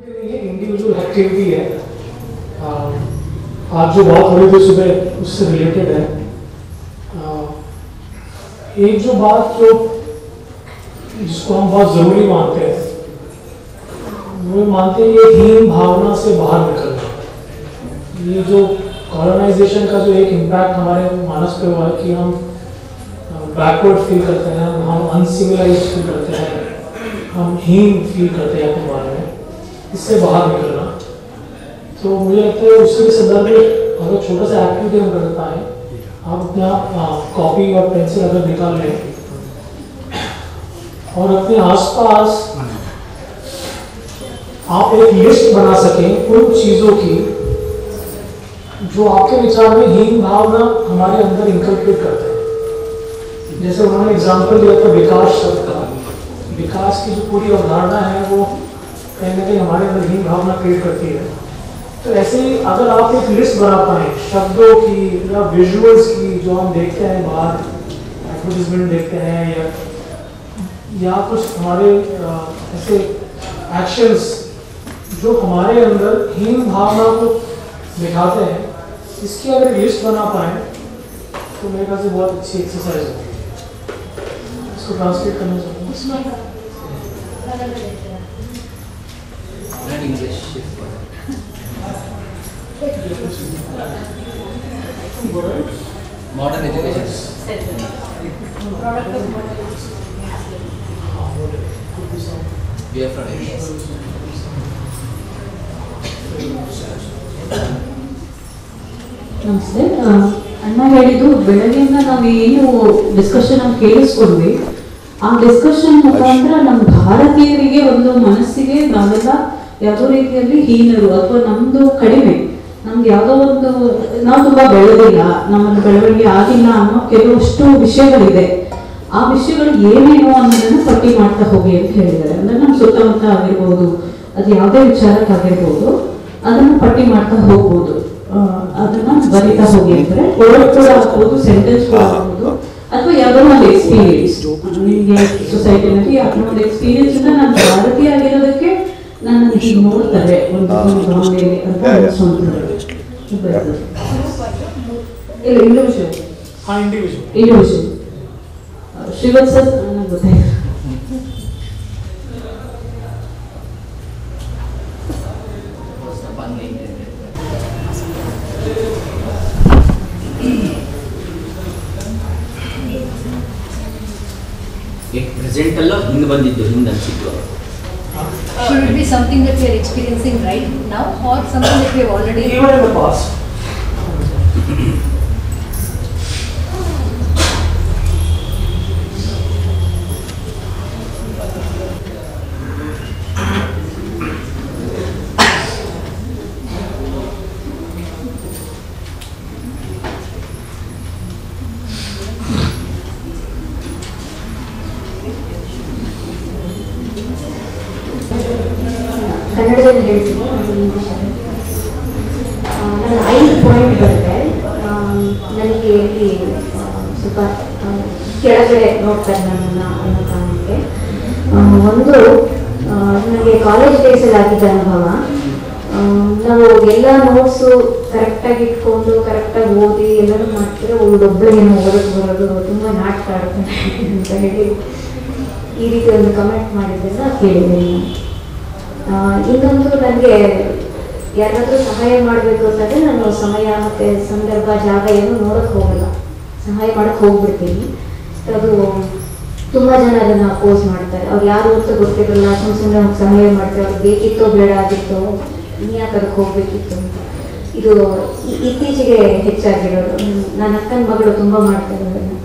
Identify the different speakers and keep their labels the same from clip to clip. Speaker 1: Individual activity है आज जो बात हो रही थी सुबह उससे रिलेटेड है एक जो बात जो जिसको हम बहुत ज़रूरी मानते हैं वो मानते हैं ये हीन भावना से बाहर निकलना ये जो कॉलोनाइजेशन का जो एक इम्पैक्ट हमारे मानस पर हुआ कि हम बैकवर्ड फील करते हैं हम अनसिविलाइज फील करते हैं हम हीन फील करते हैं अपने बारे में इससे बाहर निकलना तो मुझे लगता है उसके संदर्भ में अगर छोटा सा एक्टिविटी हम कर पाए आप अपना कॉपी और पेंसिल अगर निकाल लें और अपने आसपास आप एक लिस्ट बना सकें उन चीज़ों की जो आपके विचार में हीन भावना हमारे अंदर इंकल्पेट करते हैं जैसे उन्होंने एग्जाम्पल दिया था विकास शब्द का विकास की जो पूरी अवधारणा है वो कहीं ना कहीं हमारे अंदर हीन भावना क्रिएट करती है तो ऐसे ही अगर आप एक लिस्ट बना पाए शब्दों की या विजुअल्स की जो हम देखते हैं बाहर एडवर्टीजमेंट देखते हैं या या कुछ हमारे ऐसे एक्शंस जो हमारे अंदर हीन भावना को दिखाते हैं इसकी अगर लिस्ट बना पाए तो मेरे ख्याल से बहुत अच्छी एक्सरसाइज है इसको ट्रांसलेट करना चाहूँगा learn English is for modern education.
Speaker 2: We are from India. ನಮಸ್ತೆ ಅಣ್ಣ ಹೇಳಿದ್ದು ಬೆಳಗ್ಗೆಯಿಂದ ನಾವು ಏನು ಡಿಸ್ಕಷನ್ ನಾವು ಕೇಳಿಸ್ಕೊಂಡ್ವಿ ಆ ಡಿಸ್ಕಷನ್ ಮುಖಾಂತರ ನಮ್ಮ ಭಾರತೀಯರಿಗೆ ಒಂದು ಮನಸ್ಸಿಗೆ ನಾವೆಲ್ಲ ಯಾವುದೋ ರೀತಿಯಲ್ಲಿ ಹೀನರು ಅಥವಾ ನಮ್ದು ಕಡಿಮೆ ನಮ್ಗೆ ಯಾವುದೋ ಒಂದು ನಾವು ತುಂಬಾ ಬೆಳೆದಿಲ್ಲ ನಮ್ಮನ್ನು ಬೆಳವಣಿಗೆ ಆಗಿಲ್ಲ ಅನ್ನೋ ಕೆಲವಷ್ಟು ವಿಷಯಗಳಿದೆ ಆ ವಿಷಯಗಳು ಏನೇನು ಅನ್ನೋದನ್ನ ಪಟ್ಟಿ ಮಾಡ್ತಾ ಹೋಗಿ ಅಂತ ಹೇಳಿದ್ದಾರೆ ಅಂದ್ರೆ ನಮ್ಮ ಸುತ್ತಮುತ್ತ ಆಗಿರ್ಬೋದು ಅದು ಯಾವುದೇ ವಿಚಾರಕ್ಕಾಗಿರ್ಬೋದು ಅದನ್ನು ಪಟ್ಟಿ ಮಾಡ್ತಾ ಹೋಗ್ಬೋದು ಅದನ್ನ ಬರಿತಾ ಹೋಗಿ ಅಂದ್ರೆ ಕೂಡ ಆಗ್ಬೋದು ಸೆಂಟೆನ್ಸ್ ಕೂಡ ಆಗ್ಬೋದು ಅಥವಾ ಯಾವುದೋ ಒಂದು ಎಕ್ಸ್ಪೀರಿಯನ್ಸ್ ನಿಮಗೆ ಸೊಸೈಟಿನಲ್ಲಿ ಯಾವುದೋ ಒಂದು ಎಕ್ಸ್ಪೀರಿಯನ್ಸ್ ನಾನು ಭಾರತೀಯ ಆಗಿರೋದಕ್ಕೆ ಶ್ರೀವತ್
Speaker 3: ಸರ್ ಗೊತ್ತಾಯ್ತು
Speaker 4: ಪ್ರೆಸೆಂಟ್ ಅಲ್ಲ ಹಿಂಗೆ ಬಂದಿದ್ದು ಹಿಂದೆ Should it be
Speaker 5: something that we are experiencing right now or something that we have already? Even in the past.
Speaker 6: ಅಂತ ಹೇಳಿ ಈ ರೀತಿ ಒಂದು ಕಮೆಂಟ್ ಮಾಡಿದ್ದನ್ನು ಕೇಳಿದ್ದೀನಿ ಇನ್ನೊಂದು ನನಗೆ ಯಾರಾದರೂ ಸಹಾಯ ಮಾಡಬೇಕು ಅಂತಂದರೆ ನಾನು ಸಮಯ ಮತ್ತು ಸಂದರ್ಭ ಜಾಗ ಏನು ನೋಡೋಕ್ಕೆ ಹೋಗಲ್ಲ ಸಹಾಯ ಮಾಡೋಕ್ಕೆ ಹೋಗ್ಬಿಡ್ತೀನಿ ಅದು ತುಂಬ ಜನ ಅದನ್ನು ಅಪೋಸ್ ಮಾಡ್ತಾರೆ ಅವ್ರು ಯಾರು ಅಂತ ಗೊತ್ತಿರಲ್ಲ ಸುಮ್ಮನೆ ಸುಮ್ಮನೆ ಸಹಾಯ ಮಾಡ್ತಾರೆ ಅವ್ರಿಗೆ ಬೇಕಿತ್ತೋ ಬೇಡ ಆಗಿತ್ತೋ ಇನ್ಯಾಕೆ ಅದಕ್ಕೆ ಹೋಗ್ಬೇಕಿತ್ತು ಅಂತ ಇದು ಇತ್ತೀಚೆಗೆ ಹೆಚ್ಚಾಗಿರೋದು ನನ್ನ ಅಕ್ಕನ ಮಗಳು ತುಂಬ ಮಾಡ್ತಾರೆ ಅದನ್ನು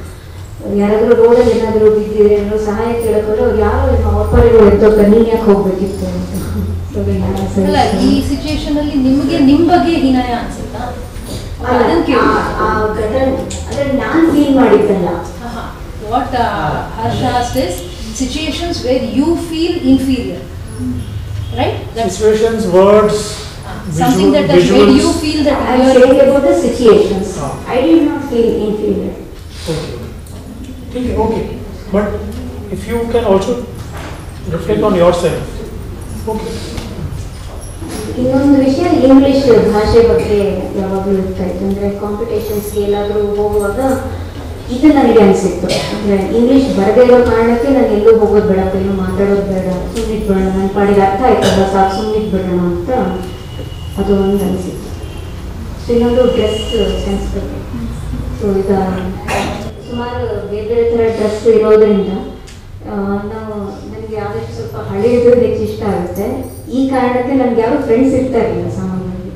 Speaker 6: ಯಾರಾದರೂ ರೋಡಲ್ಲಿ ಏನಾದರೂ ಬಿದ್ದಿದ್ರೆ ಏನಾದರೂ ಸಹಾಯ ಕೇಳಿಕೊಂಡು ಅವ್ರು ನಿಮ್ಮ ಹೋಗ್ಬೇಕಿತ್ತು ಅಲ್ಲ ಈ ನಿಮ್ಮ ಬಗ್ಗೆ ಅನ್ಸುತ್ತಾ ನಾನು feel what
Speaker 5: situations you feel inferior
Speaker 1: right words Okay, okay. But if you can also reflect on yourself.
Speaker 6: Okay. ಇನ್ನೊಂದು ವಿಷಯ ಇಂಗ್ಲಿಷ್ ಭಾಷೆ ಬಗ್ಗೆ ಯಾವಾಗಲೂ ಇರ್ತಾ ಇತ್ತು ಅಂದರೆ ಕಾಂಪಿಟೇಷನ್ಸ್ಗೆ ಎಲ್ಲಾದರೂ ಹೋಗುವಾಗ ಇದು ನನಗೆ ಅನಿಸಿತ್ತು ಅಂದರೆ ಇಂಗ್ಲೀಷ್ ಬರದೇ ಇರೋ ಕಾರಣಕ್ಕೆ ನಾನು ಎಲ್ಲೂ ಹೋಗೋದು ಬೇಡ ಏನು ಮಾತಾಡೋದು ಬೇಡ ಸುಮ್ಮನೆ ಬೇಡ ನನ್ನ ಪಾಡಿಗೆ ಅರ್ಥ ಆಯ್ತಲ್ಲ ಸಾಕು ಸುಮ್ಮನೆ ಬಿಡೋಣ ಅಂತ ಅದು ಒಂದು ಅನಿಸಿತ್ತು ಸೊ ಇನ್ನೊಂದು ಡ್ರೆಸ್ ಸೆನ್ಸ್ ಬಗ್ಗೆ ಸೊ ಇದು ಸುಮಾರು ಬೇರೆ ಬೇರೆ ಥರ ಡ್ರೆಸ್ ಇರೋದ್ರಿಂದ ನಾವು ನನಗೆ ಯಾವ್ದಕ್ಕೆ ಸ್ವಲ್ಪ ಹಳೆಯದು ಹೆಚ್ಚು ಇಷ್ಟ ಆಗುತ್ತೆ ಈ ಕಾರಣಕ್ಕೆ ನನಗೆ ಯಾರು ಫ್ರೆಂಡ್ಸ್ ಇರ್ತಾ ಇರಲಿಲ್ಲ ಸಾಮಾನ್ಯವಾಗಿ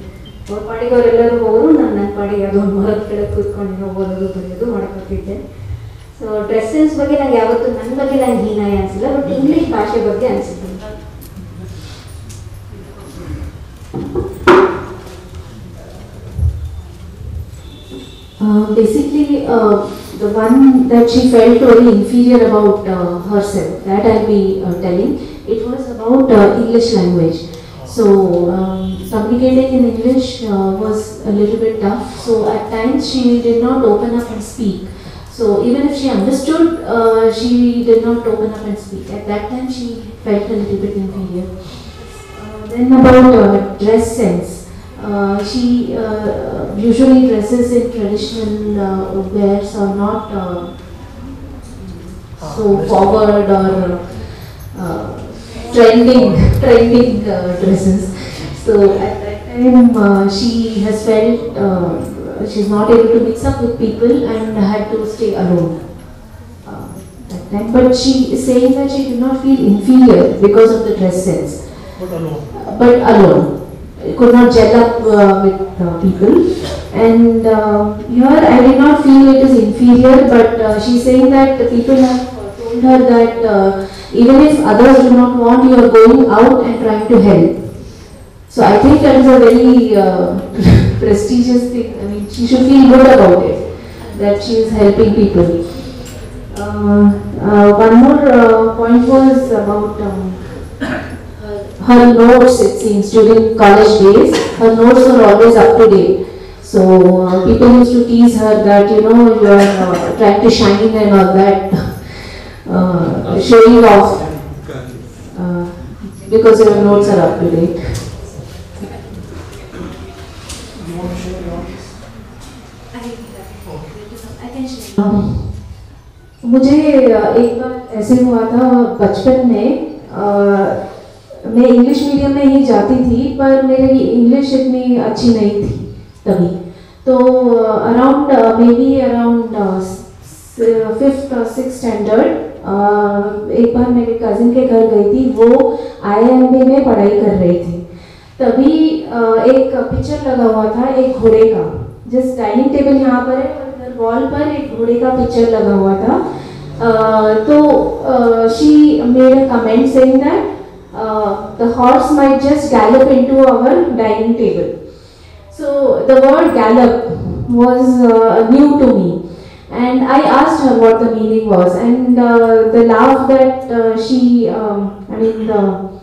Speaker 6: ಅವ್ರ ಪಾಡಿಗೆ ಅವರೆಲ್ಲರೂ ಹೋದ್ರು ನಾನು ನನ್ನ ಪಾಡಿಗೆ ಯಾವುದೋ ಒಂದು ಮರದ ಕೆಳಗೆ ಕೂತ್ಕೊಂಡು ಓದೋದು ಬರೆಯೋದು ಮಾಡ್ಕೊತಿದ್ದೆ ಸೊ ಡ್ರೆಸ್ಸಸ್ ಬಗ್ಗೆ ನಂಗೆ ಯಾವತ್ತೂ ನನ್ನ ಬಗ್ಗೆ ನಂಗೆ ಹೀನಾಯ ಅನಿಸಿಲ್ಲ ಬಟ್ ಇಂಗ್ಲೀಷ್ ಭಾಷೆ ಬಗ್ಗೆ ಅನಿಸುತ್ತೆ
Speaker 5: basically the one that she felt very inferior about uh, herself, that I'll be uh, telling. It was about uh, English language. So um, communicating in English uh, was a little bit tough. So at times she did not open up and speak. So even if she understood, uh, she did not open up and speak. At that time she felt a little bit inferior. Uh, then about dress sense. Uh, she uh, usually dresses in traditional uh, wears or not uh, so ah, forward or uh, trending trending uh, dresses. So at that time she has felt she's not able to mix up with people and had to stay alone. But she is saying that she did not feel inferior because of the dress sense. But alone. But alone could not gel up uh, with uh, people. And uh, here I did not feel it is inferior, but uh, she is saying that the people have uh, told her that uh, even if others do not want, you are going out and trying to help. So I think that is a very prestigious thing. I mean, she should feel good about it that she is helping people. one more point was about. Um, her notes, it seems, during college days, her notes were always up to date. So uh, people used to tease her that, you know, you are uh, trying to shine and all that, uh, showing off uh, because your notes are up to date. मुझे एक बार ऐसे हुआ था बचपन में मैं English medium में ही जाती थी पर मेरी इंग्लिश इतनी अच्छी नहीं थी तभी तो around maybe around fifth six standard एक बार मेरे कज़िन के घर गई थी वो आईएमबी में पढ़ाई कर रही थी तभी uh, एक पिक्चर लगा हुआ था एक घोड़े का जिस डाइनिंग टेबल यहाँ पर है वॉल पर एक घोड़े का पिक्चर लगा हुआ था uh, तो she made a comment saying that Uh, the horse might just gallop into our dining table. So the word gallop was uh, new to me and I asked her what the meaning was and uh, the laugh that uh, she, um, I mean the,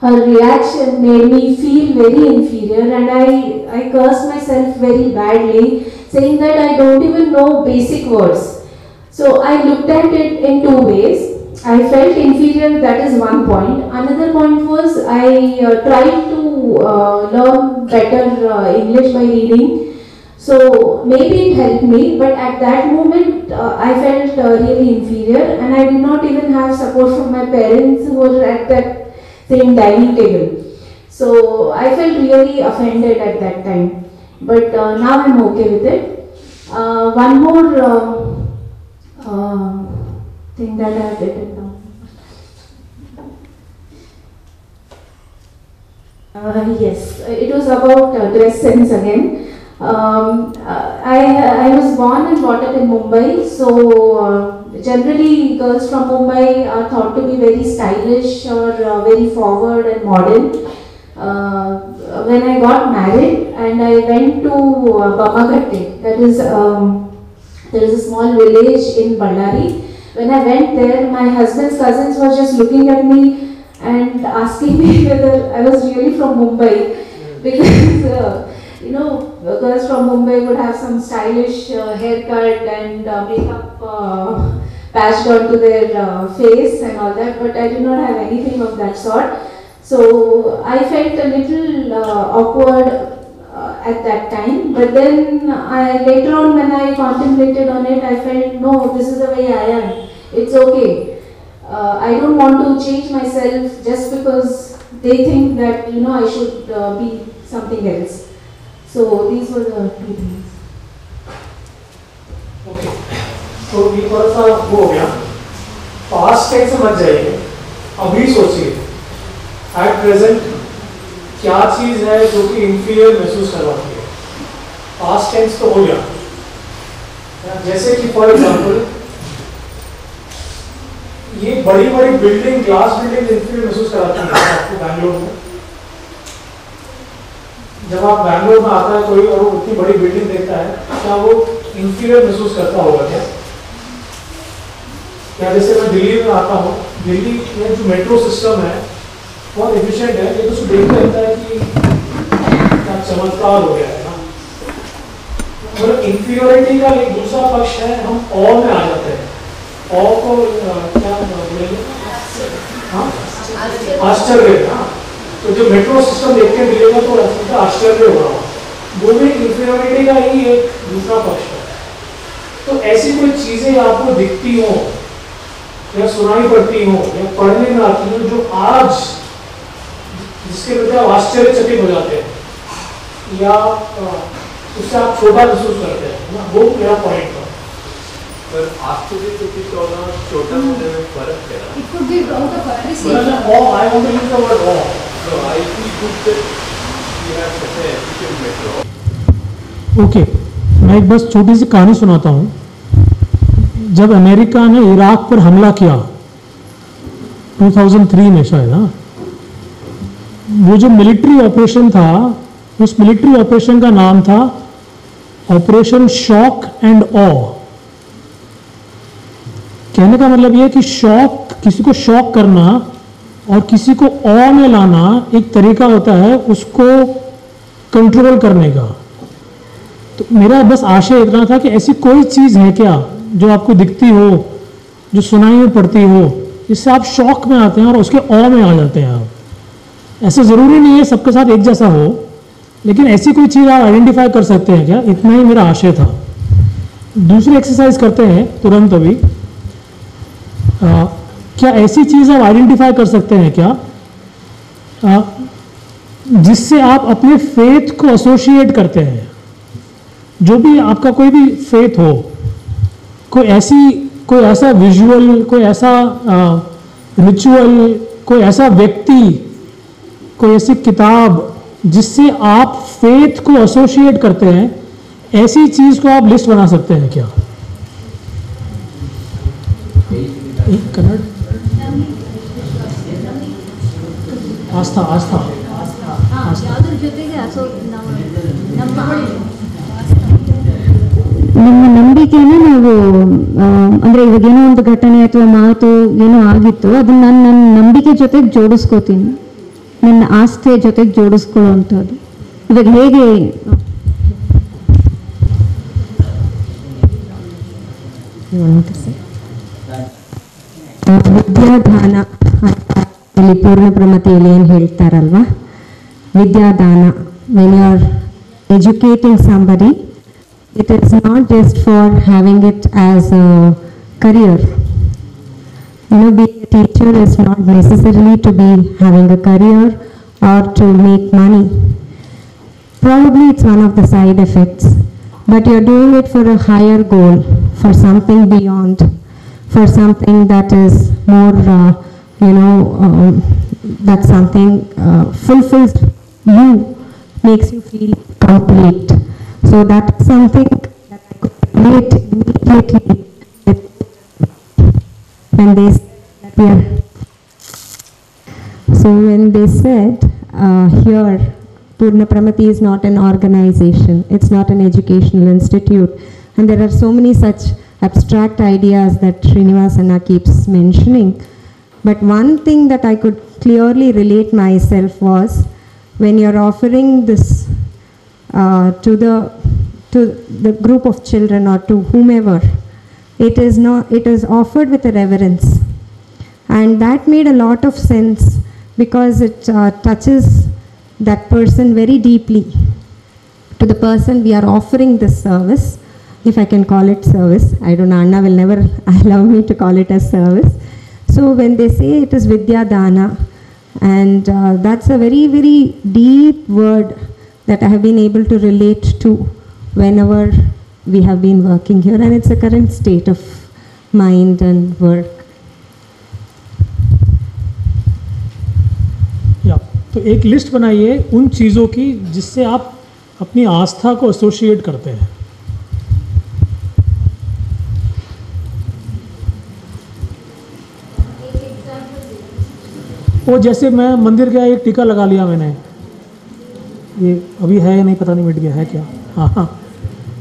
Speaker 5: her reaction made me feel very inferior and I, I cursed myself very badly saying that I don't even know basic words. So I looked at it in two ways. I felt inferior, that is one point. Another point was I uh, tried to uh, learn better uh, English by reading. So maybe it helped me, but at that moment uh, I felt uh, really inferior and I did not even have support from my parents who were at that same dining table. So I felt really offended at that time, but uh, now I'm okay with it. one more um, thing that I've written down. yes, it was about uh, dress sense again. Um, uh, I, I was born and brought up in Mumbai, so uh, generally girls from Mumbai are thought to be very stylish or uh, very forward and modern. Uh, when I got married and I went to uh, Bamagatte, that is um, there is a small village in Ballari when I went there, my husband's cousins were just looking at me and asking me whether I was really from Mumbai hmm. because uh, you know girls from Mumbai would have some stylish uh, haircut and uh, makeup uh, patched onto their uh, face and all that, but I did not have anything of that sort. So I felt a little uh, awkward at that time. But then I, later on when I contemplated on it, I felt, no, this is the way I am. It's okay. Uh, I don't want to change myself just because they think that, you know, I should uh, be something else. So these were the two things.
Speaker 1: Okay. so ये थोड़ा सा वो हो गया past tense मत जाइए अभी सोचिए एट प्रेजेंट क्या चीज़ है जो कि इंफीरियर महसूस करवाती है पास्ट टेंस तो हो गया जैसे कि फॉर एग्जांपल ये बड़ी बड़ी बिल्डिंग ग्लास बिल्डिंग इंफीरियर महसूस कराती है आपको बैंगलोर में जब आप बैंगलोर में आता है कोई और उतनी बड़ी बिल्डिंग देखता है क्या वो इंफीरियर महसूस करता होगा क्या क्या जैसे मैं दिल्ली में आता हूँ दिल्ली में जो मेट्रो सिस्टम है बहुत एफिशिएंट है ये तो उसको देख लगता
Speaker 6: है कि
Speaker 1: समझदार हो गया है ना मतलब इंफीरियोरिटी का एक दूसरा पक्ष है हम और में आ जाते हैं और को क्या बोलेंगे हाँ
Speaker 3: आश्चर्य हाँ
Speaker 1: तो जो मेट्रो सिस्टम देख के मिलेगा तो उसका आश्चर्य हो रहा वो भी इंफीरियोरिटी का ही एक दूसरा पक्ष है तो ऐसी कोई चीज़ें आपको दिखती हो या सुनाई पड़ती हो या पढ़ने में आती हो जो आज जिसके प्रति आप आश्चर्यचकित हो जाते हैं या उससे आप शोभा महसूस करते हैं ना वो मेरा पॉइंट था पर आश्चर्यचकित होना छोटा होने में फर्क है ना इट कुड बी बहुत फर्क है ओ I want to use the word O so I feel good that you have such a efficient method okay मैं एक बस छोटी सी कहानी सुनाता हूँ जब अमेरिका ने इराक पर हमला किया 2003 में शायद हाँ वो जो मिलिट्री ऑपरेशन था उस मिलिट्री ऑपरेशन का नाम था ऑपरेशन शॉक एंड ओ कहने का मतलब यह कि शॉक किसी को शॉक करना और किसी को ओ में लाना एक तरीका होता है उसको कंट्रोल करने का तो मेरा बस आशय इतना था कि ऐसी कोई चीज़ है क्या जो आपको दिखती हो जो सुनाई में पड़ती हो इससे आप शौक में आते हैं और उसके ओ में आ जाते हैं आप ऐसा ज़रूरी नहीं है सबके साथ एक जैसा हो लेकिन ऐसी कोई चीज़ आप आइडेंटिफाई कर सकते हैं क्या इतना ही मेरा आशय था दूसरी एक्सरसाइज करते हैं तुरंत अभी आ, क्या ऐसी चीज़ आप आइडेंटिफाई कर सकते हैं क्या आ, जिससे आप अपने फेथ को एसोशिएट करते हैं जो भी आपका कोई भी फेथ हो कोई ऐसी कोई ऐसा विजुअल कोई ऐसा रिचुअल कोई ऐसा व्यक्ति कोई ऐसी किताब जिससे आप फेथ को एसोशिएट करते हैं ऐसी चीज को आप लिस्ट बना सकते हैं क्या कन्नड़ आस्था आस्था
Speaker 6: ನಿಮ್ಮ ನಂಬಿಕೆನ ನಾವು ಅಂದ್ರೆ ಇವಾಗ ಏನೋ ಒಂದು ಘಟನೆ ಅಥವಾ ಮಾತು ಏನೋ ಆಗಿತ್ತು ಅದನ್ನ ನಾನು ನನ್ನ ನಂಬಿಕೆ ಜೊತೆಗೆ ಜೋಡಿಸ್ಕೋತೀನಿ ನನ್ನ ಆಸ್ತಿಯ ಜೊತೆಗೆ ಜೋಡಿಸ್ಕೊಳ್ಳುವಂಥದ್ದು ಇವಾಗ ಹೇಗೆ
Speaker 7: ವಿದ್ಯಾದಾನ ಇಲ್ಲಿ ಪೂರ್ಣ ಪ್ರಮತೆಯಲ್ಲಿ ಏನು ಹೇಳ್ತಾರಲ್ವಾ ವಿದ್ಯಾದಾನ when are educating ಸಾಂಬರಿ it is not just for having it as career You know, being a teacher is not necessarily to be having a career or to make money. Probably it's one of the side effects, but you're doing it for a higher goal, for something beyond, for something that is more, uh, you know, um, that something uh, fulfills you, makes you feel complete. So that's something that I could relate immediately when they yeah. So when they said uh, here, Purnapramati is not an organization, it's not an educational institute, and there are so many such abstract ideas that Srinivasana keeps mentioning. But one thing that I could clearly relate myself was when you're offering this uh, to the to the group of children or to whomever it is, not, it is offered with a reverence. And that made a lot of sense because it uh, touches that person very deeply. To the person we are offering this service, if I can call it service, I don't know, Anna will never allow me to call it a service. So when they say it is Vidya Dana, and uh, that's a very, very deep word that I have been able to relate to whenever we have been working here and it's a current state of mind and work.
Speaker 1: Yeah. to ek list banaiye un cheezon ki jisse aap apni aastha ko associate karte hain वो जैसे मैं मंदिर गया एक टीका लगा लिया मैंने ये अभी है या नहीं पता नहीं मिट गया है क्या हाँ हाँ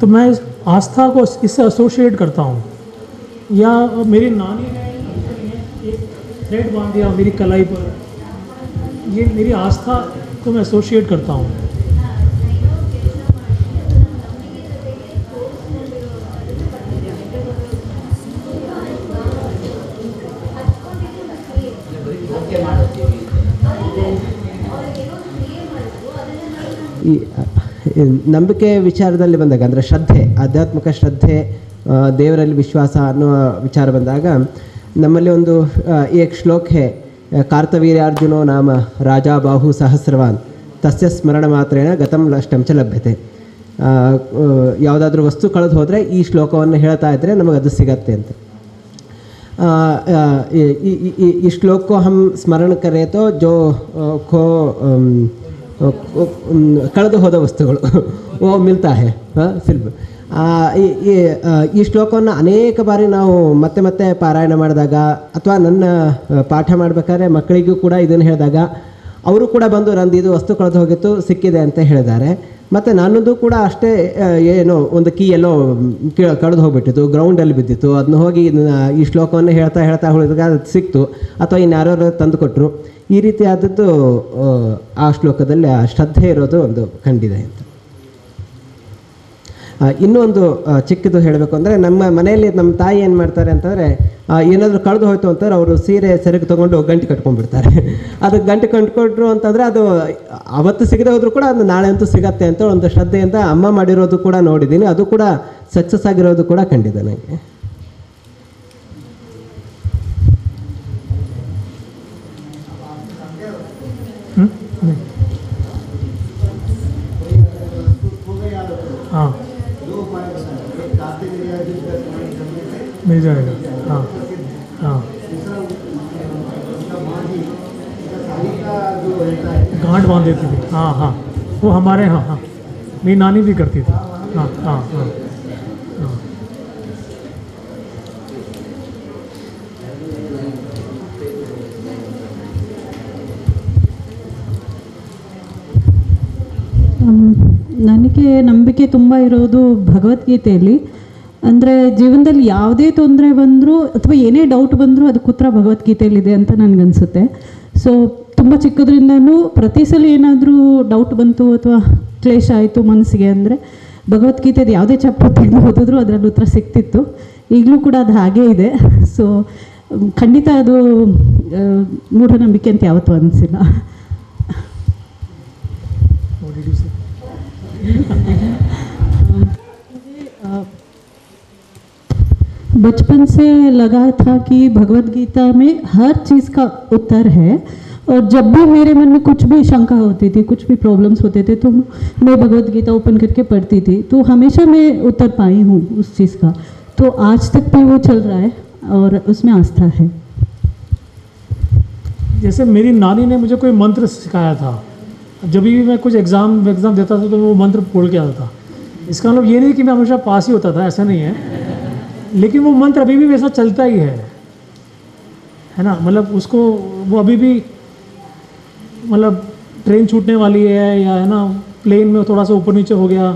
Speaker 1: तो मैं आस्था को इससे एसोसिएट करता हूँ या मेरी नानी ने एक थ्रेड बांध दिया मेरी कलाई पर ये मेरी आस्था को मैं एसोशिएट करता हूँ
Speaker 8: Yeah. ನಂಬಿಕೆ ವಿಚಾರದಲ್ಲಿ ಬಂದಾಗ ಅಂದರೆ ಶ್ರದ್ಧೆ ಆಧ್ಯಾತ್ಮಿಕ ಶ್ರದ್ಧೆ ದೇವರಲ್ಲಿ ವಿಶ್ವಾಸ ಅನ್ನುವ ವಿಚಾರ ಬಂದಾಗ ನಮ್ಮಲ್ಲಿ ಒಂದು ಏಕ್ ಶ್ಲೋಕೆ ಕಾರ್ತವೀರ್ಯಾರ್ಜುನೋ ನಾಮ ರಾಜಾ ಬಾಹು ಸಹಸ್ರವಾನ್ ತಸ್ಯ ಸ್ಮರಣ ಮಾತ್ರೇನ ಗತಂ ಅಷ್ಟಂಚ ಲಭ್ಯತೆ ಯಾವುದಾದ್ರೂ ವಸ್ತು ಕಳೆದು ಹೋದರೆ ಈ ಶ್ಲೋಕವನ್ನು ಹೇಳ್ತಾ ಇದ್ದರೆ ನಮಗದು ಸಿಗತ್ತೆ ಅಂತ ಈ ಶ್ಲೋಕೋ ಹಮ್ ಸ್ಮರಣ ಕರೆತೋ ಜೋ ಖೋ ಕಳೆದು ಹೋದ ವಸ್ತುಗಳು ಓ ಮಿಲ್ತಾ ಹೇ ಫಿಲ್ಮ್ ಈ ಶ್ಲೋಕವನ್ನು ಅನೇಕ ಬಾರಿ ನಾವು ಮತ್ತೆ ಮತ್ತೆ ಪಾರಾಯಣ ಮಾಡಿದಾಗ ಅಥವಾ ನನ್ನ ಪಾಠ ಮಾಡಬೇಕಾದ್ರೆ ಮಕ್ಕಳಿಗೂ ಕೂಡ ಇದನ್ನು ಹೇಳಿದಾಗ ಅವರು ಕೂಡ ಬಂದು ನಂದು ಇದು ವಸ್ತು ಕಳೆದು ಹೋಗಿತ್ತು ಸಿಕ್ಕಿದೆ ಅಂತ ಹೇಳಿದ್ದಾರೆ ಮತ್ತು ನನ್ನದು ಕೂಡ ಅಷ್ಟೇ ಏನು ಒಂದು ಕೀ ಎಲ್ಲೋ ಕಳೆದು ಹೋಗ್ಬಿಟ್ಟಿತ್ತು ಗ್ರೌಂಡಲ್ಲಿ ಬಿದ್ದಿತ್ತು ಅದನ್ನ ಹೋಗಿ ಈ ಶ್ಲೋಕವನ್ನು ಹೇಳ್ತಾ ಹೇಳ್ತಾ ಹೋಗಿದಾಗ ಅದು ಸಿಕ್ತು ಅಥವಾ ಯಾರ್ಯಾರು ತಂದುಕೊಟ್ರು ಈ ರೀತಿಯಾದದ್ದು ಆ ಶ್ಲೋಕದಲ್ಲಿ ಆ ಶ್ರದ್ಧೆ ಇರೋದು ಒಂದು ಕಂಡಿದೆ ಅಂತ ಇನ್ನೊಂದು ಚಿಕ್ಕದು ಹೇಳಬೇಕು ಅಂದರೆ ನಮ್ಮ ಮನೆಯಲ್ಲಿ ನಮ್ಮ ತಾಯಿ ಏನು ಮಾಡ್ತಾರೆ ಅಂತಂದರೆ ಏನಾದರೂ ಕಳೆದು ಹೋಯ್ತು ಅಂತಾರೆ ಅವರು ಸೀರೆ ಸೆರಗು ತೊಗೊಂಡು ಗಂಟು ಕಟ್ಕೊಂಡ್ಬಿಡ್ತಾರೆ ಅದು ಗಂಟು ಕಂಡುಕೊಂಡ್ರು ಅಂತಂದರೆ ಅದು ಅವತ್ತು ಸಿಗದೆ ಹೋದರೂ ಕೂಡ ಅದು ನಾಳೆ ಅಂತೂ ಸಿಗತ್ತೆ ಅಂತ ಒಂದು ಶ್ರದ್ಧೆಯಿಂದ ಅಮ್ಮ ಮಾಡಿರೋದು ಕೂಡ ನೋಡಿದ್ದೀನಿ ಅದು ಕೂಡ ಸಕ್ಸಸ್ ಆಗಿರೋದು ಕೂಡ ಕಂಡಿದೆ ನನಗೆ हाँ
Speaker 1: मिल जाएगा हाँ हाँ गांठ बांध देती थी हाँ हाँ वो हमारे यहाँ हाँ मेरी नानी भी करती थी हाँ हाँ हाँ
Speaker 2: ನನಗೆ ನಂಬಿಕೆ ತುಂಬ ಇರೋದು ಭಗವದ್ಗೀತೆಯಲ್ಲಿ ಅಂದರೆ ಜೀವನದಲ್ಲಿ ಯಾವುದೇ ತೊಂದರೆ ಬಂದರೂ ಅಥವಾ ಏನೇ ಡೌಟ್ ಬಂದರೂ ಅದು ಕುತ್ರ ಭಗವದ್ಗೀತೆಯಲ್ಲಿದೆ ಅಂತ ನನಗನ್ಸುತ್ತೆ ಸೊ ತುಂಬ ಚಿಕ್ಕದ್ರಿಂದನೂ ಪ್ರತಿ ಸಲ ಏನಾದರೂ ಡೌಟ್ ಬಂತು ಅಥವಾ ಕ್ಲೇಶ ಆಯಿತು ಮನಸ್ಸಿಗೆ ಅಂದರೆ ಭಗವದ್ಗೀತೆದು ಯಾವುದೇ ಚಪ್ಪು ತೆಗೆದು ಓದಿದ್ರು ಅದರಲ್ಲಿ ಉತ್ತರ ಸಿಕ್ತಿತ್ತು ಈಗಲೂ ಕೂಡ ಅದು ಹಾಗೇ ಇದೆ ಸೊ ಖಂಡಿತ ಅದು ಮೂಢನಂಬಿಕೆ ಅಂತ ಯಾವತ್ತೂ ಅನಿಸಿಲ್ಲ बचपन से लगा था कि भगवत गीता में हर चीज़ का उत्तर है और जब भी मेरे मन में कुछ भी शंका होती थी कुछ भी प्रॉब्लम्स होते थे तो मैं भगवत गीता ओपन करके पढ़ती थी तो हमेशा मैं उत्तर पाई हूँ उस चीज़ का तो आज तक भी वो चल रहा है और उसमें आस्था है
Speaker 1: जैसे मेरी नानी ने मुझे कोई मंत्र सिखाया था जब भी मैं कुछ एग्ज़ाम एग्ज़ाम देता था तो मैं वो मंत्र बोल के आता था इसका मतलब ये नहीं कि मैं हमेशा पास ही होता था ऐसा नहीं है लेकिन वो मंत्र अभी भी वैसा चलता ही है है ना मतलब उसको वो अभी भी मतलब ट्रेन छूटने वाली है या है ना प्लेन में थोड़ा सा ऊपर नीचे हो गया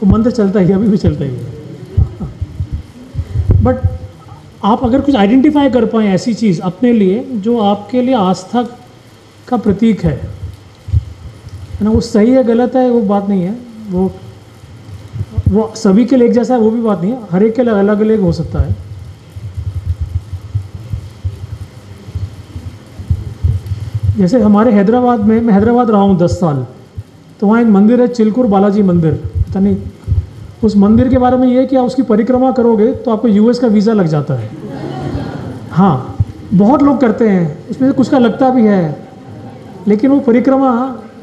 Speaker 1: तो मंत्र चलता ही अभी भी चलता ही है बट आप अगर कुछ आइडेंटिफाई कर पाएँ ऐसी चीज़ अपने लिए जो आपके लिए आस्था का प्रतीक है है ना वो सही है गलत है वो बात नहीं है वो वो सभी के लिए एक जैसा है वो भी बात नहीं है हर एक के लिए अलग अलग हो सकता है जैसे हमारे हैदराबाद में मैं हैदराबाद रहा हूँ दस साल तो वहाँ एक मंदिर है चिलकुर बालाजी मंदिर पता नहीं उस मंदिर के बारे में ये है कि आप उसकी परिक्रमा करोगे तो आपको यूएस का वीज़ा लग जाता है हाँ बहुत लोग करते हैं उसमें से कुछ का लगता भी है लेकिन वो परिक्रमा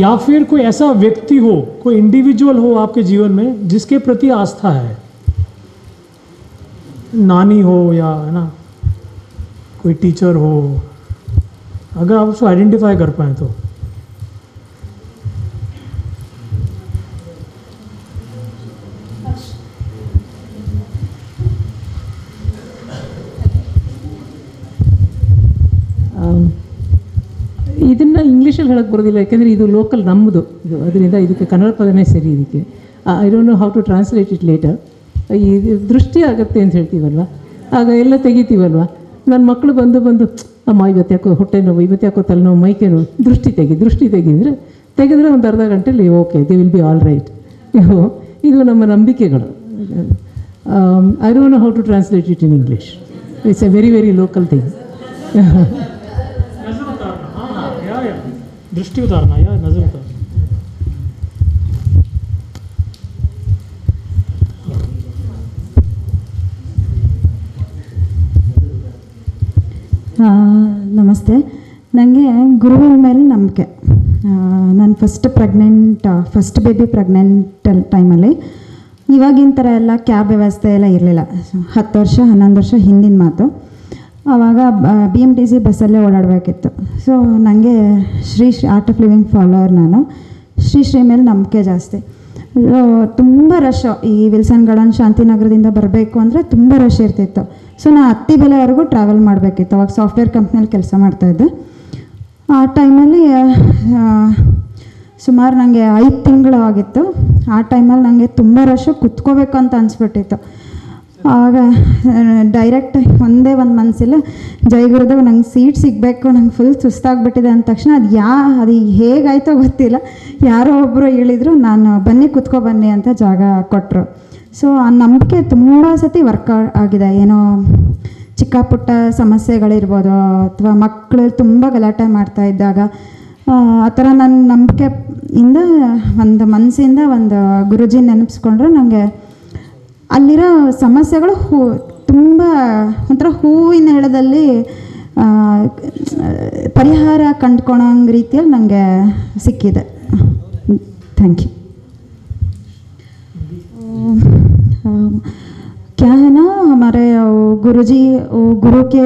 Speaker 1: या फिर कोई ऐसा व्यक्ति हो कोई इंडिविजुअल हो आपके जीवन में जिसके प्रति आस्था है नानी हो या है ना कोई टीचर हो अगर आप उसको आइडेंटिफाई कर पाए तो
Speaker 2: ಹೇಳಕ್ಕೆ ಬರೋದಿಲ್ಲ ಯಾಕೆಂದರೆ ಇದು ಲೋಕಲ್ ನಮ್ಮದು ಇದು ಅದರಿಂದ ಇದಕ್ಕೆ ಕನ್ನಡ ಪದನೇ ಸರಿ ಇದಕ್ಕೆ I don't know how to translate it later ಈ ದೃಷ್ಟಿ ಆಗುತ್ತೆ ಅಂತ ಹೇಳ್ತೀವಲ್ವ ಆಗ ಎಲ್ಲ ತೆಗಿತೀವಲ್ವ ನನ್ನ ಮಕ್ಕಳು ಬಂದು ಬಂದು ಅಮ್ಮ ಇವತ್ತು ಯಾಕೋ ಹೊಟ್ಟೆ ನೋವು ಇವತ್ತು ಯಾಕೋ ತಲೆನೋವು ಮೈಕೆ ನೋವು ದೃಷ್ಟಿ ತೆಗಿ ದೃಷ್ಟಿ ತೆಗಿದರೆ ತೆಗೆದ್ರೆ ಒಂದು ಅರ್ಧ ಗಂಟೆಲಿ okay they will be all right ಇದು ನಮ್ಮ ನಂಬಿಕೆಗಳು I don't know how to translate it in English it's a very very local thing
Speaker 1: ನಮಸ್ತೆ
Speaker 9: ನನಗೆ ಗುರುವಿನ ಮೇಲೆ ನಂಬಿಕೆ ನಾನು first pregnant first baby pregnant ಟೈಮಲ್ಲಿ ಇವಾಗಿನ ಥರ ಎಲ್ಲ ಕ್ಯಾಬ್ ವ್ಯವಸ್ಥೆ ಎಲ್ಲ ಇರಲಿಲ್ಲ ಹತ್ತು ವರ್ಷ ಹನ್ನೊಂದು ವರ್ಷ ಹಿಂದಿನ ಮಾತು ಆವಾಗ ಬಿ ಎಮ್ ಟಿ ಸಿ ಬಸ್ಸಲ್ಲೇ ಓಡಾಡಬೇಕಿತ್ತು ಸೊ ನನಗೆ Shri Shri art of living follower ನಾನು ಶ್ರೀ ಶ್ರೀ ಮೇಲೆ ನಂಬಿಕೆ ಜಾಸ್ತಿ ತುಂಬ ರಶ್ ಈ ವಿಲ್ಸನ್ ಗಾರ್ಡನ್ ಶಾಂತಿನಗರದಿಂದ ಬರಬೇಕು ಅಂದರೆ ತುಂಬ ರಶ್ ಇರ್ತಿತ್ತು ಸೊ ನಾನು ಹತ್ತಿ ಬೆಲೆವರೆಗೂ ಟ್ರಾವೆಲ್ ಮಾಡಬೇಕಿತ್ತು ಅವಾಗ ಸಾಫ್ಟ್ವೇರ್ ಕಂಪ್ನಿಯಲ್ಲಿ ಕೆಲಸ ಮಾಡ್ತಾಯಿದ್ದೆ ಆ ಟೈಮಲ್ಲಿ ಸುಮಾರು ನನಗೆ ಐದು ತಿಂಗಳು ಆಗಿತ್ತು ಆ ಟೈಮಲ್ಲಿ ನನಗೆ ತುಂಬ ರಶ್ಶು ಕುತ್ಕೋಬೇಕು ಅಂತ ಅನಿಸ್ಬಿಟ್ಟಿತ್ತು ಆಗ ಡೈರೆಕ್ಟ್ ಒಂದೇ ಒಂದು ಮನಸ್ಸಿಲ್ಲ ಜೈಗುರುದೇವ್ ನಂಗೆ ಸೀಟ್ ಸಿಗಬೇಕು ನಂಗೆ ಫುಲ್ ಸುಸ್ತಾಗ್ಬಿಟ್ಟಿದೆ ಅಂದ ತಕ್ಷಣ ಅದು ಯಾ ಅದು ಹೇಗಾಯ್ತೋ ಗೊತ್ತಿಲ್ಲ ಯಾರೋ ಒಬ್ಬರು ಹೇಳಿದರು ನಾನು ಬನ್ನಿ ಕುತ್ಕೊ ಬನ್ನಿ ಅಂತ ಜಾಗ ಕೊಟ್ಟರು ಸೊ ಆ ನಂಬಿಕೆ ತುಂಬ ಸತಿ ವರ್ಕ್ ಆಗಿದೆ ಏನೋ ಚಿಕ್ಕ ಪುಟ್ಟ ಸಮಸ್ಯೆಗಳಿರ್ಬೋದು ಅಥವಾ ಮಕ್ಕಳು ತುಂಬ ಗಲಾಟೆ ಮಾಡ್ತಾ ಇದ್ದಾಗ ಆ ಥರ ನನ್ನ ನಂಬಿಕೆ ಇಂದ ಒಂದು ಮನಸ್ಸಿಂದ ಒಂದು ಗುರುಜಿ ನೆನಪಿಸ್ಕೊಂಡ್ರೆ ನನಗೆ ಅಲ್ಲಿರೋ ಸಮಸ್ಯೆಗಳು ಹೂ ತುಂಬ ಒಂಥರ ಹೂವಿನ ಹೇಳದಲ್ಲಿ ಪರಿಹಾರ ಕಂಡ್ಕೊಳಂಗೆ ರೀತಿಯಲ್ಲಿ ನನಗೆ ಸಿಕ್ಕಿದೆ ಥ್ಯಾಂಕ್ ಯು क्या है ना हमारे गुरुजी गुरु के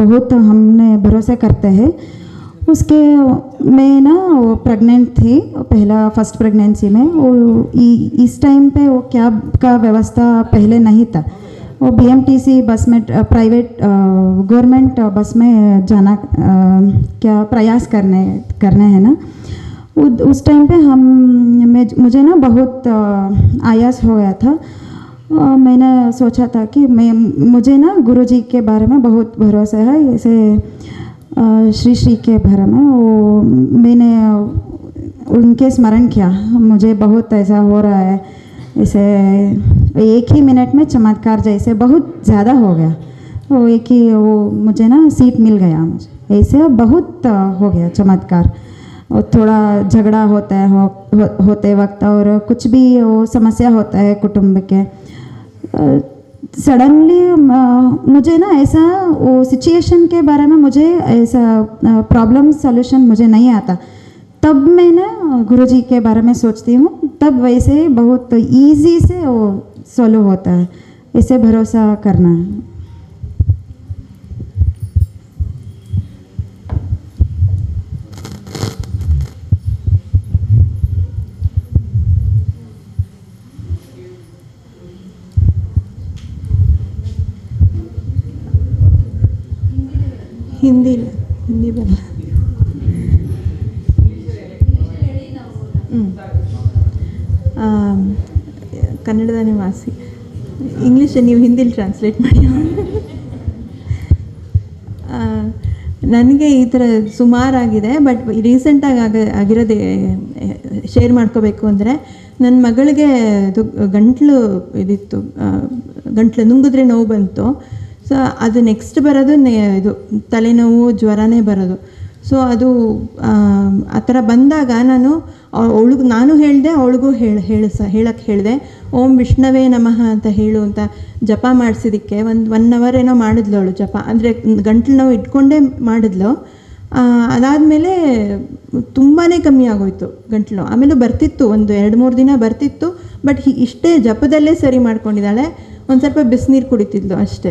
Speaker 9: बहुत हमने उसके मैं ना वो प्रेग्नेंट थी पहला फर्स्ट प्रेगनेंसी में वो इस टाइम पे वो कैब का व्यवस्था पहले नहीं था वो बीएमटीसी बस में प्राइवेट गवर्नमेंट बस में जाना क्या प्रयास करने करने हैं ना उस टाइम पे हम मैं मुझे ना बहुत आयास हो गया था मैंने सोचा था कि मैं मुझे ना गुरुजी के बारे में बहुत भरोसा है ऐसे श्री श्री के भर में वो मैंने उनके स्मरण किया मुझे बहुत ऐसा हो रहा है इसे एक ही मिनट में चमत्कार जैसे बहुत ज़्यादा हो गया वो एक ही वो मुझे ना सीट मिल गया मुझे ऐसे बहुत हो गया चमत्कार और थोड़ा झगड़ा होता है हो, हो, होते वक्त और कुछ भी वो समस्या होता है कुटुंब के सडनली um, uh, मुझे ना ऐसा वो सिचुएशन के बारे में मुझे ऐसा प्रॉब्लम uh, सोल्यूशन मुझे नहीं आता तब मैं ना गुरु जी के बारे में सोचती हूँ तब वैसे बहुत ईजी से वो सॉल्व होता है इसे भरोसा करना है
Speaker 10: ಹಿಂದಿ ಹಿಂದಿ ಬರಲ್ಲ ಕನ್ನಡದ ನಿವಾಸಿ ಇಂಗ್ಲೀಷ್ ನೀವು ಹಿಂದಿಲಿ ಟ್ರಾನ್ಸ್ಲೇಟ್ ಮಾಡಿ ನನಗೆ ಈ ಥರ ಸುಮಾರಾಗಿದೆ ಬಟ್ ರೀಸೆಂಟಾಗಿ ಆಗ ಆಗಿರೋದೇ ಶೇರ್ ಮಾಡ್ಕೋಬೇಕು ಅಂದರೆ ನನ್ನ ಮಗಳಿಗೆ ಗಂಟ್ಲು ಇದಿತ್ತು ಗಂಟ್ಲು ನುಂಗಿದ್ರೆ ನೋವು ಬಂತು ಸೊ ಅದು ನೆಕ್ಸ್ಟ್ ಬರೋದು ನೆ ಇದು ತಲೆನೋವು ಜ್ವರನೇ ಬರೋದು ಸೊ ಅದು ಆ ಥರ ಬಂದಾಗ ನಾನು ಅವಳಿಗೆ ನಾನು ಹೇಳಿದೆ ಅವಳಿಗೂ ಹೇಳಿ ಹೇಳಕ್ಕೆ ಹೇಳಿದೆ ಓಂ ವಿಷ್ಣವೇ ನಮಃ ಅಂತ ಹೇಳು ಅಂತ ಜಪ ಮಾಡಿಸಿದಕ್ಕೆ ಒಂದು ಒನ್ ಅವರ್ ಏನೋ ಮಾಡಿದ್ಲು ಅವಳು ಜಪ ಅಂದರೆ ಗಂಟ್ಲು ನೋವು ಇಟ್ಕೊಂಡೇ ಮಾಡಿದ್ಲು ಅದಾದಮೇಲೆ ತುಂಬಾ ಕಮ್ಮಿ ಆಗೋಯ್ತು ಗಂಟ್ಲು ಆಮೇಲೆ ಬರ್ತಿತ್ತು ಒಂದು ಎರಡು ಮೂರು ದಿನ ಬರ್ತಿತ್ತು ಬಟ್ ಇಷ್ಟೇ ಜಪದಲ್ಲೇ ಸರಿ ಮಾಡ್ಕೊಂಡಿದ್ದಾಳೆ ಒಂದು ಸ್ವಲ್ಪ ಬಿಸಿನೀರು ಕುಡಿತಿದ್ಲು ಅಷ್ಟೇ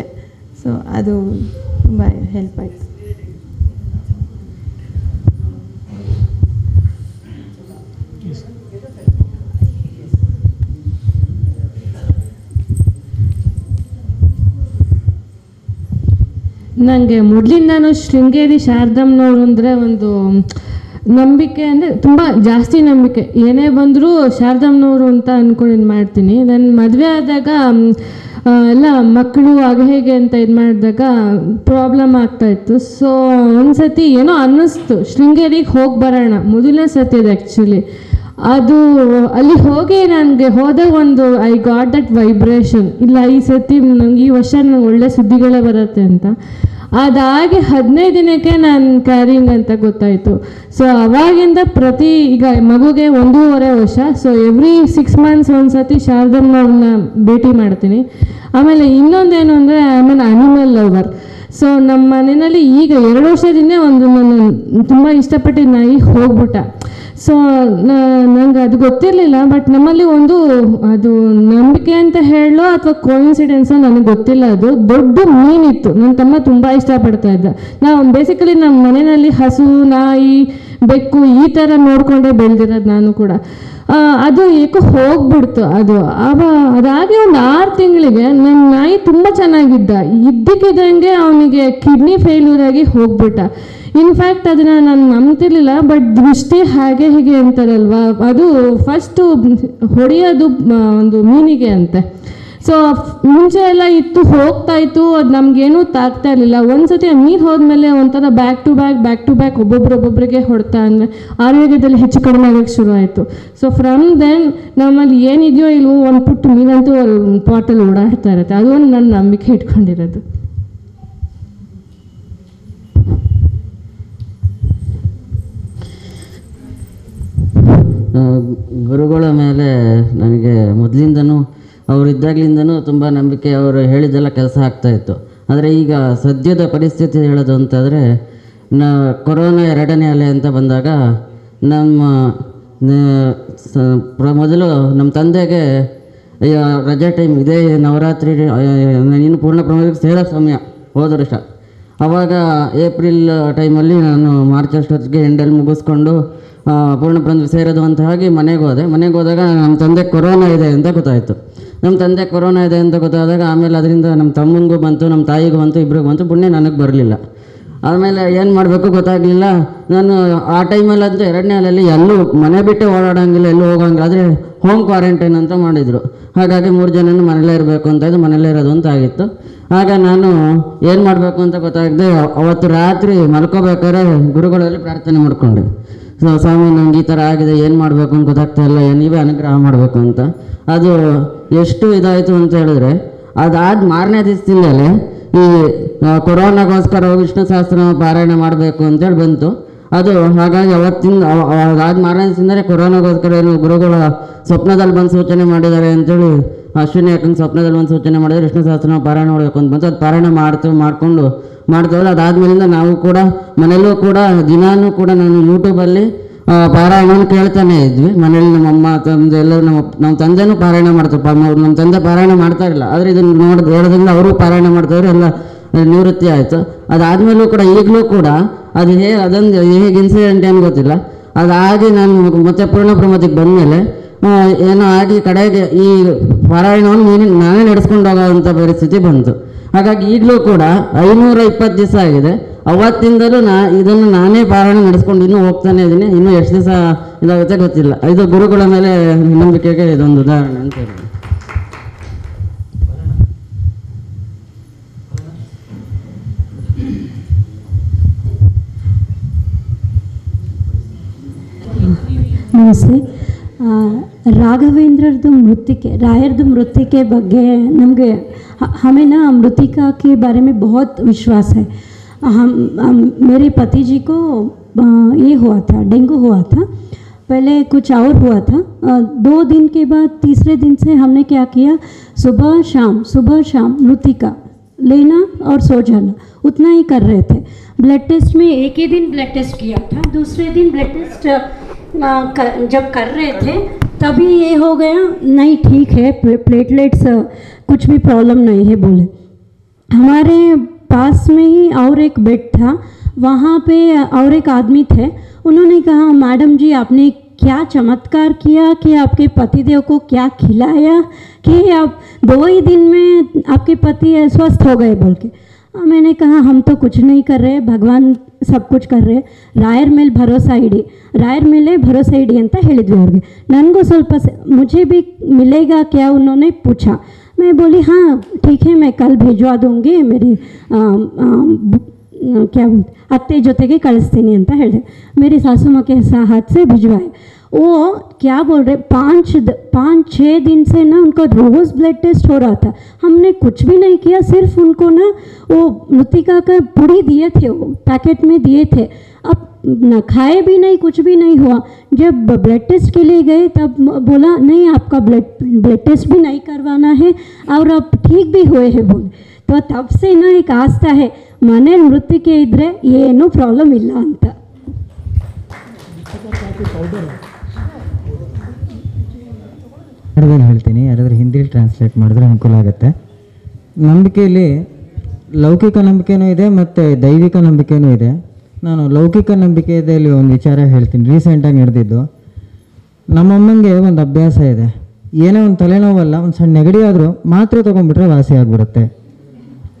Speaker 10: ಸೊ ಅದು ತುಂಬ ಹೆಲ್ಪ್ ಆಯಿತು
Speaker 11: ನನಗೆ ಮೊದಲಿಂದಾನು ಶೃಂಗೇರಿ ಶಾರದಮ್ಮನವ್ರು ಅಂದರೆ ಒಂದು ನಂಬಿಕೆ ಅಂದರೆ ತುಂಬ ಜಾಸ್ತಿ ನಂಬಿಕೆ ಏನೇ ಬಂದರೂ ಶಾರದಮ್ಮನವರು ಅಂತ ಅಂದ್ಕೊಂಡು ಮಾಡ್ತೀನಿ ನನ್ನ ಮದುವೆ ಆದಾಗ ಎಲ್ಲ ಮಕ್ಕಳು ಆಗ ಹೇಗೆ ಅಂತ ಇದು ಮಾಡಿದಾಗ ಪ್ರಾಬ್ಲಮ್ ಇತ್ತು ಸೊ ಒಂದು ಸತಿ ಏನೋ ಅನ್ನಿಸ್ತು ಶೃಂಗೇರಿಗೆ ಹೋಗಿ ಬರೋಣ ಮೊದಲನೇ ಸತಿ ಅದು ಆ್ಯಕ್ಚುಲಿ ಅದು ಅಲ್ಲಿ ಹೋಗಿ ನನಗೆ ಹೋದಾಗ ಒಂದು ಐ ಗಾಟ್ ದಟ್ ವೈಬ್ರೇಷನ್ ಇಲ್ಲ ಈ ಸತಿ ನಂಗೆ ಈ ವರ್ಷ ನನಗೆ ಒಳ್ಳೆ ಸುದ್ದಿಗಳೇ ಬರುತ್ತೆ ಅಂತ ಅದಾಗಿ ಹದಿನೈದು ದಿನಕ್ಕೆ ನಾನು ಕ್ಯಾರಿಂಗ್ ಅಂತ ಗೊತ್ತಾಯಿತು ಸೊ ಅವಾಗಿಂದ ಪ್ರತಿ ಈಗ ಮಗುಗೆ ಒಂದೂವರೆ ವರ್ಷ ಸೊ ಎವ್ರಿ ಸಿಕ್ಸ್ ಮಂತ್ಸ್ ಒಂದ್ಸತಿ ಅವ್ರನ್ನ ಭೇಟಿ ಮಾಡ್ತೀನಿ ಆಮೇಲೆ ಇನ್ನೊಂದೇನು ಅಂದರೆ I mean animal lover so ನಮ್ಮ ಮನೆಯಲ್ಲಿ ಈಗ ಎರಡು ವರ್ಷದಿಂದ ಒಂದು ನಾನು ತುಂಬ ಇಷ್ಟಪಟ್ಟಿದ್ದ ನಾಯಿ ಹೋಗ್ಬಿಟ್ಟ ಸೊ ನಂಗೆ ಅದು ಗೊತ್ತಿರಲಿಲ್ಲ ಬಟ್ ನಮ್ಮಲ್ಲಿ ಒಂದು ಅದು ನಂಬಿಕೆ ಅಂತ ಹೇಳೋ ಅಥವಾ ಕೋಇನ್ಸಿಡೆನ್ಸ್ ನನಗೆ ಗೊತ್ತಿಲ್ಲ ಅದು ದೊಡ್ಡ ಮೀನಿತ್ತು ನನ್ನ ತಮ್ಮ ತುಂಬ ಇಷ್ಟಪಡ್ತಾ ಇದ್ದ ನಾವು ಬೇಸಿಕಲಿ ನಮ್ಮ ಮನೆಯಲ್ಲಿ ಹಸು ನಾಯಿ ಬೆಕ್ಕು ಈ ಥರ ನೋಡಿಕೊಂಡೇ ಬೆಳೆದಿರೋದು ನಾನು ಕೂಡ ಅದು ಈಗ ಹೋಗ್ಬಿಡ್ತು ಅದು ಅವ ಅದಾಗಿ ಒಂದು ಆರು ತಿಂಗಳಿಗೆ ನನ್ನ ನಾಯಿ ತುಂಬ ಚೆನ್ನಾಗಿದ್ದ ಇದ್ದಕ್ಕಿದ್ದಂಗೆ ಅವನಿಗೆ ಕಿಡ್ನಿ ಫೇಲ್ಯೂರ್ ಆಗಿ ಹೋಗ್ಬಿಟ್ಟ ಇನ್ಫ್ಯಾಕ್ಟ್ ಅದನ್ನ ನಾನು ನಂಬ್ತಿರ್ಲಿಲ್ಲ ಬಟ್ ದೃಷ್ಟಿ ಹಾಗೆ ಹೀಗೆ ಅಂತಾರಲ್ವ ಅದು ಫಸ್ಟು ಹೊಡೆಯೋದು ಒಂದು ಮೀನಿಗೆ ಅಂತೆ ಸೊ ಮುಂಚೆ ಎಲ್ಲ ಇತ್ತು ಹೋಗ್ತಾ ಇತ್ತು ಅದು ನಮಗೇನೂ ತಾಗ್ತಾ ಇರಲಿಲ್ಲ ಒಂದ್ಸತಿ ಸತಿ ನೀರು ಹೋದ್ಮೇಲೆ ಒಂಥರ back to back back to back ಒಬ್ಬೊಬ್ರು ಒಬ್ಬೊಬ್ಬರಿಗೆ ಹೊಡ್ತಾ ಅಂದರೆ ಆರೋಗ್ಯದಲ್ಲಿ ಹೆಚ್ಚು ಕಡಿಮೆ ಆಗೋಕ್ಕೆ ಶುರು ಆಯಿತು ಸೊ ಫ್ರಮ್ ದೆನ್ ನಮ್ಮಲ್ಲಿ ಏನಿದೆಯೋ ಇಲ್ವೋ ಒಂದು ಪುಟ್ಟು ನೀರಂತೂ ಪಾಟಲ್ಲಿ ಓಡಾಡ್ತಾ ಇರುತ್ತೆ ಅದು ನನ್ನ ನಂಬಿಕೆ ಇಟ್ಕೊಂಡಿರೋದು
Speaker 12: ಗುರುಗಳ ಮೇಲೆ ನನಗೆ ಮೊದಲಿಂದನೂ ಇದ್ದಾಗ್ಲಿಂದನೂ ತುಂಬ ನಂಬಿಕೆ ಅವರು ಹೇಳಿದ್ದೆಲ್ಲ ಕೆಲಸ ಆಗ್ತಾಯಿತ್ತು ಆದರೆ ಈಗ ಸದ್ಯದ ಪರಿಸ್ಥಿತಿ ಹೇಳೋದು ಅಂತಂದರೆ ನ ಕೊರೋನಾ ಎರಡನೇ ಅಲೆ ಅಂತ ಬಂದಾಗ ನಮ್ಮ ಮೊದಲು ನಮ್ಮ ತಂದೆಗೆ ರಜೆ ಟೈಮ್ ಇದೇ ನವರಾತ್ರಿ ಇನ್ನು ಪೂರ್ಣ ಪ್ರಮಾಣದಲ್ಲಿ ಸೇರೋ ಸಮಯ ಹೋದ ವರ್ಷ ಆವಾಗ ಏಪ್ರಿಲ್ ಟೈಮಲ್ಲಿ ನಾನು ಮಾರ್ಚ್ ಅಷ್ಟೊತ್ತಿಗೆ ಎಂಡಲ್ಲಿ ಮುಗಿಸ್ಕೊಂಡು ಪೂರ್ಣ ಪ್ರಮಾಣದಲ್ಲಿ ಸೇರೋದು ಅಂತ ಹಾಗೆ ಮನೆಗೆ ಹೋದೆ ಮನೆಗೆ ಹೋದಾಗ ನಮ್ಮ ತಂದೆ ಕೊರೋನಾ ಇದೆ ಅಂತ ಗೊತ್ತಾಯಿತು ನಮ್ಮ ತಂದೆ ಕೊರೋನಾ ಇದೆ ಅಂತ ಗೊತ್ತಾದಾಗ ಆಮೇಲೆ ಅದರಿಂದ ನಮ್ಮ ತಮ್ಮಂಗೂ ಬಂತು ನಮ್ಮ ತಾಯಿಗೂ ಬಂತು ಇಬ್ಬರಿಗೂ ಬಂತು ಪುಣ್ಯ ನನಗೆ ಬರಲಿಲ್ಲ ಆಮೇಲೆ ಏನು ಮಾಡಬೇಕು ಗೊತ್ತಾಗಲಿಲ್ಲ ನಾನು ಆ ಅಂತೂ ಎರಡನೇ ಅಲೆಯಲ್ಲಿ ಎಲ್ಲೂ ಮನೆ ಬಿಟ್ಟು ಓಡಾಡೋಂಗಿಲ್ಲ ಎಲ್ಲೂ ಹೋಗೋಂಗಿಲ್ಲ ಆದರೆ ಹೋಮ್ ಕ್ವಾರಂಟೈನ್ ಅಂತ ಮಾಡಿದರು ಹಾಗಾಗಿ ಮೂರು ಜನನೂ ಮನೇಲೇ ಇರಬೇಕು ಅಂತ ಇದು ಮನೇಲೇ ಇರೋದು ಅಂತ ಆಗಿತ್ತು ಆಗ ನಾನು ಏನು ಮಾಡಬೇಕು ಅಂತ ಗೊತ್ತಾಗದೆ ಅವತ್ತು ರಾತ್ರಿ ಮಲ್ಕೋಬೇಕಾದ್ರೆ ಗುರುಗಳಲ್ಲಿ ಪ್ರಾರ್ಥನೆ ಮಾಡಿಕೊಂಡೆ ಸ್ವಾಮಿ ನನಗೆ ಈ ಥರ ಆಗಿದೆ ಏನು ಮಾಡಬೇಕು ಅಂತ ಗೊತ್ತಾಗ್ತಾ ಇಲ್ಲ ನೀವೇ ಅನುಗ್ರಹ ಮಾಡಬೇಕು ಅಂತ ಅದು ಎಷ್ಟು ಇದಾಯಿತು ಅಂತ ಹೇಳಿದ್ರೆ ಅದಾದ ಮಾರನೇ ದಿವಸದಿಂದಲೇ ಈ ಕೊರೋನಾಗೋಸ್ಕರ ವಿಷ್ಣು ಸಹಸ್ರ ಪಾರಾಯಣ ಮಾಡಬೇಕು ಅಂತೇಳಿ ಬಂತು ಅದು ಹಾಗಾಗಿ ಅವತ್ತಿಂದ ಅದಾದ ಮಾರನೇ ದಿವಸದಿಂದಲೇ ಕೊರೋನಾಗೋಸ್ಕರ ಏನು ಗುರುಗಳ ಸ್ವಪ್ನದಲ್ಲಿ ಬಂದು ಸೂಚನೆ ಮಾಡಿದ್ದಾರೆ ಅಂತೇಳಿ ಅಶ್ವಿನಿ ಯಾಕಂದ್ರೆ ಸ್ವಪ್ನದಲ್ಲಿ ಒಂದು ಸೂಚನೆ ಮಾಡಿದರೆ ವಿಷ್ಣು ಸಹಸ್ರ ಪಾರಾಯಣ ಮಾಡಬೇಕು ಅಂತ ಬಂತು ಅದು ಪಾರಾಯಣ ಮಾಡ್ತೀವಿ ಮಾಡಿಕೊಂಡು ಮಾಡ್ತೇವೆ ಅದಾದ್ಮೇಲಿಂದ ನಾವು ಕೂಡ ಮನೆಯಲ್ಲೂ ಕೂಡ ದಿನಾನೂ ಕೂಡ ನಾನು ಯೂಟ್ಯೂಬಲ್ಲಿ ಪಾರಾಯಣವನ್ನು ಕೇಳ್ತಾನೆ ಇದ್ವಿ ಮನೇಲಿ ನಮ್ಮ ಅಮ್ಮ ತಂದೆ ಎಲ್ಲರೂ ನಮ್ಮ ನಮ್ಮ ತಂದೆನೂ ಪಾರಾಯಣ ಮಾಡ್ತಾರೆ ಅವ್ರು ನಮ್ಮ ತಂದೆ ಪಾರಾಯಣ ಮಾಡ್ತಾ ಇರಲಿಲ್ಲ ಆದರೆ ಇದನ್ನು ನೋಡಿದ ಹೇಳೋದ್ರಿಂದ ಅವರು ಪಾರಾಯಣ ಮಾಡ್ತಾಯಿದ್ರು ಎಲ್ಲ ನಿವೃತ್ತಿ ಆಯಿತು ಅದಾದಮೇಲೂ ಕೂಡ ಈಗಲೂ ಕೂಡ ಅದು ಹೇಗೆ ಅದೊಂದು ಹೇಗೆ ಇನ್ಸಿಡೆಂಟ್ ಏನು ಗೊತ್ತಿಲ್ಲ ಅದಾಗಿ ನಾನು ಮತ್ತೆ ಪೂರ್ಣ ಪ್ರಮತಿಗೆ ಬಂದಮೇಲೆ ಏನೋ ಆಗಿ ಕಡೆಗೆ ಈ ಪಾರಾಯಣವನ್ನು ನೀನು ನಾನೇ ನಡೆಸ್ಕೊಂಡು ಹೋಗೋವಂಥ ಪರಿಸ್ಥಿತಿ ಬಂತು ಹಾಗಾಗಿ ಈಗಲೂ ಕೂಡ ಐನೂರ ಇಪ್ಪತ್ತು ದಿವಸ ಆಗಿದೆ अवत्तिंदल ना इदन नाने बारेन ನಡೆಸ್ಕೊಂಡಿ ಇನ್ನು ಹೋಗತಾನೆ ಇದಿನಿ ಇನ್ನು ಎಷ್ಟು ದಿನ ಇನ್ನು ಗೊತ್ತಿಲ್ಲ ಇದು ಗುರುಗಳ ಮೇಲೆ ಇನ್ನೊಮ್ಮೆ ಕೇಳಿಗೆ ಇದೊಂದು ಉದಾಹರಣೆ ಅಂತ ಹೇಳಿ
Speaker 13: ಮನಸೆ ರಾಘವೇಂದ್ರರದು ಮೃತ್ತಿಕೆ ರಾಯರದು ಮೃತ್ತಿಕೆ ಬಗ್ಗೆ ನಮಗೆ ಅಮೇನ ಮೃತ್ತಿಕಾಕೆ ಬರೆಮೆ ಬಹಳ ವಿಶ್ವಾಸ आहे हम, हम मेरे पति जी को ये हुआ था डेंगू हुआ था पहले कुछ और हुआ था दो दिन के बाद तीसरे दिन से हमने क्या किया सुबह शाम सुबह शाम लुतिका लेना और सो जाना उतना ही कर रहे थे ब्लड टेस्ट में एक ही दिन ब्लड टेस्ट किया था दूसरे दिन ब्लड टेस्ट जब कर रहे थे तभी ये हो गया नहीं ठीक है प्लेटलेट्स कुछ भी प्रॉब्लम नहीं है बोले हमारे पास में ही और एक बेड था वहाँ पे और एक आदमी थे उन्होंने कहा मैडम जी आपने क्या चमत्कार किया कि आपके पतिदेव को क्या खिलाया कि आप दो ही दिन में आपके पति स्वस्थ हो गए बोल के मैंने कहा हम तो कुछ नहीं कर रहे भगवान सब कुछ कर रहे ರಾಯರ ಮೇಲೆ ಭರೋಸಾ ಇಡಿ रायर मेले भरोसा ಇಡಿ डी ಹೇಳಿದ್ವಿ ಅವ್ರಿಗೆ ನನಗೂ ಸ್ವಲ್ಪ मुझे भी मिलेगा क्या उन्होंने पूछा મે બોલી હા ઠીક હે મે કલ ભેજવા દુંગી મેરે અ શું કે હોય અતે જોતે કે કલસ્તની ಅಂತ હે મેરી સાસુમોકે સા આદસે ભેજવાય ઓ કે બોલ રહે પાંચ પાંચ છ દિન સે ના انકો બ્લડ ટેસ્ટ હો રહા થા હમને કુછ ભી નહીં કિયા સિર્ફ ઉનકો ના ઓ મુતીકા કા પુડી દિયે થે ટિકેટ મે દિયે થે અ ना खाए भी नहीं कुछ भी नहीं हुआ जब ब्लड टेस्ट के लिए गए तब बोला नहीं आपका ब्लड ब्लड टेस्ट भी नहीं करवाना है और आप ठीक भी हुए हैं बोले तो तब से ಇನ್ನೂ ಈಗ ಆಸ್ತಾ ಹೇ ಮನೆ ನೃತ್ಯಕ್ಕೆ ಇದ್ದರೆ ಏನೂ ಪ್ರಾಬ್ಲಮ್ ಇಲ್ಲ ಅಂತ
Speaker 14: ಹೇಳ್ತೀನಿ ಯಾರಾದರೂ ಹಿಂದಿಲಿ ಟ್ರಾನ್ಸ್ಲೇಟ್ ಮಾಡಿದ್ರೆ ಅನುಕೂಲ ಆಗುತ್ತೆ ನಂಬಿಕೆಯಲ್ಲಿ ಲೌಕಿಕ ನಂಬಿಕೆನೂ ಇದೆ ಮತ್ತು ದೈವಿಕ ನಂಬಿಕೆನೂ ಇದೆ ನಾನು ಲೌಕಿಕ ನಂಬಿಕೆಯಲ್ಲಿ ಒಂದು ವಿಚಾರ ಹೇಳ್ತೀನಿ ರೀಸೆಂಟಾಗಿ ನಡೆದಿದ್ದು ನಮ್ಮಮ್ಮಂಗೆ ಒಂದು ಅಭ್ಯಾಸ ಇದೆ ಏನೇ ಒಂದು ತಲೆನೋವಲ್ಲ ಒಂದು ಸಣ್ಣ ನೆಗಡಿ ಆದರೂ ಮಾತ್ರೆ ತೊಗೊಂಡ್ಬಿಟ್ರೆ ವಾಸಿ ಆಗಿಬಿಡುತ್ತೆ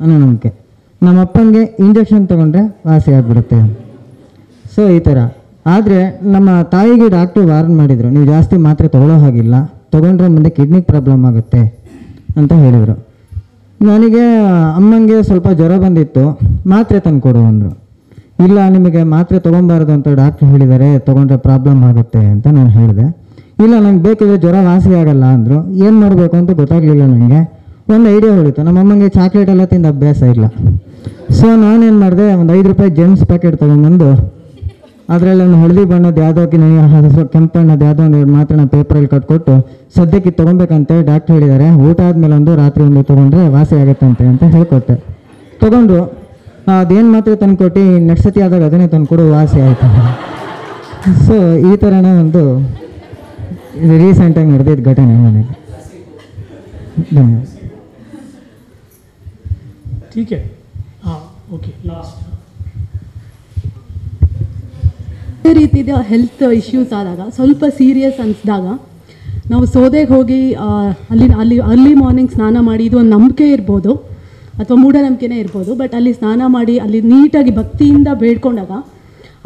Speaker 14: ಅನ್ನೋ ನಂಬಿಕೆ ನಮ್ಮ ಇಂಜೆಕ್ಷನ್ ತೊಗೊಂಡ್ರೆ ವಾಸಿ ಆಗಿಬಿಡುತ್ತೆ ಸೊ ಈ ಥರ ಆದರೆ ನಮ್ಮ ತಾಯಿಗೆ ಡಾಕ್ಟ್ರು ವಾರ್ನ್ ಮಾಡಿದರು ನೀವು ಜಾಸ್ತಿ ಮಾತ್ರೆ ತೊಗೊಳ್ಳೋ ಹಾಗಿಲ್ಲ ತೊಗೊಂಡ್ರೆ ಮುಂದೆ ಕಿಡ್ನಿ ಪ್ರಾಬ್ಲಮ್ ಆಗುತ್ತೆ ಅಂತ ಹೇಳಿದರು ನನಗೆ ಅಮ್ಮಂಗೆ ಸ್ವಲ್ಪ ಜ್ವರ ಬಂದಿತ್ತು ಮಾತ್ರೆ ತಂದು ಕೊಡು ಅಂದರು ಇಲ್ಲ ನಿಮಗೆ ಮಾತ್ರೆ ತೊಗೊಬಾರ್ದು ಅಂತ ಡಾಕ್ಟ್ರ್ ಹೇಳಿದ್ದಾರೆ ತೊಗೊಂಡ್ರೆ ಪ್ರಾಬ್ಲಮ್ ಆಗುತ್ತೆ ಅಂತ ನಾನು ಹೇಳಿದೆ ಇಲ್ಲ ನಂಗೆ ಬೇಕಿದ್ರೆ ಜ್ವರ ವಾಸಿ ಆಗಲ್ಲ ಅಂದರು ಏನು ಮಾಡಬೇಕು ಅಂತ ಗೊತ್ತಾಗಲಿಲ್ಲ ನನಗೆ ಒಂದು ಐಡಿಯಾ ಹೊಳಿತು ನಮ್ಮಮ್ಮಂಗೆ ಚಾಕ್ಲೇಟ್ ಎಲ್ಲ ತಿಂದು ಅಭ್ಯಾಸ ಇಲ್ಲ ಸೊ ನಾನೇನು ಮಾಡಿದೆ ಒಂದು ಐದು ರೂಪಾಯಿ ಜೆಮ್ಸ್ ಪ್ಯಾಕೆಟ್ ತೊಗೊಂಬಂದು ಅದರಲ್ಲಿ ಒಂದು ಹಳದಿ ಬಣ್ಣದ ಯಾವುದೋ ಹಸು ಕೆಂಪು ಬಣ್ಣದ ಯಾವುದೋ ಒಂದು ಎರಡು ಮಾತ್ರ ಪೇಪರಲ್ಲಿ ಕಟ್ಕೊಟ್ಟು ಸದ್ಯಕ್ಕೆ ತೊಗೊಬೇಕಂತೆ ಡಾಕ್ಟ್ರ್ ಹೇಳಿದ್ದಾರೆ ಊಟ ಆದಮೇಲೆ ಒಂದು ರಾತ್ರಿ ಒಂದು ತೊಗೊಂಡ್ರೆ ವಾಸಿ ಆಗುತ್ತಂತೆ ಅಂತ ಹೇಳ್ಕೊಟ್ಟೆ ತೊಗೊಂಡು ಅದೇನು ಮಾತ್ರ ತಂದು ಕೊಟ್ಟು ನೆಕ್ಸ್ಟ್ ಸತಿ ಆದಾಗ ಅದನ್ನೇ ತಂದು ಕೊಡೋ ಆಸೆ ಆಯಿತು ಸೊ ಈ ಥರನೇ ಒಂದು ರೀಸೆಂಟಾಗಿ ನಡೆದಿದ್ದ ಘಟನೆ ನನಗೆ
Speaker 2: ಅದೇ ರೀತಿಯ ಹೆಲ್ತ್ ಇಶ್ಯೂಸ್ ಆದಾಗ ಸ್ವಲ್ಪ ಸೀರಿಯಸ್ ಅನಿಸಿದಾಗ ನಾವು ಸೋದೆಗೆ ಹೋಗಿ ಅಲ್ಲಿ ಅಲ್ಲಿ ಅರ್ಲಿ ಮಾರ್ನಿಂಗ್ ಸ್ನಾನ ಮಾಡಿ ಇದು ಒಂದು ನಂಬಿಕೆ ಇರ್ಬೋದು ಅಥವಾ ಇರ್ಬೋದು ಬಟ್ ಅಲ್ಲಿ ಸ್ನಾನ ಮಾಡಿ ಅಲ್ಲಿ ನೀಟಾಗಿ ಭಕ್ತಿಯಿಂದ ಬೇಡ್ಕೊಂಡಾಗ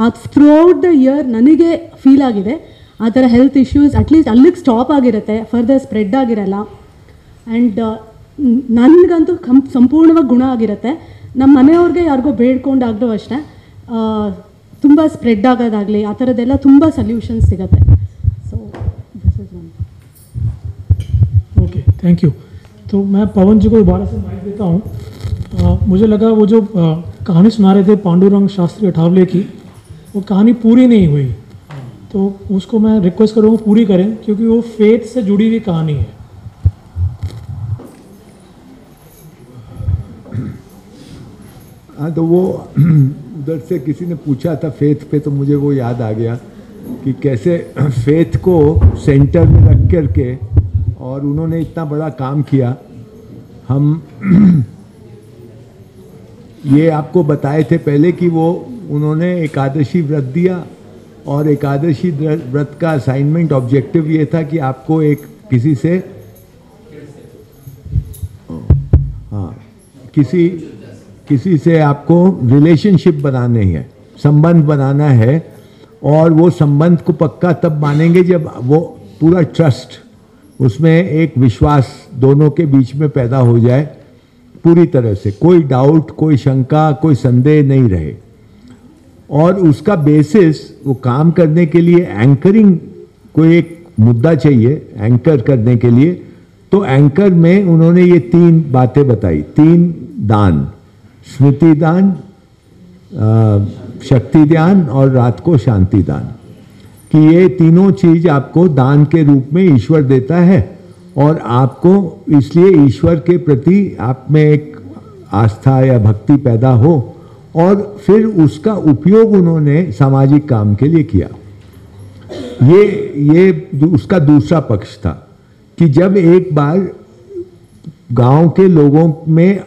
Speaker 2: ಆ ಥ್ರೂಔಟ್ ದ ಇಯರ್ ನನಗೆ ಫೀಲ್ ಆಗಿದೆ ಆ ಥರ ಹೆಲ್ತ್ ಇಶ್ಯೂಸ್ ಅಟ್ಲೀಸ್ಟ್ ಅಲ್ಲಿಗೆ ಸ್ಟಾಪ್ ಆಗಿರುತ್ತೆ ಫರ್ದರ್ ಸ್ಪ್ರೆಡ್ ಆಗಿರಲ್ಲ ಆ್ಯಂಡ್ uh, ನನಗಂತೂ ಕಂ ಸಂಪೂರ್ಣವಾಗಿ ಗುಣ ಆಗಿರುತ್ತೆ ನಮ್ಮ ಮನೆಯವ್ರಿಗೆ ಯಾರಿಗೋ ಬೇಡ್ಕೊಂಡಾಗಲೂ ಅಷ್ಟೇ ತುಂಬ ಸ್ಪ್ರೆಡ್ ಆಗೋದಾಗಲಿ ಆ ಥರದ್ದೆಲ್ಲ ತುಂಬ ಸೊಲ್ಯೂಷನ್ಸ್ ಸಿಗುತ್ತೆ
Speaker 3: so this is one
Speaker 1: okay thank you तो मैं पवन जी को दोबारा से माइक देता हूँ मुझे लगा वो जो आ, कहानी सुना रहे थे पांडुरंग शास्त्री अठावले की वो कहानी पूरी नहीं हुई तो उसको मैं रिक्वेस्ट करूँगा पूरी करें क्योंकि वो फेथ से जुड़ी हुई कहानी है
Speaker 15: हाँ तो वो उधर से किसी ने पूछा था फेथ पे तो मुझे वो याद आ गया कि कैसे फेथ को सेंटर में रख कर के और उन्होंने इतना बड़ा काम किया हम ये आपको बताए थे पहले कि वो उन्होंने एकादशी व्रत दिया और एकादशी व्रत का असाइनमेंट ऑब्जेक्टिव ये था कि आपको एक किसी से हाँ किसी किसी से आपको रिलेशनशिप बनाने है संबंध बनाना है और वो संबंध को पक्का तब मानेंगे जब वो पूरा ट्रस्ट उसमें एक विश्वास दोनों के बीच में पैदा हो जाए पूरी तरह से कोई डाउट कोई शंका कोई संदेह नहीं रहे और उसका बेसिस वो काम करने के लिए एंकरिंग कोई एक मुद्दा चाहिए एंकर करने के लिए तो एंकर में उन्होंने ये तीन बातें बताई तीन दान स्मृति दान शक्ति दान और रात को शांति दान कि ये तीनों चीज आपको दान के रूप में ईश्वर देता है और आपको इसलिए ईश्वर के प्रति आप में एक आस्था या भक्ति पैदा हो और फिर उसका उपयोग उन्होंने सामाजिक काम के लिए किया ये ये उसका दूसरा पक्ष था कि जब एक बार गांव के लोगों में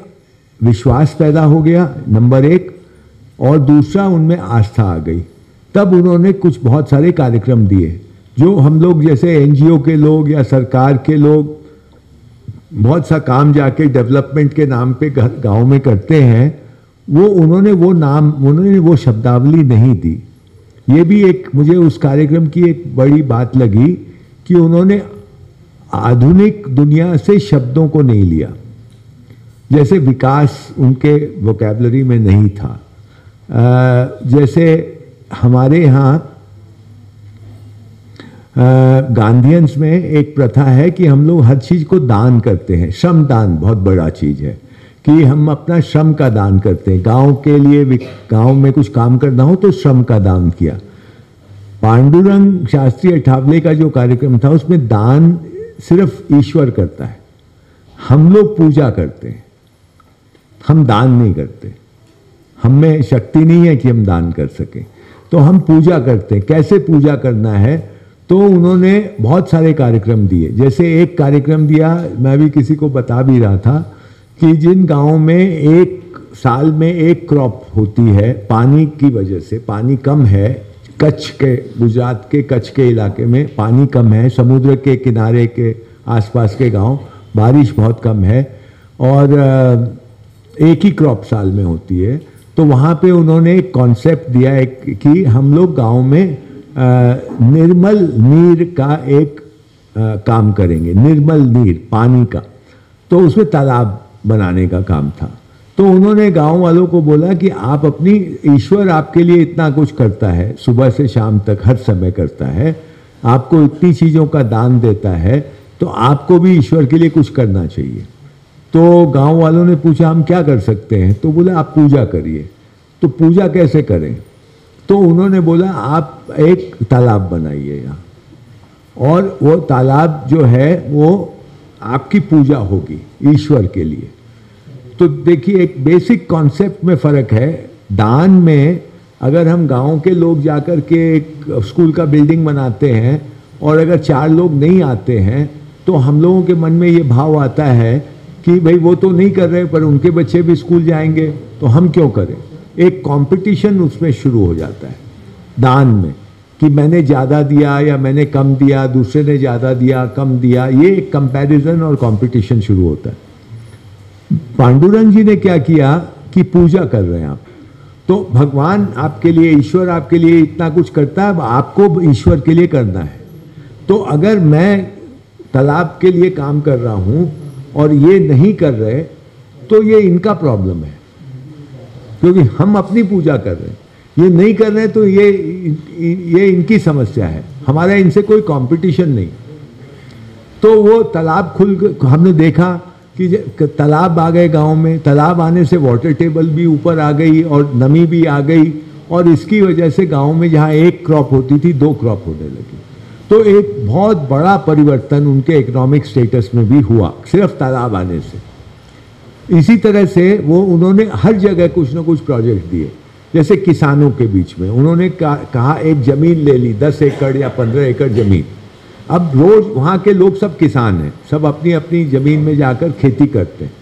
Speaker 15: विश्वास पैदा हो गया नंबर एक और दूसरा उनमें आस्था आ गई तब उन्होंने कुछ बहुत सारे कार्यक्रम दिए जो हम लोग जैसे एनजीओ के लोग या सरकार के लोग बहुत सा काम जाके डेवलपमेंट के नाम पे गांव में करते हैं वो उन्होंने वो नाम उन्होंने वो शब्दावली नहीं दी ये भी एक मुझे उस कार्यक्रम की एक बड़ी बात लगी कि उन्होंने आधुनिक दुनिया से शब्दों को नहीं लिया जैसे विकास उनके वोकेबलरी में नहीं था जैसे हमारे यहाँ गांधीयंस में एक प्रथा है कि हम लोग हर चीज़ को दान करते हैं श्रम दान बहुत बड़ा चीज़ है कि हम अपना श्रम का दान करते हैं गांव के लिए गांव में कुछ काम करना हो तो श्रम का दान किया पांडुरंग शास्त्रीय अठावले का जो कार्यक्रम था उसमें दान सिर्फ ईश्वर करता है हम लोग पूजा करते हैं हम दान नहीं करते हमें शक्ति नहीं है कि हम दान कर सकें तो हम पूजा करते हैं कैसे पूजा करना है तो उन्होंने बहुत सारे कार्यक्रम दिए जैसे एक कार्यक्रम दिया मैं भी किसी को बता भी रहा था कि जिन गाँव में एक साल में एक क्रॉप होती है पानी की वजह से पानी कम है कच्छ के गुजरात के कच्छ के इलाके में पानी कम है समुद्र के किनारे के आसपास के गांव बारिश बहुत कम है और एक ही क्रॉप साल में होती है तो वहाँ पे उन्होंने एक कॉन्सेप्ट दिया है कि हम लोग गांव में निर्मल नीर का एक आ, काम करेंगे निर्मल नीर पानी का तो उसमें तालाब बनाने का काम था तो उन्होंने गांव वालों को बोला कि आप अपनी ईश्वर आपके लिए इतना कुछ करता है सुबह से शाम तक हर समय करता है आपको इतनी चीज़ों का दान देता है तो आपको भी ईश्वर के लिए कुछ करना चाहिए तो गांव वालों ने पूछा हम क्या कर सकते हैं तो बोले आप पूजा करिए तो पूजा कैसे करें तो उन्होंने बोला आप एक तालाब बनाइए यहाँ और वो तालाब जो है वो आपकी पूजा होगी ईश्वर के लिए तो देखिए एक बेसिक कॉन्सेप्ट में फ़र्क है दान में अगर हम गांव के लोग जाकर के एक स्कूल का बिल्डिंग बनाते हैं और अगर चार लोग नहीं आते हैं तो हम लोगों के मन में ये भाव आता है कि भाई वो तो नहीं कर रहे पर उनके बच्चे भी स्कूल जाएंगे तो हम क्यों करें एक कंपटीशन उसमें शुरू हो जाता है दान में कि मैंने ज़्यादा दिया या मैंने कम दिया दूसरे ने ज़्यादा दिया कम दिया ये एक कंपेरिजन और कंपटीशन शुरू होता है पांडुरंग जी ने क्या किया कि पूजा कर रहे हैं आप तो भगवान आपके लिए ईश्वर आपके लिए इतना कुछ करता है आपको ईश्वर के लिए करना है तो अगर मैं तालाब के लिए काम कर रहा हूँ और ये नहीं कर रहे तो ये इनका प्रॉब्लम है क्योंकि हम अपनी पूजा कर रहे हैं ये नहीं कर रहे तो ये ये इनकी समस्या है हमारा इनसे कोई कंपटीशन नहीं तो वो तालाब खुल हमने देखा कि तालाब आ गए गांव में तालाब आने से वाटर टेबल भी ऊपर आ गई और नमी भी आ गई और इसकी वजह से गांव में जहाँ एक क्रॉप होती थी दो क्रॉप होने लगी तो एक बहुत बड़ा परिवर्तन उनके इकोनॉमिक स्टेटस में भी हुआ सिर्फ तालाब आने से इसी तरह से वो उन्होंने हर जगह कुछ ना कुछ प्रोजेक्ट दिए जैसे किसानों के बीच में उन्होंने कहा एक ज़मीन ले ली दस एकड़ या पंद्रह एकड़ ज़मीन अब रोज़ वहाँ के लोग सब किसान हैं सब अपनी अपनी ज़मीन में जाकर खेती करते हैं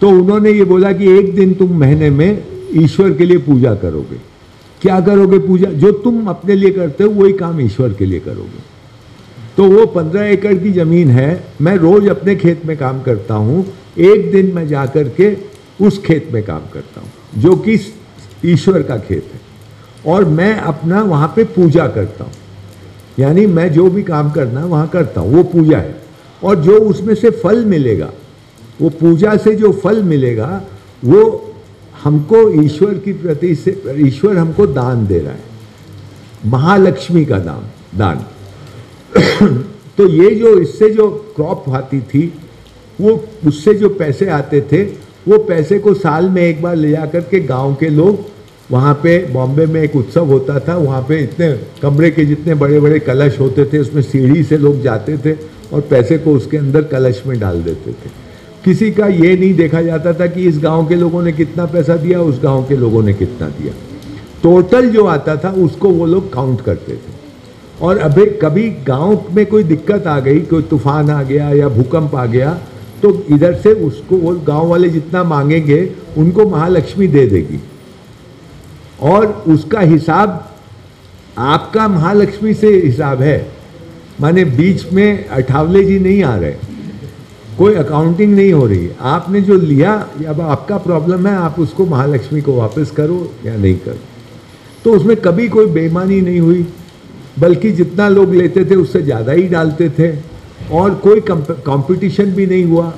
Speaker 15: तो उन्होंने ये बोला कि एक दिन तुम महीने में ईश्वर के लिए पूजा करोगे क्या करोगे पूजा जो तुम अपने लिए करते हो वही काम ईश्वर के लिए करोगे तो वो पंद्रह एकड़ की ज़मीन है मैं रोज़ अपने खेत में काम करता हूँ एक दिन मैं जा कर के उस खेत में काम करता हूँ जो कि ईश्वर का खेत है और मैं अपना वहाँ पे पूजा करता हूँ यानी मैं जो भी काम करना है वहाँ करता हूँ वो पूजा है और जो उसमें से फल मिलेगा वो पूजा से जो फल मिलेगा वो हमको ईश्वर की प्रति से ईश्वर हमको दान दे रहा है महालक्ष्मी का दान दान तो ये जो इससे जो क्रॉप आती थी वो उससे जो पैसे आते थे वो पैसे को साल में एक बार ले जा कर के गाँव के लोग वहाँ पे बॉम्बे में एक उत्सव होता था वहाँ पे इतने कमरे के जितने बड़े बड़े कलश होते थे उसमें सीढ़ी से लोग जाते थे और पैसे को उसके अंदर कलश में डाल देते थे किसी का ये नहीं देखा जाता था कि इस गांव के लोगों ने कितना पैसा दिया उस गांव के लोगों ने कितना दिया टोटल जो आता था उसको वो लोग काउंट करते थे और अभी कभी गांव में कोई दिक्कत आ गई कोई तूफान आ गया या भूकंप आ गया तो इधर से उसको वो गांव वाले जितना मांगेंगे उनको महालक्ष्मी दे देगी और उसका हिसाब आपका महालक्ष्मी से हिसाब है माने बीच में अठावले जी नहीं आ रहे कोई अकाउंटिंग नहीं हो रही आपने जो लिया अब आपका प्रॉब्लम है आप उसको महालक्ष्मी को वापस करो या नहीं करो तो उसमें कभी कोई बेईमानी नहीं हुई बल्कि जितना लोग लेते थे उससे ज़्यादा ही डालते थे और कोई कंपटीशन भी नहीं हुआ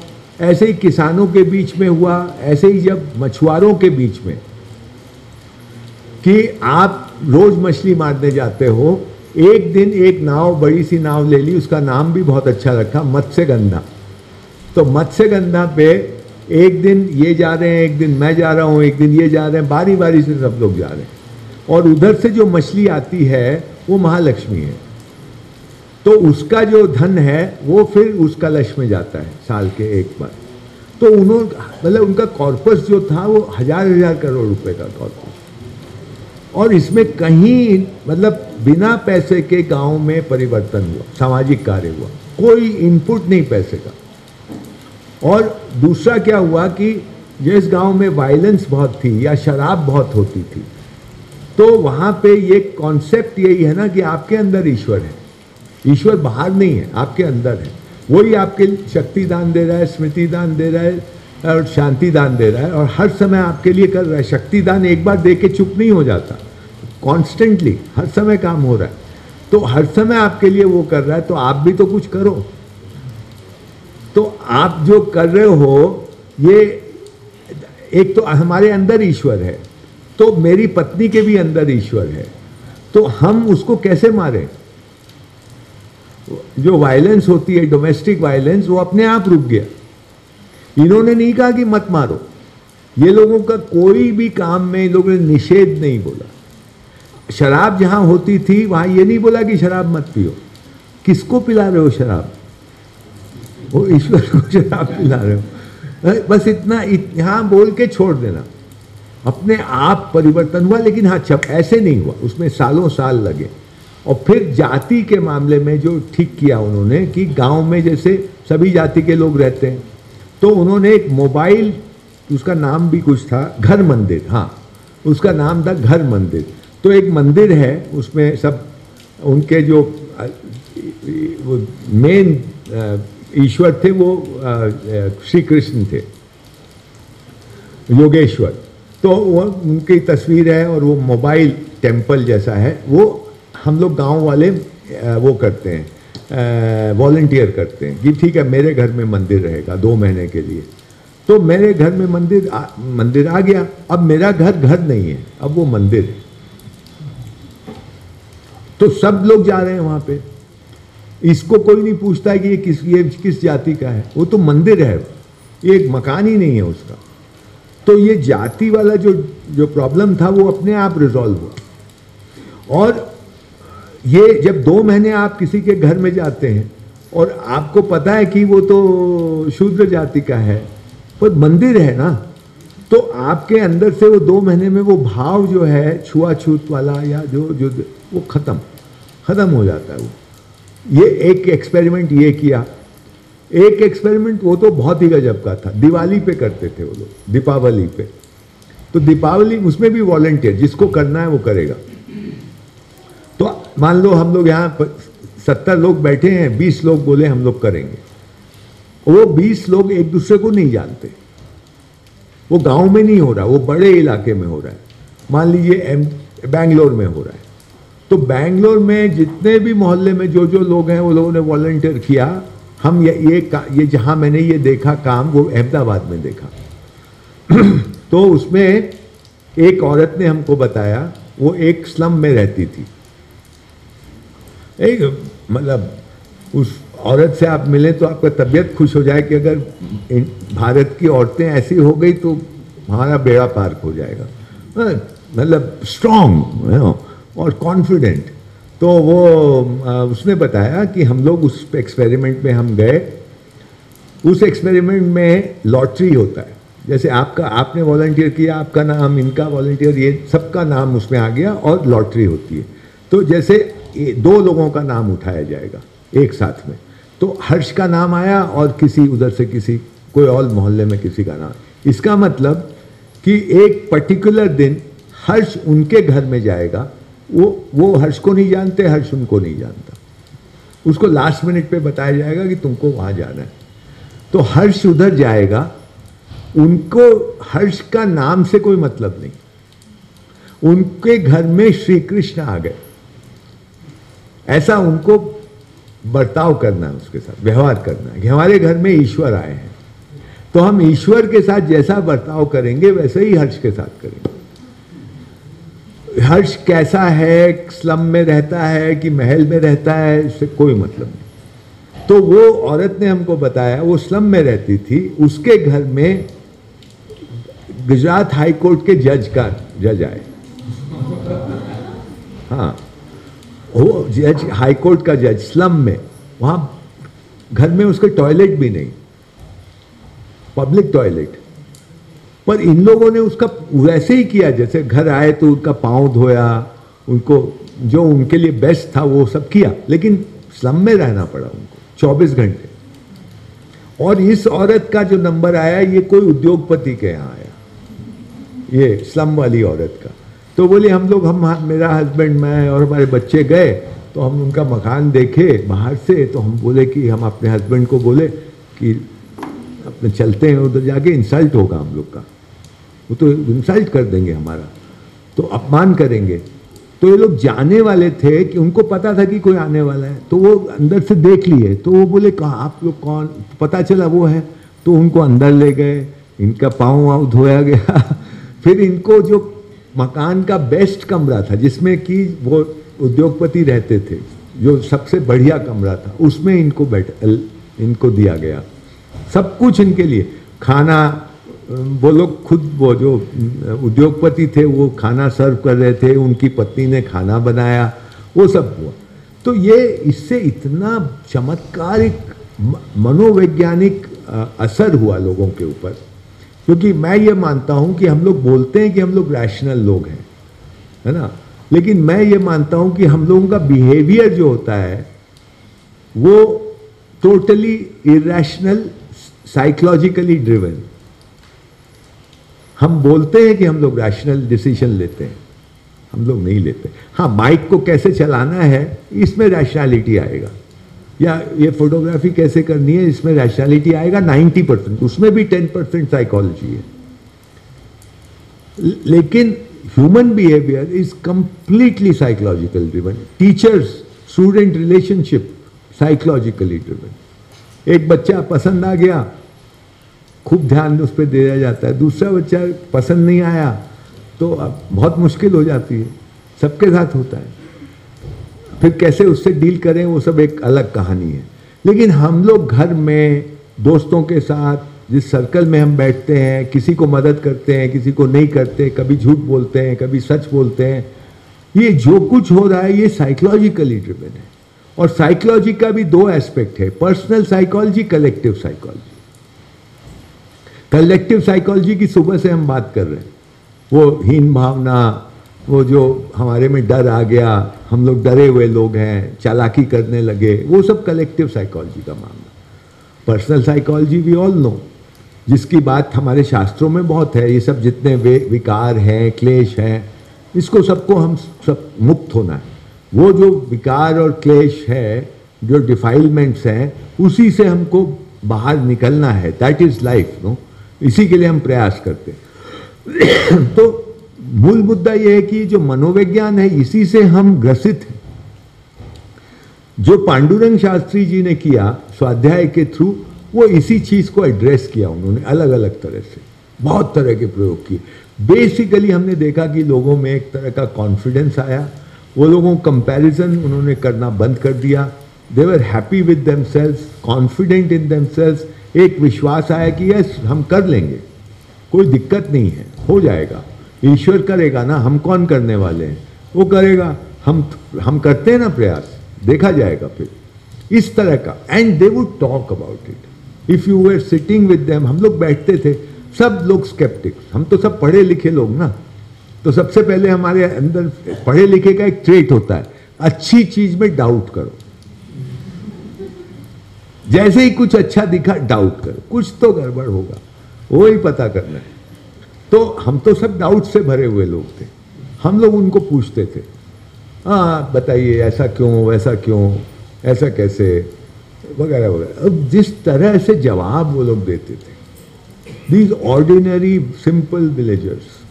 Speaker 15: ऐसे ही किसानों के बीच में हुआ ऐसे ही जब मछुआरों के बीच में कि आप रोज़ मछली मारने जाते हो एक दिन एक नाव बड़ी सी नाव ले ली उसका नाम भी बहुत अच्छा रखा मत्स्य गंधा तो मत्स्य गंधा पे एक दिन ये जा रहे हैं एक दिन मैं जा रहा हूँ एक दिन ये जा रहे हैं बारी बारी से सब लोग जा रहे हैं और उधर से जो मछली आती है वो महालक्ष्मी है तो उसका जो धन है वो फिर उसका लक्ष्य में जाता है साल के एक बार तो उन्होंने मतलब उनका कॉर्पस जो था वो हजार हजार करोड़ रुपए का कॉर्पस और इसमें कहीं मतलब बिना पैसे के गांव में परिवर्तन हुआ सामाजिक कार्य हुआ कोई इनपुट नहीं पैसे का और दूसरा क्या हुआ कि जिस गांव में वायलेंस बहुत थी या शराब बहुत होती थी तो वहाँ पे ये कॉन्सेप्ट यही है ना कि आपके अंदर ईश्वर है ईश्वर बाहर नहीं है आपके अंदर है वही आपके शक्ति दान दे रहा है स्मृति दान दे रहा है और शांति दान दे रहा है और हर समय आपके लिए कर रहा है शक्ति दान एक बार दे के चुप नहीं हो जाता कॉन्स्टेंटली हर समय काम हो रहा है तो हर समय आपके लिए वो कर रहा है तो आप भी तो कुछ करो तो आप जो कर रहे हो ये एक तो हमारे अंदर ईश्वर है तो मेरी पत्नी के भी अंदर ईश्वर है तो हम उसको कैसे मारें जो वायलेंस होती है डोमेस्टिक वायलेंस वो अपने आप रुक गया इन्होंने नहीं कहा कि मत मारो ये लोगों का कोई भी काम में इन लोगों ने निषेध नहीं बोला शराब जहां होती थी वहां ये नहीं बोला कि शराब मत पियो किसको पिला रहे हो शराब वो ईश्वर को शराब पिला रहे हो बस इतना इत, यहाँ बोल के छोड़ देना अपने आप परिवर्तन हुआ लेकिन हाँ छप ऐसे नहीं हुआ उसमें सालों साल लगे और फिर जाति के मामले में जो ठीक किया उन्होंने कि गांव में जैसे सभी जाति के लोग रहते हैं तो उन्होंने एक मोबाइल उसका नाम भी कुछ था घर मंदिर हाँ उसका नाम था घर मंदिर तो एक मंदिर है उसमें सब उनके जो मेन ईश्वर थे वो श्री कृष्ण थे योगेश्वर तो वो उनकी तस्वीर है और वो मोबाइल टेम्पल जैसा है वो हम लोग गांव वाले वो करते हैं वॉल्टियर करते हैं कि ठीक है मेरे घर में मंदिर रहेगा दो महीने के लिए तो मेरे घर में मंदिर आ, मंदिर आ गया अब मेरा घर घर नहीं है अब वो मंदिर है तो सब लोग जा रहे हैं वहाँ पे इसको कोई नहीं पूछता कि ये किस ये किस जाति का है वो तो मंदिर है एक मकान ही नहीं है उसका तो ये जाति वाला जो जो प्रॉब्लम था वो अपने आप रिजॉल्व हुआ और ये जब दो महीने आप किसी के घर में जाते हैं और आपको पता है कि वो तो शूद्र जाति का है पर मंदिर है ना तो आपके अंदर से वो दो महीने में वो भाव जो है छुआछूत वाला या जो जो वो ख़त्म ख़त्म हो जाता है वो ये एक एक्सपेरिमेंट ये किया एक एक्सपेरिमेंट वो तो बहुत ही गजब का था दिवाली पे करते थे वो लोग दीपावली पे तो दीपावली उसमें भी वॉलेंटियर जिसको करना है वो करेगा तो मान लो हम लोग यहाँ सत्तर लोग बैठे हैं बीस लोग बोले हम लोग करेंगे वो बीस लोग एक दूसरे को नहीं जानते वो गांव में नहीं हो रहा वो बड़े इलाके में हो रहा है मान लीजिए बैंगलोर में हो रहा है तो बैंगलोर में जितने भी मोहल्ले में जो जो लोग हैं वो लोगों ने वॉल्टियर किया हम ये ये, ये जहाँ मैंने ये देखा काम वो अहमदाबाद में देखा तो उसमें एक औरत ने हमको बताया वो एक स्लम में रहती थी एक मतलब उस औरत से आप मिलें तो आपका तबीयत खुश हो जाए कि अगर भारत की औरतें ऐसी हो गई तो हमारा बेड़ा पार हो जाएगा हाँ, मतलब स्ट्रांग और कॉन्फिडेंट तो वो उसने बताया कि हम लोग उस एक्सपेरिमेंट में हम गए उस एक्सपेरिमेंट में लॉटरी होता है जैसे आपका आपने वॉल्टियर किया आपका नाम इनका वॉल्टियर ये सबका नाम उसमें आ गया और लॉटरी होती है तो जैसे दो लोगों का नाम उठाया जाएगा एक साथ में तो हर्ष का नाम आया और किसी उधर से किसी कोई और मोहल्ले में किसी का नाम इसका मतलब कि एक पर्टिकुलर दिन हर्ष उनके घर में जाएगा वो वो हर्ष को नहीं जानते हर्ष उनको नहीं जानता उसको लास्ट मिनट पे बताया जाएगा कि तुमको वहाँ जाना है तो हर्ष उधर जाएगा उनको हर्ष का नाम से कोई मतलब नहीं उनके घर में श्री कृष्ण आ गए ऐसा उनको बर्ताव करना है उसके साथ व्यवहार करना है कि हमारे घर में ईश्वर आए हैं तो हम ईश्वर के साथ जैसा बर्ताव करेंगे वैसे ही हर्ष के साथ करेंगे हर्ष कैसा है स्लम में रहता है कि महल में रहता है इससे कोई मतलब नहीं तो वो औरत ने हमको बताया वो स्लम में रहती थी उसके घर में गुजरात हाई कोर्ट के जज का जज आए हाँ वो जज हाई कोर्ट का जज स्लम में वहाँ घर में उसके टॉयलेट भी नहीं पब्लिक टॉयलेट पर इन लोगों ने उसका वैसे ही किया जैसे घर आए तो उनका पाँव धोया उनको जो उनके लिए बेस्ट था वो सब किया लेकिन स्लम में रहना पड़ा उनको 24 घंटे और इस औरत का जो नंबर आया ये कोई उद्योगपति के यहाँ आया ये स्लम वाली औरत का तो बोले हम लोग हम मेरा हस्बैंड मैं और हमारे बच्चे गए तो हम उनका मकान देखे बाहर से तो हम बोले कि हम अपने हस्बैंड को बोले कि में चलते हैं उधर जाके इंसल्ट होगा हम लोग का वो तो इंसल्ट कर देंगे हमारा तो अपमान करेंगे तो ये लोग जाने वाले थे कि उनको पता था कि कोई आने वाला है तो वो अंदर से देख लिए तो वो बोले कहा आप लोग कौन पता चला वो है तो उनको अंदर ले गए इनका पाँव वाँव धोया गया फिर इनको जो मकान का बेस्ट कमरा था जिसमें कि वो उद्योगपति रहते थे जो सबसे बढ़िया कमरा था उसमें इनको बैठ इनको दिया गया सब कुछ इनके लिए खाना वो लोग खुद वो जो उद्योगपति थे वो खाना सर्व कर रहे थे उनकी पत्नी ने खाना बनाया वो सब हुआ तो ये इससे इतना चमत्कारिक मनोवैज्ञानिक असर हुआ लोगों के ऊपर क्योंकि मैं ये मानता हूँ कि हम लोग बोलते हैं कि हम लोग रैशनल लोग हैं है ना लेकिन मैं ये मानता हूँ कि हम लोगों का बिहेवियर जो होता है वो टोटली इरेशनल साइकोलॉजिकली ड्रिवन हम बोलते हैं कि हम लोग रैशनल डिसीजन लेते हैं हम लोग नहीं लेते हाँ माइक को कैसे चलाना है इसमें रैशनैलिटी आएगा या ये फोटोग्राफी कैसे करनी है इसमें रैशनैलिटी आएगा 90 परसेंट उसमें भी 10 परसेंट साइकोलॉजी है लेकिन human behaviour is completely psychological driven teachers student relationship psychologically driven एक बच्चा पसंद आ गया खूब ध्यान उस पर दिया जाता है दूसरा बच्चा पसंद नहीं आया तो अब बहुत मुश्किल हो जाती है सबके साथ होता है फिर कैसे उससे डील करें वो सब एक अलग कहानी है लेकिन हम लोग घर में दोस्तों के साथ जिस सर्कल में हम बैठते हैं किसी को मदद करते हैं किसी को नहीं करते कभी झूठ बोलते हैं कभी सच बोलते हैं ये जो कुछ हो रहा है ये साइकोलॉजिकली ड्रिपेंड है और साइकोलॉजी का भी दो एस्पेक्ट है personal psychology collective psychology collective psychology की सुबह से हम बात कर रहे हैं वो हीन भावना वो जो हमारे में डर आ गया हम लोग डरे हुए लोग हैं चालाकी करने लगे वो सब कलेक्टिव साइकोलॉजी का मामला personal psychology we all know जिसकी बात हमारे शास्त्रों में बहुत है ये सब जितने वे विकार हैं क्लेश हैं इसको सबको हम सब मुक्त होना है वो जो विकार और क्लेश है जो डिफाइलमेंट्स हैं उसी से हमको बाहर निकलना है दैट इज़ लाइफ नो इसी के लिए हम प्रयास करते हैं तो मूल मुद्दा यह है कि जो मनोविज्ञान है इसी से हम ग्रसित हैं जो पांडुरंग शास्त्री जी ने किया स्वाध्याय के थ्रू वो इसी चीज़ को एड्रेस किया उन्होंने अलग अलग तरह से बहुत तरह के प्रयोग किए बेसिकली हमने देखा कि लोगों में एक तरह का कॉन्फिडेंस आया वो लोगों कंपैरिजन उन्होंने करना बंद कर दिया they were happy with themselves confident in themselves एक विश्वास आया कि यस हम कर लेंगे कोई दिक्कत नहीं है हो जाएगा ईश्वर करेगा ना हम कौन करने वाले हैं वो करेगा हम हम करते हैं ना प्रयास देखा जाएगा फिर इस तरह का and they would talk about it if you were sitting with them हम लोग बैठते थे सब लोग स्केप्टिक्स हम तो सब पढ़े लिखे लोग ना तो सबसे पहले हमारे अंदर पढ़े लिखे का एक ट्रेट होता है अच्छी चीज में डाउट करो जैसे ही कुछ अच्छा दिखा डाउट करो कुछ तो गड़बड़ होगा वो ही पता करना है तो हम तो सब डाउट से भरे हुए लोग थे हम लोग उनको पूछते थे हाँ बताइए ऐसा क्यों वैसा क्यों ऐसा कैसे वगैरह वगैरह अब जिस तरह से जवाब वो लोग देते थे these ordinary simple villagers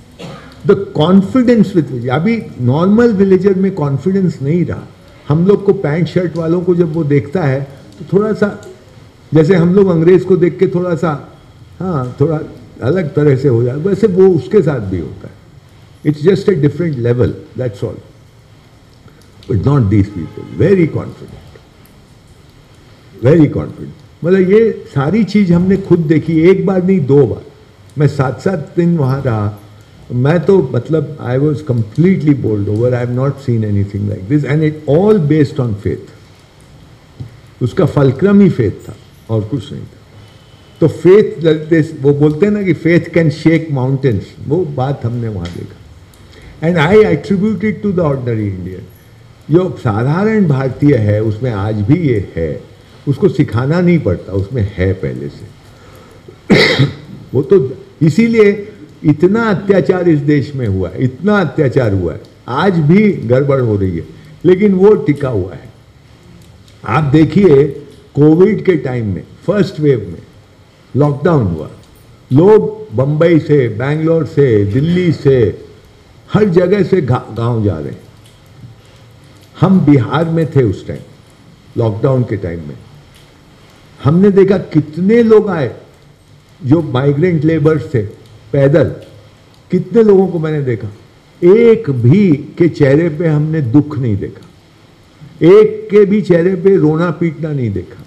Speaker 15: the confidence with which अभी नॉर्मल विलेजर में कॉन्फिडेंस नहीं रहा हम लोग को पैंट शर्ट वालों को जब वो देखता है तो थोड़ा सा जैसे हम लोग अंग्रेज को देख के थोड़ा सा हाँ थोड़ा अलग तरह से हो जाए वैसे वो उसके साथ भी होता है it's just a different level that's all but not these people very confident very confident मतलब ये सारी चीज़ हमने खुद देखी एक बार नहीं दो बार मैं सात सात दिन वहाँ रहा मैं तो मतलब I was completely bowled over I have not seen anything like this and it all based on faith उसका फलक्रम ही फेथ था और कुछ नहीं था तो फेथ वो बोलते हैं ना कि फेथ कैन शेक माउंटेन्स वो बात हमने वहाँ देखा and I attributed to the ordinary Indian जो साधारण भारतीय है उसमें आज भी ये है उसको सिखाना नहीं पड़ता उसमें है पहले से वो तो इसीलिए इतना अत्याचार इस देश में हुआ है इतना अत्याचार हुआ है आज भी गड़बड़ हो रही है लेकिन वो टिका हुआ है आप देखिए कोविड के टाइम में फर्स्ट वेव में लॉकडाउन हुआ लोग बंबई से बैंगलोर से दिल्ली से हर जगह से गांव जा रहे हैं हम बिहार में थे उस टाइम लॉकडाउन के टाइम में हमने देखा कितने लोग आए जो माइग्रेंट लेबर्स थे पैदल कितने लोगों को मैंने देखा एक भी के चेहरे पे हमने दुख नहीं देखा एक के भी चेहरे पे रोना पीटना नहीं देखा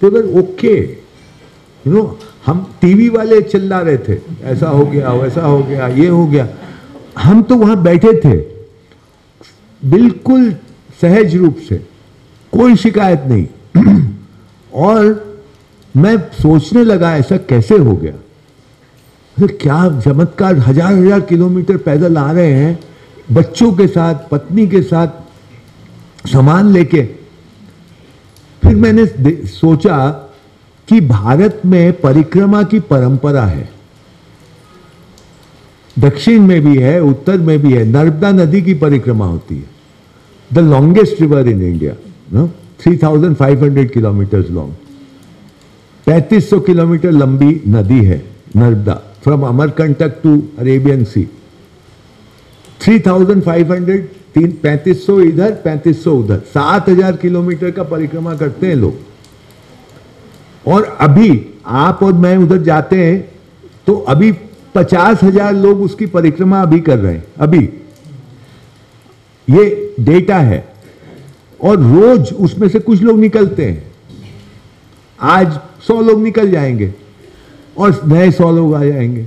Speaker 15: तो ओके यू नो हम टीवी वाले चिल्ला रहे थे ऐसा हो गया वैसा हो गया ये हो गया हम तो वहां बैठे थे बिल्कुल सहज रूप से कोई शिकायत नहीं और मैं सोचने लगा ऐसा कैसे हो गया तो क्या चमत्कार हजार हजार किलोमीटर पैदल आ रहे हैं बच्चों के साथ पत्नी के साथ सामान लेके फिर मैंने सोचा कि भारत में परिक्रमा की परंपरा है दक्षिण में भी है उत्तर में भी है नर्मदा नदी की परिक्रमा होती है the longest river in India three thousand five hundred kilometre long पैंतीस सौ किलोमीटर लंबी नदी है नर्मदा अरेबियन सी थ्री थाउजेंड फाइव 3,500 तीन पैंतीस सौ इधर पैंतीस सौ उधर सात हजार किलोमीटर का परिक्रमा करते हैं लोग और अभी आप और मैं उधर जाते हैं तो अभी पचास हजार लोग उसकी परिक्रमा अभी कर रहे हैं अभी ये डेटा है और रोज उसमें से कुछ लोग निकलते हैं आज सौ लोग निकल जाएंगे और नए सौ लोग आ जाएंगे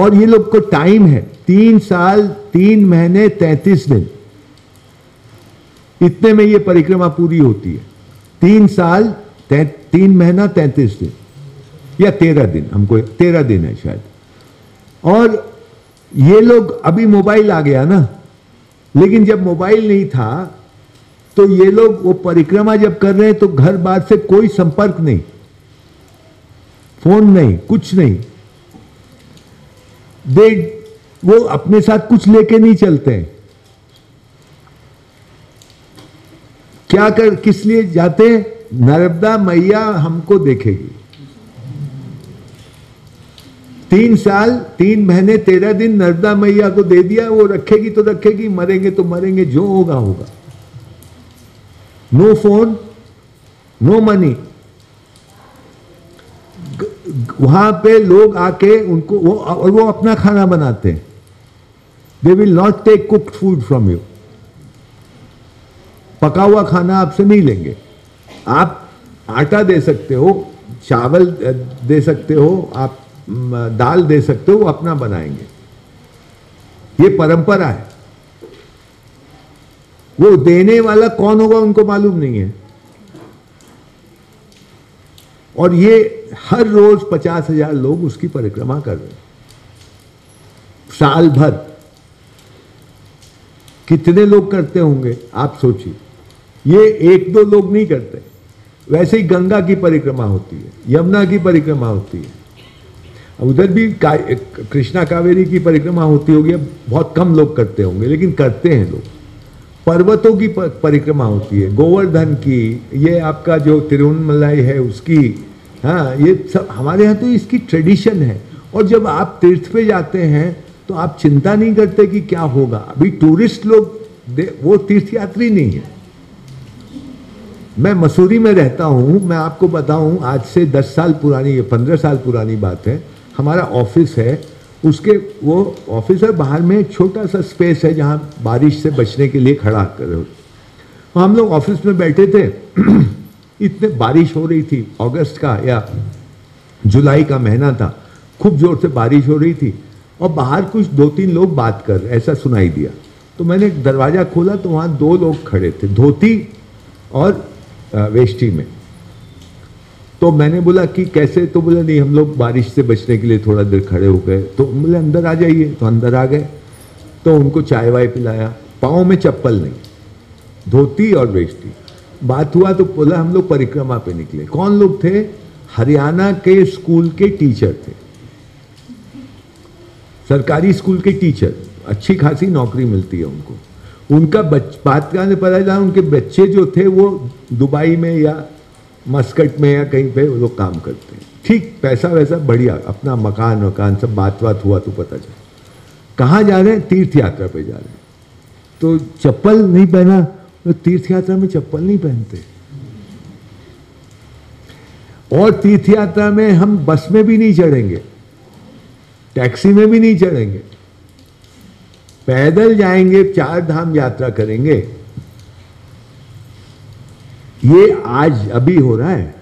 Speaker 15: और ये लोग को टाइम है तीन साल तीन महीने तैतीस दिन इतने में ये परिक्रमा पूरी होती है तीन साल तै, तीन महीना तैतीस दिन या तेरह दिन हमको तेरह दिन है शायद और ये लोग अभी मोबाइल आ गया ना लेकिन जब मोबाइल नहीं था तो ये लोग वो परिक्रमा जब कर रहे हैं तो घर बार से कोई संपर्क नहीं फोन नहीं कुछ नहीं दे वो अपने साथ कुछ लेके नहीं चलते हैं क्या कर किस लिए जाते हैं नर्मदा मैया हमको देखेगी तीन साल तीन महीने तेरह दिन नर्मदा मैया को दे दिया वो रखेगी तो रखेगी मरेंगे तो मरेंगे जो होगा होगा नो फोन नो मनी वहां पे लोग आके उनको वो और वो अपना खाना बनाते हैं they will not take cooked food from you पका हुआ खाना आपसे नहीं लेंगे आप आटा दे सकते हो चावल दे सकते हो आप दाल दे सकते हो अपना बनाएंगे ये परंपरा है वो देने वाला कौन होगा उनको मालूम नहीं है और ये हर रोज पचास हजार लोग उसकी परिक्रमा कर रहे हैं साल भर कितने लोग करते होंगे आप सोचिए ये एक दो लोग नहीं करते वैसे ही गंगा की परिक्रमा होती है यमुना की परिक्रमा होती है उधर भी का, कृष्णा कावेरी की परिक्रमा होती होगी अब बहुत कम लोग करते होंगे लेकिन करते हैं लोग पर्वतों की परिक्रमा होती है गोवर्धन की ये आपका जो तिरुवनमलाई है उसकी हाँ ये सब हमारे यहाँ तो इसकी ट्रेडिशन है और जब आप तीर्थ पे जाते हैं तो आप चिंता नहीं करते कि क्या होगा अभी टूरिस्ट लोग वो तीर्थ यात्री नहीं है मैं मसूरी में रहता हूँ मैं आपको बताऊँ आज से दस साल पुरानी ये पंद्रह साल पुरानी बात है हमारा ऑफिस है उसके वो ऑफिस है बाहर में छोटा सा स्पेस है जहाँ बारिश से बचने के लिए खड़ा कर हम लोग ऑफिस में बैठे थे इतने बारिश हो रही थी अगस्त का या जुलाई का महीना था खूब ज़ोर से बारिश हो रही थी और बाहर कुछ दो तीन लोग बात कर ऐसा सुनाई दिया तो मैंने दरवाज़ा खोला तो वहाँ दो लोग खड़े थे धोती और वेष्टी में तो मैंने बोला कि कैसे तो बोले नहीं हम लोग बारिश से बचने के लिए थोड़ा देर खड़े हो गए तो बोले अंदर आ जाइए तो अंदर आ गए तो उनको चाय वाय पिलाया पाँव में चप्पल नहीं धोती और वेष्टी बात हुआ तो बोला हम लोग परिक्रमा पे निकले कौन लोग थे हरियाणा के स्कूल के टीचर थे सरकारी स्कूल के टीचर अच्छी खासी नौकरी मिलती है उनको उनका बच बात करने पता चला उनके बच्चे जो थे वो दुबई में या मस्कट में या कहीं पे वो लोग काम करते हैं ठीक पैसा वैसा बढ़िया अपना मकान वकान सब बात बात हुआ तो पता चला कहाँ जा रहे हैं तीर्थ यात्रा पे जा रहे हैं तो चप्पल नहीं पहना तो तीर्थ यात्रा में चप्पल नहीं पहनते और तीर्थ यात्रा में हम बस में भी नहीं चढ़ेंगे टैक्सी में भी नहीं चढ़ेंगे पैदल जाएंगे चार धाम यात्रा करेंगे ये आज अभी हो रहा है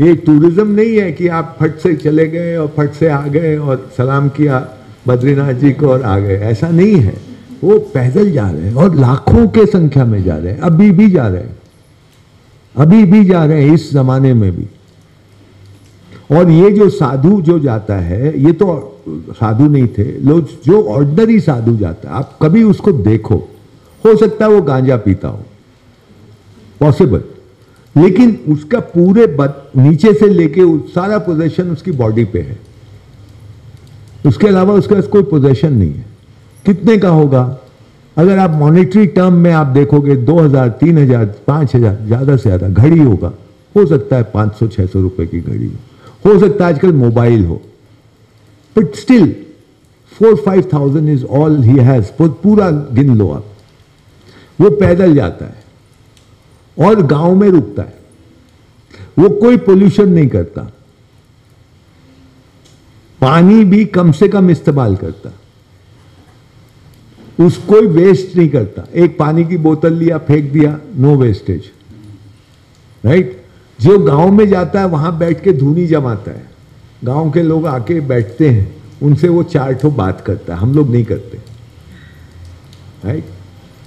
Speaker 15: ये टूरिज्म नहीं है कि आप फट से चले गए और फट से आ गए और सलाम किया बद्रीनाथ जी को और आ गए ऐसा नहीं है वो पैदल जा रहे हैं और लाखों के संख्या में जा रहे हैं अभी भी जा रहे हैं अभी भी जा रहे हैं इस जमाने में भी और ये जो साधु जो जाता है ये तो साधु नहीं थे लोग जो ऑर्डनरी साधु जाता है आप कभी उसको देखो हो सकता है वो गांजा पीता हो पॉसिबल लेकिन उसका पूरे बद, नीचे से लेके सारा पोजेशन उसकी बॉडी पे है उसके अलावा उसका कोई पोजेशन नहीं है कितने का होगा अगर आप मॉनेटरी टर्म में आप देखोगे 2000, 3000, 5000 ज़्यादा से ज़्यादा घड़ी होगा हो सकता है 500, 600 रुपए की घड़ी हो हो सकता है आजकल मोबाइल हो but still four five thousand is all he has पूरा गिन लो आप वो पैदल जाता है और गांव में रुकता है वो कोई पोल्यूशन नहीं करता पानी भी कम से कम इस्तेमाल करता उसको वेस्ट नहीं करता एक पानी की बोतल लिया फेंक दिया नो वेस्टेज राइट जो गांव में जाता है वहां बैठ के धूनी जमाता है गांव के लोग आके बैठते हैं उनसे वो चार ठो बात करता है हम लोग नहीं करते राइट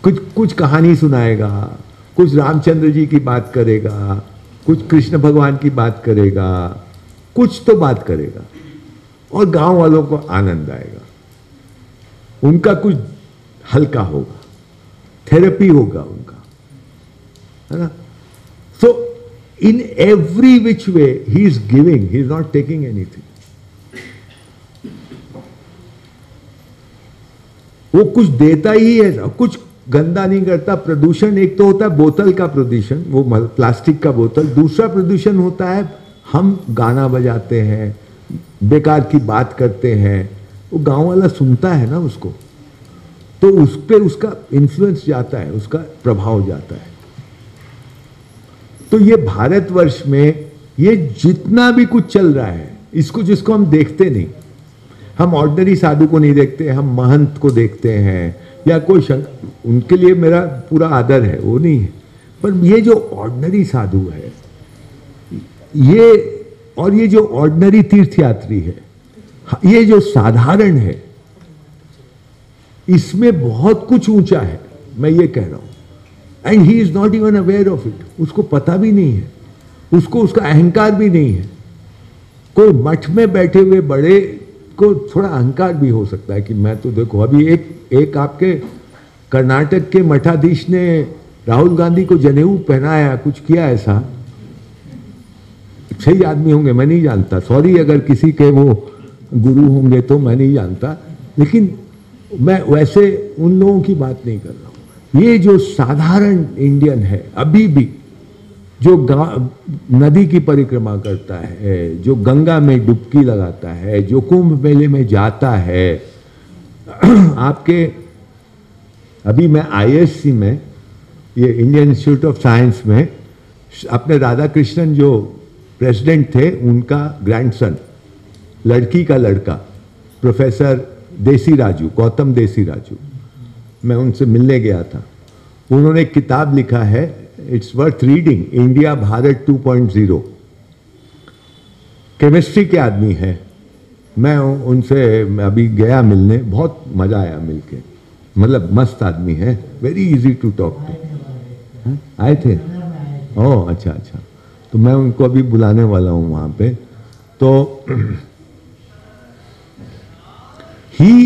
Speaker 15: कुछ कुछ कहानी सुनाएगा कुछ रामचंद्र जी की बात करेगा कुछ कृष्ण भगवान की बात करेगा कुछ तो बात करेगा और गांव वालों को आनंद आएगा उनका कुछ हल्का होगा थेरेपी होगा उनका है ना so in every which way he is giving he is not taking anything वो कुछ देता ही है कुछ गंदा नहीं करता प्रदूषण एक तो होता है बोतल का प्रदूषण वो प्लास्टिक का बोतल दूसरा प्रदूषण होता है हम गाना बजाते हैं बेकार की बात करते हैं वो गांव वाला सुनता है ना उसको तो उस पर उसका इन्फ्लुएंस जाता है उसका प्रभाव जाता है तो ये भारतवर्ष में ये जितना भी कुछ चल रहा है इसको जिसको हम देखते नहीं हम ऑर्डनरी साधु को नहीं देखते हम महंत को देखते हैं या कोई शंक उनके लिए मेरा पूरा आदर है वो नहीं है पर ये जो ऑर्डनरी साधु है ये और ये जो ऑर्डनरी तीर्थयात्री है ये जो साधारण है इसमें बहुत कुछ ऊंचा है मैं ये कह रहा हूं and he is not even aware of it उसको पता भी नहीं है उसको उसका अहंकार भी नहीं है कोई मठ में बैठे हुए बड़े को थोड़ा अहंकार भी हो सकता है कि मैं तो देखो अभी एक एक आपके कर्नाटक के मठाधीश ने राहुल गांधी को जनेऊ पहनाया कुछ किया ऐसा सही आदमी होंगे मैं नहीं जानता सॉरी अगर किसी के वो गुरु होंगे तो मैं नहीं जानता लेकिन मैं वैसे उन लोगों की बात नहीं कर रहा हूं ये जो साधारण इंडियन है अभी भी जो नदी की परिक्रमा करता है जो गंगा में डुबकी लगाता है जो कुंभ मेले में जाता है आपके अभी मैं आईएससी में ये इंडियन इंस्टीट्यूट ऑफ साइंस में अपने राधा कृष्णन जो प्रेसिडेंट थे उनका ग्रैंडसन लड़की का लड़का प्रोफेसर देसी राजू गौतम देसी राजू मैं उनसे मिलने गया था उन्होंने एक किताब लिखा है it's worth reading India Bharat 2.0 chemistry के आदमी है मैं उनसे अभी गया मिलने बहुत मज़ा आया मिलके मतलब मस्त आदमी है very easy to talk to आए थे
Speaker 3: हाँ,
Speaker 15: ओ अच्छा अच्छा तो मैं उनको अभी बुलाने वाला हूँ वहाँ पे तो he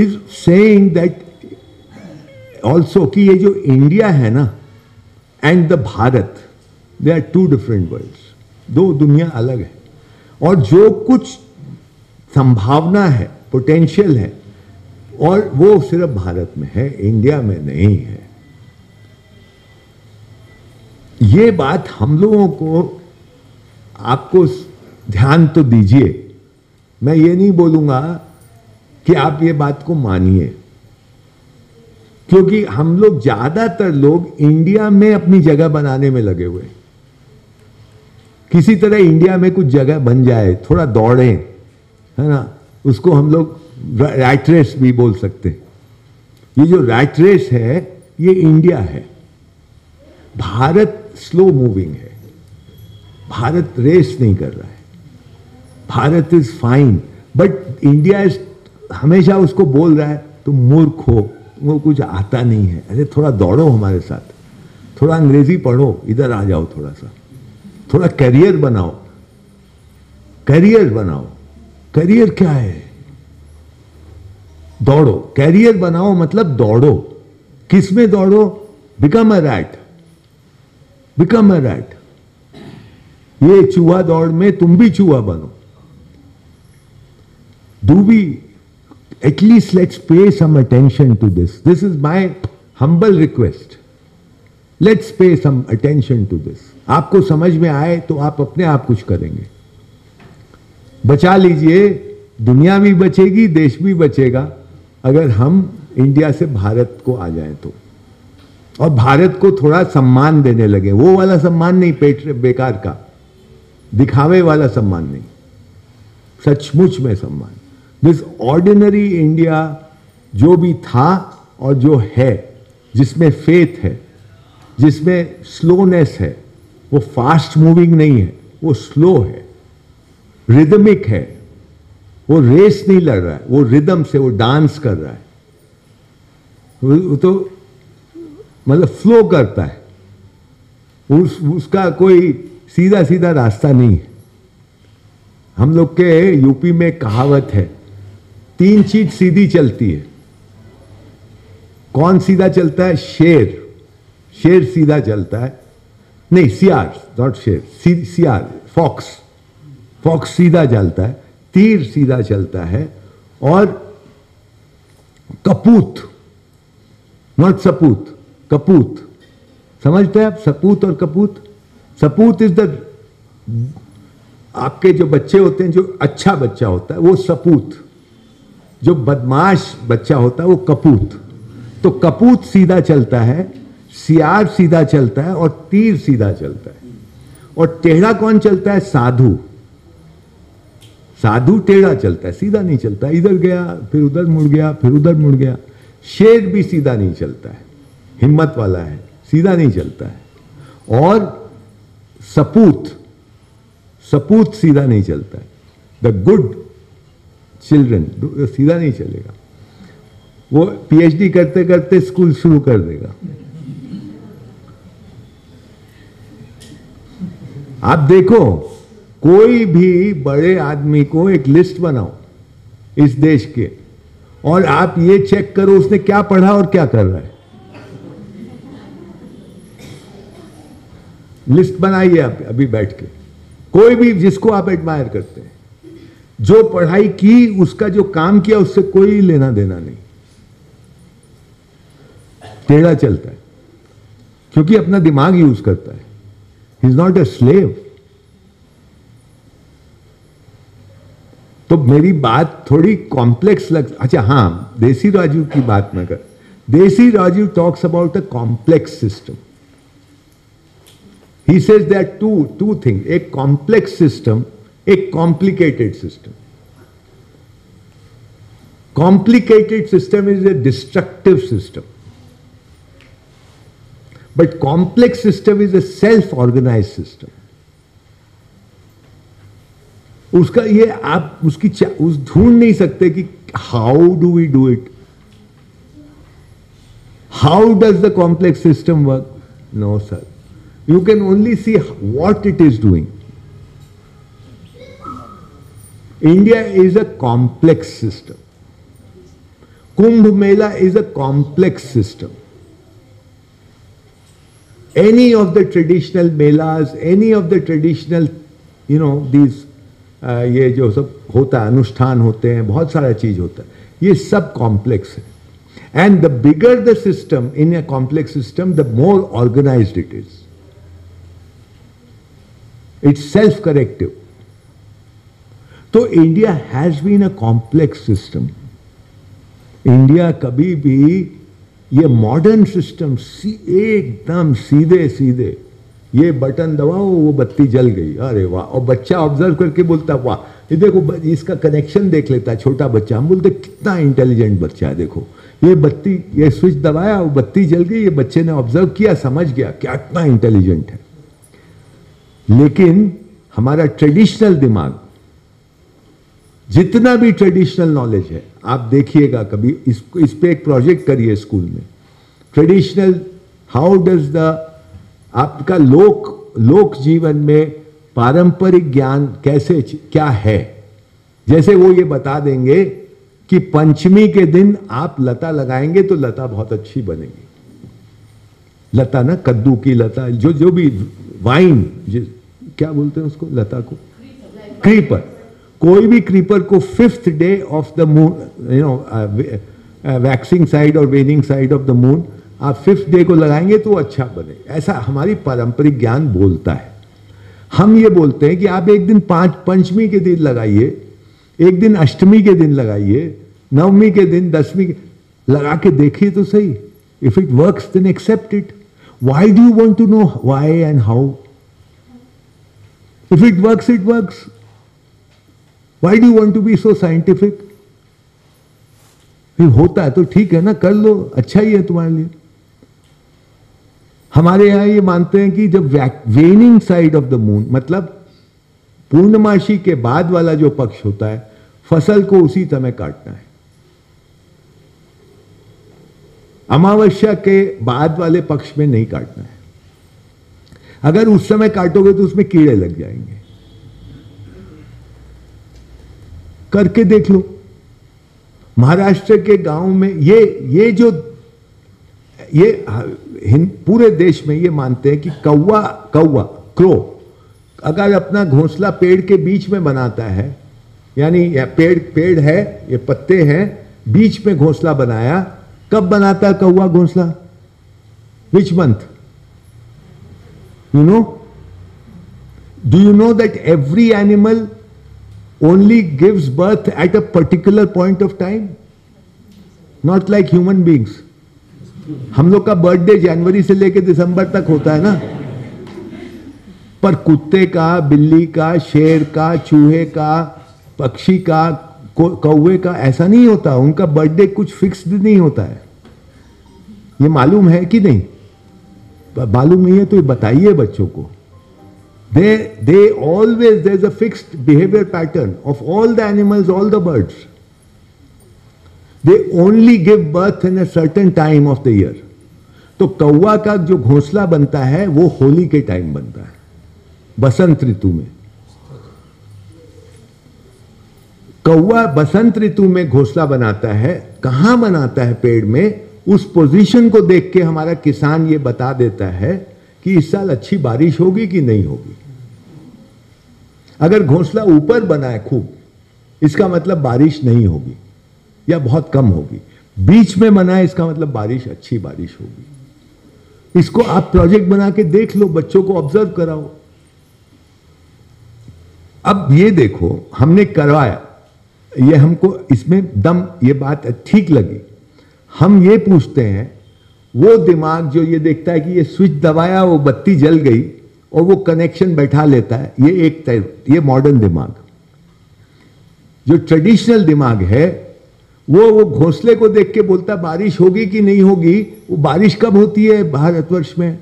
Speaker 15: is saying that also कि ये जो इंडिया है ना and the Bharat they are two different worlds दो दुनिया अलग है और जो कुछ संभावना है पोटेंशियल है और वो सिर्फ भारत में है इंडिया में नहीं है ये बात हम लोगों को आपको ध्यान तो दीजिए मैं ये नहीं बोलूंगा कि आप ये बात को मानिए क्योंकि हम लोग ज्यादातर लोग इंडिया में अपनी जगह बनाने में लगे हुए किसी तरह इंडिया में कुछ जगह बन जाए थोड़ा दौड़े है ना उसको हम लोग रैट रेस भी बोल सकते हैं ये जो रैट रेस है ये इंडिया है भारत स्लो मूविंग है भारत रेस नहीं कर रहा है Bharat is fine but India is हमेशा उसको बोल रहा है तुम मूर्ख हो वो कुछ आता नहीं है अरे थोड़ा दौड़ो हमारे साथ थोड़ा अंग्रेजी पढ़ो इधर आ जाओ थोड़ा सा थोड़ा करियर बनाओ करियर बनाओ करियर क्या है दौड़ो कैरियर बनाओ मतलब दौड़ो किस में दौड़ो become a rat become a right ये चूहा दौड़ में तुम भी चूहा बनो डूबी at least let's pay some attention to this. This is my humble request. Let's pay some attention to this. आपको समझ में आए तो आप अपने आप कुछ करेंगे बचा लीजिए दुनिया भी बचेगी देश भी बचेगा अगर हम इंडिया से भारत को आ जाए तो और भारत को थोड़ा सम्मान देने लगे वो वाला सम्मान नहीं पेट बेकार का दिखावे वाला सम्मान नहीं सचमुच में सम्मान दिस ऑर्डिनरी इंडिया जो भी था और जो है जिसमें फेथ है जिसमें स्लोनेस है वो फास्ट मूविंग नहीं है वो स्लो है रिदमिक है वो रेस नहीं लड़ रहा है वो रिदम से वो डांस कर रहा है वो तो मतलब फ्लो करता है उस उसका कोई सीधा सीधा रास्ता नहीं है हम लोग के यूपी में कहावत है तीन चीज सीधी चलती है कौन सीधा चलता है शेर शेर सीधा चलता है नहीं सियार नॉट शेर सी, सियार फॉक्स फॉक्स सीधा चलता है तीर सीधा चलता है और कपूत नॉट सपूत कपूत समझते हैं आप सपूत और कपूत सपूत इज द आपके जो बच्चे होते हैं जो अच्छा बच्चा होता है वो सपूत जो बदमाश बच्चा होता है वो कपूत तो कपूत सीधा चलता है सियार सीधा चलता है और तीर सीधा चलता है और टेढ़ा कौन चलता है साधु साधु टेढ़ा चलता है सीधा नहीं चलता इधर गया फिर उधर मुड़ गया फिर उधर मुड़ गया शेर भी सीधा नहीं चलता है हिम्मत वाला है सीधा नहीं चलता है और सपूत सपूत सीधा नहीं चलता है द गुड चिल्ड्रन सीधा नहीं चलेगा वो पीएचडी करते करते स्कूल शुरू कर देगा आप देखो कोई भी बड़े आदमी को एक लिस्ट बनाओ इस देश के और आप ये चेक करो उसने क्या पढ़ा और क्या कर रहा है लिस्ट बनाइए आप अभी बैठ के कोई भी जिसको आप एडमायर करते हैं जो पढ़ाई की उसका जो काम किया उससे कोई लेना देना नहीं टेढ़ा चलता है क्योंकि अपना दिमाग यूज करता है इज नॉट ए स्लेव तो मेरी बात थोड़ी कॉम्प्लेक्स लग अच्छा हां देसी राजू की बात मैं कर देसी Raju talks about a complex system he says that two two thing एक कॉम्प्लेक्स सिस्टम एक complicated system complicated system is a destructive system but complex system is a self organise system उसका ये आप उसकी उस ढूंढ नहीं सकते कि how do we do it how does the complex system work no sir you can only see what it is doing India is a complex system. Kumbh Mela is a complex system. Any of the traditional melas, any of the traditional, you know, these uh, ये जो सब होता है अनुष्ठान होते हैं बहुत सारा चीज होता है ये सब कॉम्प्लेक्स है and the bigger the system in a complex system the more organized it is it's self corrective तो India has been a complex system India कभी भी ये मॉडर्न सिस्टम सी एकदम सीधे सीधे ये बटन दबाओ वो बत्ती जल गई अरे वाह और बच्चा ऑब्जर्व करके बोलता वाह ये देखो इसका कनेक्शन देख लेता छोटा बच्चा हम बोलते कितना इंटेलिजेंट बच्चा है देखो ये बत्ती ये स्विच दबाया वो बत्ती जल गई ये बच्चे ने ऑब्जर्व किया समझ गया क्या इतना इंटेलिजेंट है लेकिन हमारा ट्रेडिशनल दिमाग जितना भी ट्रेडिशनल नॉलेज है आप देखिएगा कभी इस इस पर एक प्रोजेक्ट करिए स्कूल में ट्रेडिशनल हाउ डज द आपका लोक लोक जीवन में पारंपरिक ज्ञान कैसे क्या है जैसे वो ये बता देंगे कि पंचमी के दिन आप लता लगाएंगे तो लता बहुत अच्छी बनेगी लता ना कद्दू की लता जो जो भी वाइन जिस क्या बोलते हैं उसको लता को क्रीपर कोई भी क्रीपर को fifth day of the moon you know waxing side और waning side of the moon आप फिफ्थ डे को लगाएंगे तो अच्छा बने ऐसा हमारी पारंपरिक ज्ञान बोलता है हम ये बोलते हैं कि आप एक दिन पांच पंचमी के दिन लगाइए एक दिन अष्टमी के दिन लगाइए नवमी के दिन दसवीं के लगा के देखिए तो सही if it work then accept it why do you want to know why and how if it work it works why do want to be so scientific होता है तो ठीक है ना कर लो अच्छा ही है तुम्हारे लिए हमारे यहां ये मानते हैं कि जब waning side of the moon मतलब पूर्णमाशी के बाद वाला जो पक्ष होता है फसल को उसी समय काटना है अमावस्या के बाद वाले पक्ष में नहीं काटना है अगर उस समय काटोगे तो उसमें कीड़े लग जाएंगे करके देख लो महाराष्ट्र के गांव में ये ये जो ये पूरे देश में ये मानते हैं कि कौवा कौवा क्रो अगर अपना घोंसला पेड़ के बीच में बनाता है यानी या पेड़ पेड़ है ये पत्ते हैं बीच में घोंसला बनाया कब बनाता है कौवा घोंसला which month you know do you know that every animal only gives birth at a particular point of time not like human beings हम लोग का बर्थडे जनवरी से लेकर दिसंबर तक होता है ना पर कुत्ते का बिल्ली का शेर का चूहे का पक्षी का कौए का ऐसा नहीं होता उनका बर्थडे कुछ फिक्स्ड नहीं होता है ये मालूम है कि नहीं मालूम नहीं है तो ये बताइए बच्चों को They, they always, there's a fixed behavior pattern of all the animals, all the birds. They only give birth in a certain time of the year. तो कौवा का जो घोंसला बनता है वो होली के टाइम बनता है बसंत ऋतु में कौवा बसंत ऋतु में घोंसला बनाता है कहां बनाता है पेड़ में उस पोजीशन को देख के हमारा किसान ये बता देता है कि इस साल अच्छी बारिश होगी कि नहीं होगी अगर घोंसला ऊपर बना है खूब इसका मतलब बारिश नहीं होगी या बहुत कम होगी बीच में बनाए इसका मतलब बारिश अच्छी बारिश होगी इसको आप प्रोजेक्ट बना के देख लो बच्चों को ऑब्जर्व कराओ अब ये देखो हमने करवाया ये हमको इसमें दम ये बात ठीक लगी हम ये पूछते हैं वो दिमाग जो ये देखता है कि ये स्विच दबाया वो बत्ती जल गई और वो कनेक्शन बैठा लेता है ये एक तरह ये मॉडर्न दिमाग जो ट्रेडिशनल दिमाग है वो वो घोंसले को देख के बोलता बारिश होगी कि नहीं होगी वो बारिश कब होती है भारतवर्ष में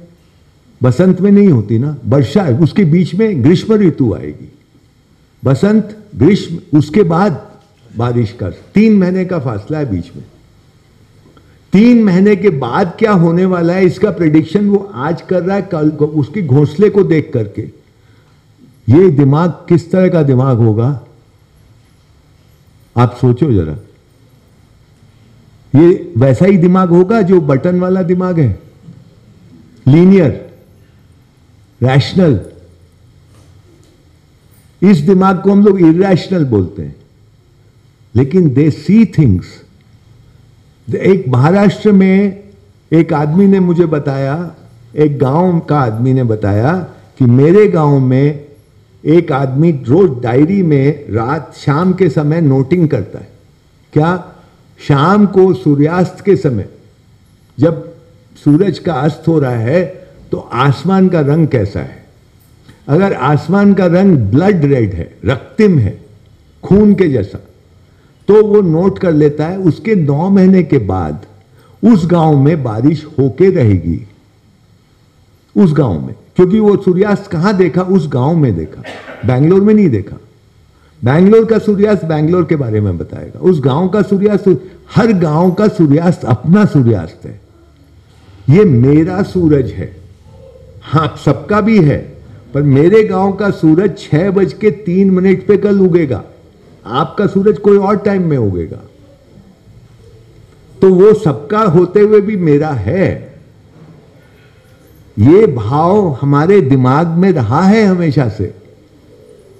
Speaker 15: बसंत में नहीं होती ना वर्षा उसके बीच में ग्रीष्म ऋतु आएगी बसंत ग्रीष्म उसके बाद बारिश का तीन महीने का फासला है बीच में तीन महीने के बाद क्या होने वाला है इसका प्रिडिक्शन वो आज कर रहा है कल उसके घोंसले को देख करके ये दिमाग किस तरह का दिमाग होगा आप सोचो जरा ये वैसा ही दिमाग होगा जो बटन वाला दिमाग है लीनियर रैशनल इस दिमाग को हम लोग इरेशनल बोलते हैं लेकिन दे सी थिंग्स तो एक महाराष्ट्र में एक आदमी ने मुझे बताया एक गांव का आदमी ने बताया कि मेरे गांव में एक आदमी रोज डायरी में रात शाम के समय नोटिंग करता है क्या शाम को सूर्यास्त के समय जब सूरज का अस्त हो रहा है तो आसमान का रंग कैसा है अगर आसमान का रंग ब्लड रेड है रक्तिम है खून के जैसा तो वो नोट कर लेता है उसके नौ महीने के बाद उस गांव में बारिश होके रहेगी उस गांव में क्योंकि वो सूर्यास्त कहां देखा उस गांव में देखा बैंगलोर में नहीं देखा बैंगलोर का सूर्यास्त बैंगलोर के बारे में बताएगा उस गांव का सूर्यास्त हर गांव का सूर्यास्त अपना सूर्यास्त है ये मेरा सूरज है हाँ सबका भी है पर मेरे गांव का सूरज छह बज के तीन मिनट पे कल उगेगा आपका सूरज कोई और टाइम में उगेगा तो वो सबका होते हुए भी मेरा है ये भाव हमारे दिमाग में रहा है हमेशा से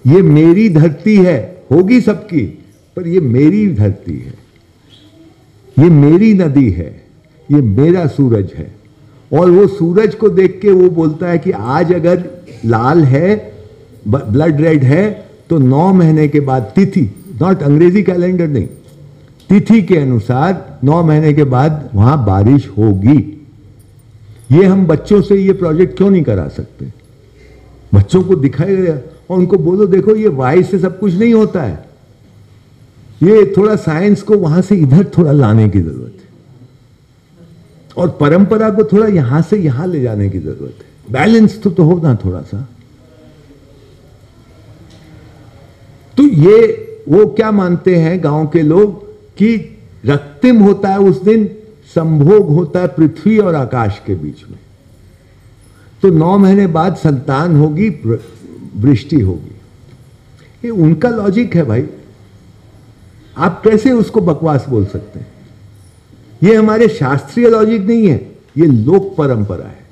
Speaker 15: ये मेरी धरती है होगी सबकी पर ये मेरी धरती है ये मेरी नदी है ये मेरा सूरज है और वो सूरज को देख के वो बोलता है कि आज अगर लाल है ब्लड रेड है तो नौ महीने के बाद तिथि नॉट अंग्रेजी कैलेंडर नहीं तिथि के अनुसार नौ महीने के बाद वहां बारिश होगी ये हम बच्चों से ये प्रोजेक्ट क्यों नहीं करा सकते बच्चों को दिखाया गया और उनको बोलो देखो ये वाई से सब कुछ नहीं होता है ये थोड़ा साइंस को वहां से इधर थोड़ा लाने की जरूरत है और परंपरा को थोड़ा यहां से यहां ले जाने की जरूरत है बैलेंस तो, तो होना थोड़ा सा तो ये वो क्या मानते हैं गांव के लोग कि रक्तिम होता है उस दिन संभोग होता है पृथ्वी और आकाश के बीच में तो नौ महीने बाद संतान होगी वृष्टि होगी ये उनका लॉजिक है भाई आप कैसे उसको बकवास बोल सकते हैं ये हमारे शास्त्रीय लॉजिक नहीं है ये लोक परंपरा है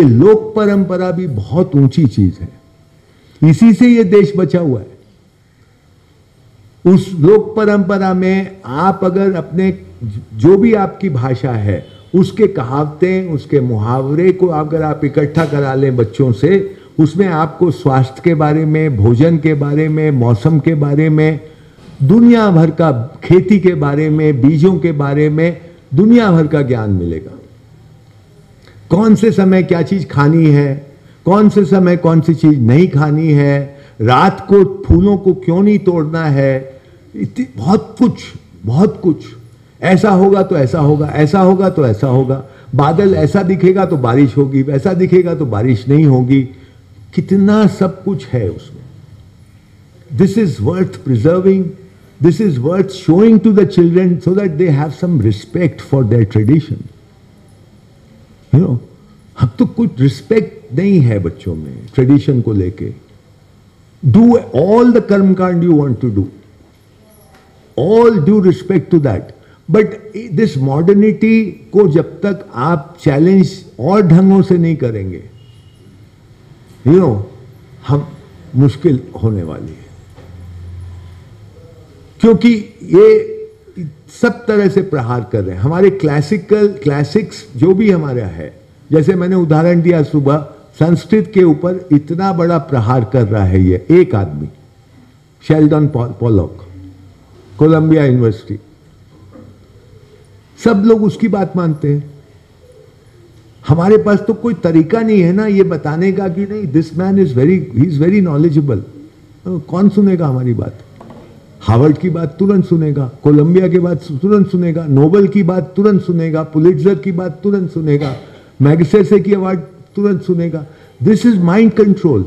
Speaker 15: ये लोक परंपरा भी बहुत ऊंची चीज है इसी से ये देश बचा हुआ है उस लोक परंपरा में आप अगर अपने जो भी आपकी भाषा है उसके कहावतें उसके मुहावरे को अगर आप इकट्ठा करा लें बच्चों से उसमें आपको स्वास्थ्य के बारे में भोजन के बारे में मौसम के बारे में दुनिया भर का खेती के बारे में बीजों के बारे में दुनिया भर का ज्ञान मिलेगा कौन से समय क्या चीज़ खानी है कौन से समय कौन सी चीज़ नहीं खानी है रात को फूलों को क्यों नहीं तोड़ना है बहुत कुछ बहुत कुछ ऐसा होगा तो ऐसा होगा ऐसा होगा तो ऐसा होगा बादल ऐसा दिखेगा तो बारिश होगी वैसा दिखेगा तो बारिश नहीं होगी कितना सब कुछ है उसमें this is worth preserving this is worth showing to the children so that they have some respect for their tradition you know अब तो कुछ रिस्पेक्ट नहीं है बच्चों में ट्रेडिशन को लेके डू ऑल द कर्म कांड you want to do all due respect to that but this modernity को जब तक आप चैलेंज और ढंगों से नहीं करेंगे यू you नो know, हम मुश्किल होने वाली है क्योंकि ये सब तरह से प्रहार कर रहे हैं हमारे क्लासिकल क्लासिक्स जो भी हमारा है जैसे मैंने उदाहरण दिया सुबह संस्कृत के ऊपर इतना बड़ा प्रहार कर रहा है ये एक आदमी शेल्डन पॉलॉक कोलंबिया यूनिवर्सिटी सब लोग उसकी बात मानते हैं हमारे पास तो कोई तरीका नहीं है ना ये बताने का कि नहीं this man is very he is very knowledgeable कौन सुनेगा हमारी बात हार्वर्ड की बात तुरंत सुनेगा कोलंबिया की बात तुरंत सुनेगा नोबल की बात तुरंत सुनेगा पुलिटर की बात तुरंत सुनेगा मैगसेसे की अवार्ड तुरंत सुनेगा this is mind control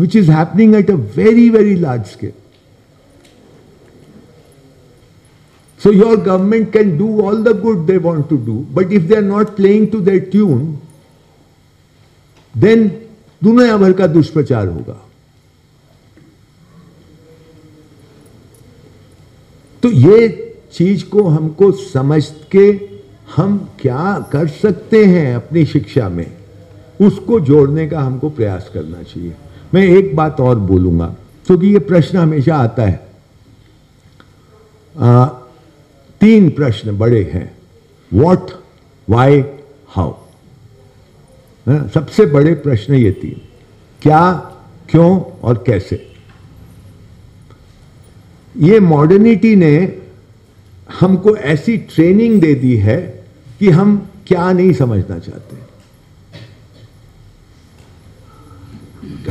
Speaker 15: which is happening at a very very large scale So your government can do all the good they want to do, but if they are not playing to their tune, then दुनिया भर का दुष्प्रचार होगा तो ये चीज को हमको समझ के हम क्या कर सकते हैं अपनी शिक्षा में उसको जोड़ने का हमको प्रयास करना चाहिए मैं एक बात और बोलूंगा क्योंकि तो ये प्रश्न हमेशा आता है आ, तीन प्रश्न बड़े हैं वॉट वाई हाउ सबसे बड़े प्रश्न ये तीन क्या क्यों और कैसे ये मॉडर्निटी ने हमको ऐसी ट्रेनिंग दे दी है कि हम क्या नहीं समझना चाहते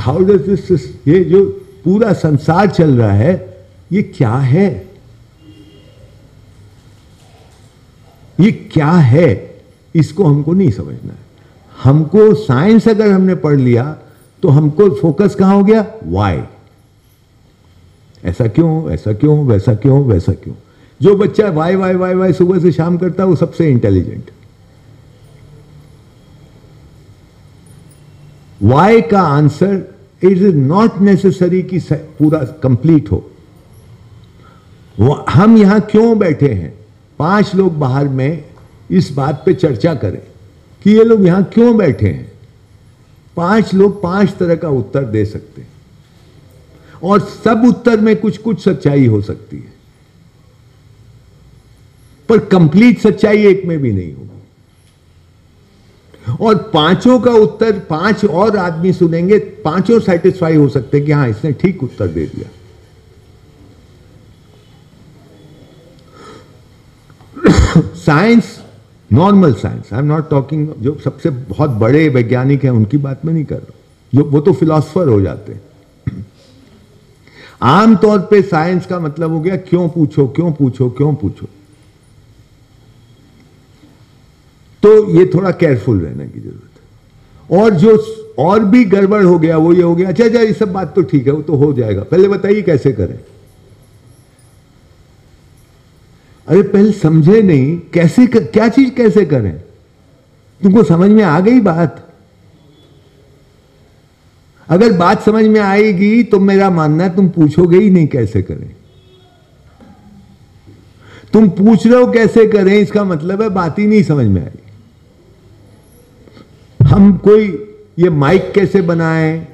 Speaker 15: हाउ डज दिस ये जो पूरा संसार चल रहा है ये क्या है ये क्या है इसको हमको नहीं समझना है हमको साइंस अगर हमने पढ़ लिया तो हमको फोकस कहां हो गया वाई ऐसा क्यों ऐसा क्यों वैसा क्यों वैसा क्यों जो बच्चा वाई वाई वाई वाई सुबह से शाम करता है वो सबसे इंटेलिजेंट वाई का answer it is not necessary कि पूरा कंप्लीट हो हम यहां क्यों बैठे हैं पांच लोग बाहर में इस बात पे चर्चा करें कि ये लोग यहां क्यों बैठे हैं पांच लोग पांच तरह का उत्तर दे सकते हैं और सब उत्तर में कुछ कुछ सच्चाई हो सकती है पर कंप्लीट सच्चाई एक में भी नहीं होगी और पांचों का उत्तर पांच और आदमी सुनेंगे पांचों सेटिस्फाई हो सकते हैं कि हां इसने ठीक उत्तर दे दिया science normal science I am not talking जो सबसे बहुत बड़े वैज्ञानिक हैं उनकी बात में नहीं कर रहा जो वो तो फिलोसफर हो जाते हैं आमतौर पे साइंस का मतलब हो गया क्यों पूछो क्यों पूछो क्यों पूछो तो ये थोड़ा केयरफुल रहने की जरूरत है और जो और भी गड़बड़ हो गया वो ये हो गया अच्छा अच्छा ये सब बात तो ठीक है वो तो हो जाएगा पहले बताइए कैसे करें अरे पहले समझे नहीं कैसे कर, क्या चीज कैसे करें तुमको समझ में आ गई बात अगर बात समझ में आएगी तो मेरा मानना है तुम पूछोगे ही नहीं कैसे करें तुम पूछ रहे हो कैसे करें इसका मतलब है बात ही नहीं समझ में आई हम कोई ये माइक कैसे बनाएं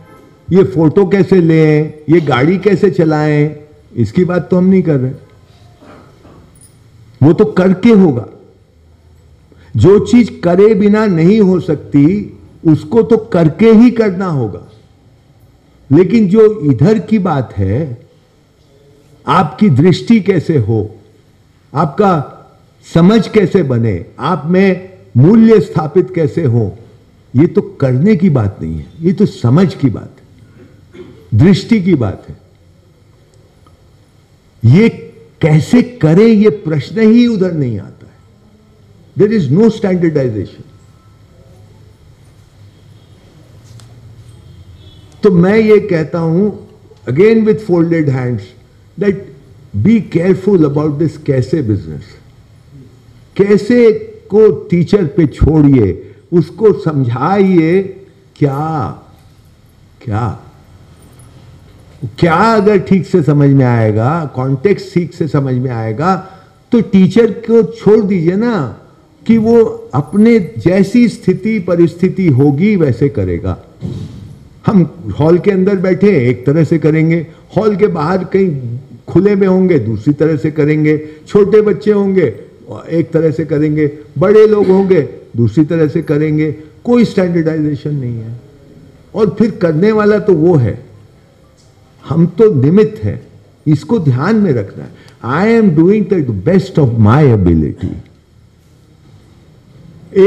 Speaker 15: ये फोटो कैसे लें ये गाड़ी कैसे चलाएं इसकी बात तो हम नहीं कर रहे वो तो करके होगा जो चीज करे बिना नहीं हो सकती उसको तो करके ही करना होगा लेकिन जो इधर की बात है आपकी दृष्टि कैसे हो आपका समझ कैसे बने आप में मूल्य स्थापित कैसे हो ये तो करने की बात नहीं है ये तो समझ की बात है दृष्टि की बात है ये कैसे करें ये प्रश्न ही उधर नहीं आता है देर इज नो स्टैंडर्डाइजेशन तो मैं ये कहता हूं again with folded hands that be careful about this कैसे बिजनेस कैसे को टीचर पे छोड़िए उसको समझाइए क्या क्या क्या अगर ठीक से समझ में आएगा कॉन्टेक्स्ट ठीक से समझ में आएगा तो टीचर को छोड़ दीजिए ना कि वो अपने जैसी स्थिति परिस्थिति होगी वैसे करेगा हम हॉल के अंदर बैठे एक तरह से करेंगे हॉल के बाहर कहीं खुले में होंगे दूसरी तरह से करेंगे छोटे बच्चे होंगे एक तरह से करेंगे बड़े लोग होंगे दूसरी तरह से करेंगे कोई स्टैंडर्डाइजेशन नहीं है और फिर करने वाला तो वो है हम तो निमित्त है इसको ध्यान में रखना है I am doing the best of my ability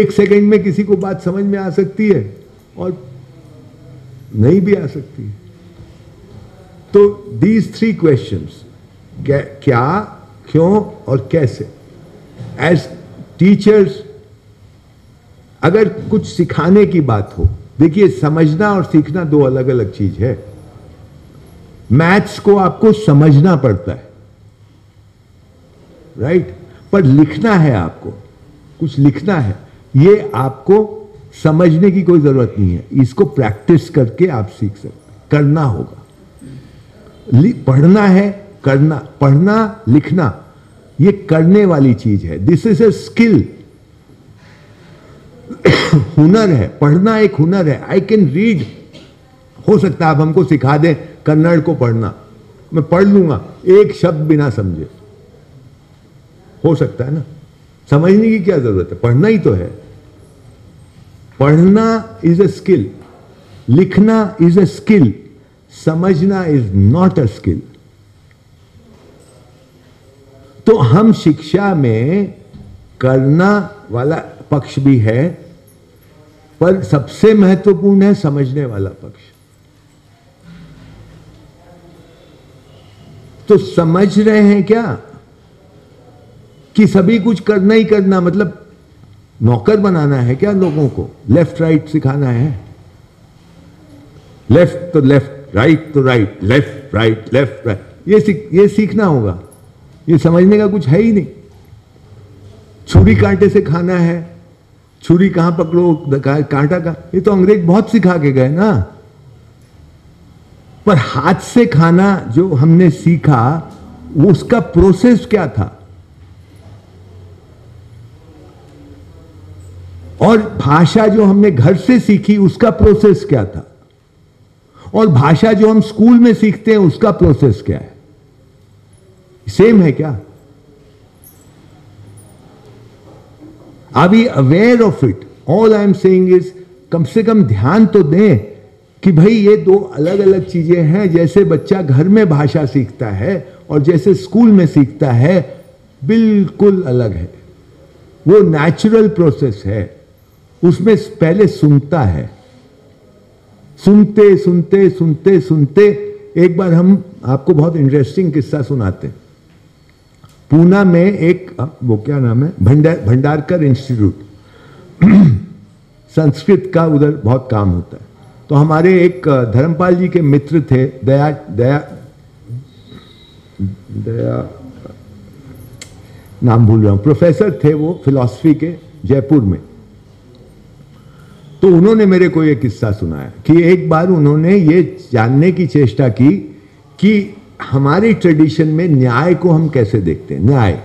Speaker 15: एक सेकेंड में किसी को बात समझ में आ सकती है और नहीं भी आ सकती है तो दीज थ्री क्वेश्चन क्या क्यों और कैसे एज टीचर्स अगर कुछ सिखाने की बात हो देखिए समझना और सीखना दो अलग अलग चीज है मैथ्स को आपको समझना पड़ता है राइट right? पर लिखना है आपको कुछ लिखना है ये आपको समझने की कोई ज़रूरत नहीं है इसको प्रैक्टिस करके आप सीख सकते करना होगा पढ़ना है करना पढ़ना लिखना ये करने वाली चीज़ है दिस इज ए स्किल हुनर है पढ़ना एक हुनर है आई कैन रीड हो सकता है आप हमको सिखा दें कन्नड़ को पढ़ना मैं पढ़ लूंगा एक शब्द बिना समझे हो सकता है ना समझने की क्या जरूरत है पढ़ना ही तो है पढ़ना इज अ स्किल लिखना इज अ स्किल समझना इज नॉट अ स्किल तो हम शिक्षा में करना वाला पक्ष भी है पर सबसे महत्वपूर्ण है समझने वाला पक्ष तो समझ रहे हैं क्या कि सभी कुछ करना ही करना मतलब नौकर बनाना है क्या लोगों को लेफ्ट राइट सिखाना है लेफ्ट तो लेफ्ट राइट तो right left right left right ये सीख ये सीखना होगा ये समझने का कुछ है ही नहीं छुरी कांटे से खाना है छुरी कहाँ पकड़ो कांटा का ये तो अंग्रेज बहुत सिखा के गए ना पर हाथ से खाना जो हमने सीखा वो उसका प्रोसेस क्या था और भाषा जो हमने घर से सीखी उसका प्रोसेस क्या था और भाषा जो हम स्कूल में सीखते हैं उसका प्रोसेस क्या है सेम है क्या are we aware of it all I am saying is कम से कम ध्यान तो दें कि भाई ये दो अलग अलग चीज़ें हैं जैसे बच्चा घर में भाषा सीखता है और जैसे स्कूल में सीखता है बिल्कुल अलग है वो नेचुरल प्रोसेस है उसमें पहले सुनता है सुनते सुनते सुनते सुनते एक बार हम आपको बहुत इंटरेस्टिंग किस्सा सुनाते पूना में एक वो क्या नाम है भंडार भंडारकर इंस्टीट्यूट संस्कृत का उधर बहुत काम होता है तो हमारे एक धर्मपाल जी के मित्र थे दया दया दया नाम भूल रहा हूँ प्रोफेसर थे वो फिलॉसफी के जयपुर में तो उन्होंने मेरे को ये किस्सा सुनाया कि एक बार उन्होंने ये जानने की चेष्टा की कि हमारी ट्रेडिशन में न्याय को हम कैसे देखते हैं न्याय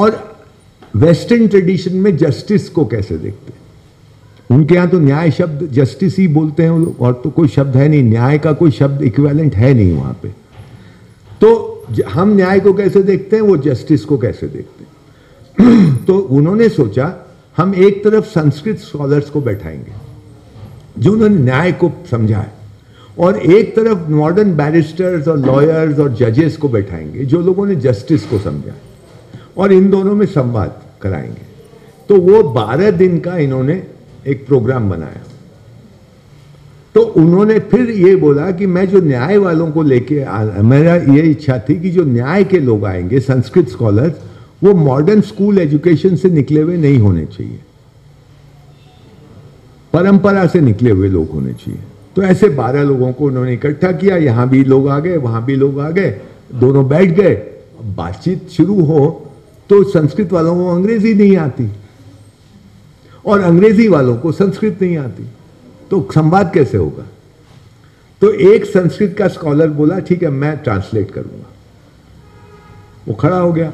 Speaker 15: और वेस्टर्न ट्रेडिशन में जस्टिस को कैसे देखते हैं उनके यहाँ तो न्याय शब्द जस्टिस ही बोलते हैं और तो कोई शब्द है नहीं न्याय का कोई शब्द इक्वेलेंट है नहीं वहां पे तो हम न्याय को कैसे देखते हैं वो जस्टिस को कैसे देखते हैं तो उन्होंने सोचा हम एक तरफ संस्कृत स्कॉलर्स को बैठाएंगे जो उन्होंने न्याय को समझा है और एक तरफ मॉडर्न बैरिस्टर्स और लॉयर्स और जजेस को बैठाएंगे जो लोगों ने जस्टिस को समझा और इन दोनों में संवाद कराएंगे तो वो बारह दिन का इन्होंने एक प्रोग्राम बनाया तो उन्होंने फिर ये बोला कि मैं जो न्याय वालों को लेके आ मेरा ये इच्छा थी कि जो न्याय के लोग आएंगे संस्कृत स्कॉलर्स वो मॉडर्न स्कूल एजुकेशन से निकले हुए नहीं होने चाहिए परंपरा से निकले हुए लोग होने चाहिए तो ऐसे बारह लोगों को उन्होंने इकट्ठा किया यहां भी लोग आ गए वहां भी लोग आ गए दोनों बैठ गए बातचीत शुरू हो तो संस्कृत वालों को अंग्रेजी नहीं आती और अंग्रेजी वालों को संस्कृत नहीं आती तो संवाद कैसे होगा तो एक संस्कृत का स्कॉलर बोला ठीक है मैं ट्रांसलेट करूंगा वो खड़ा हो गया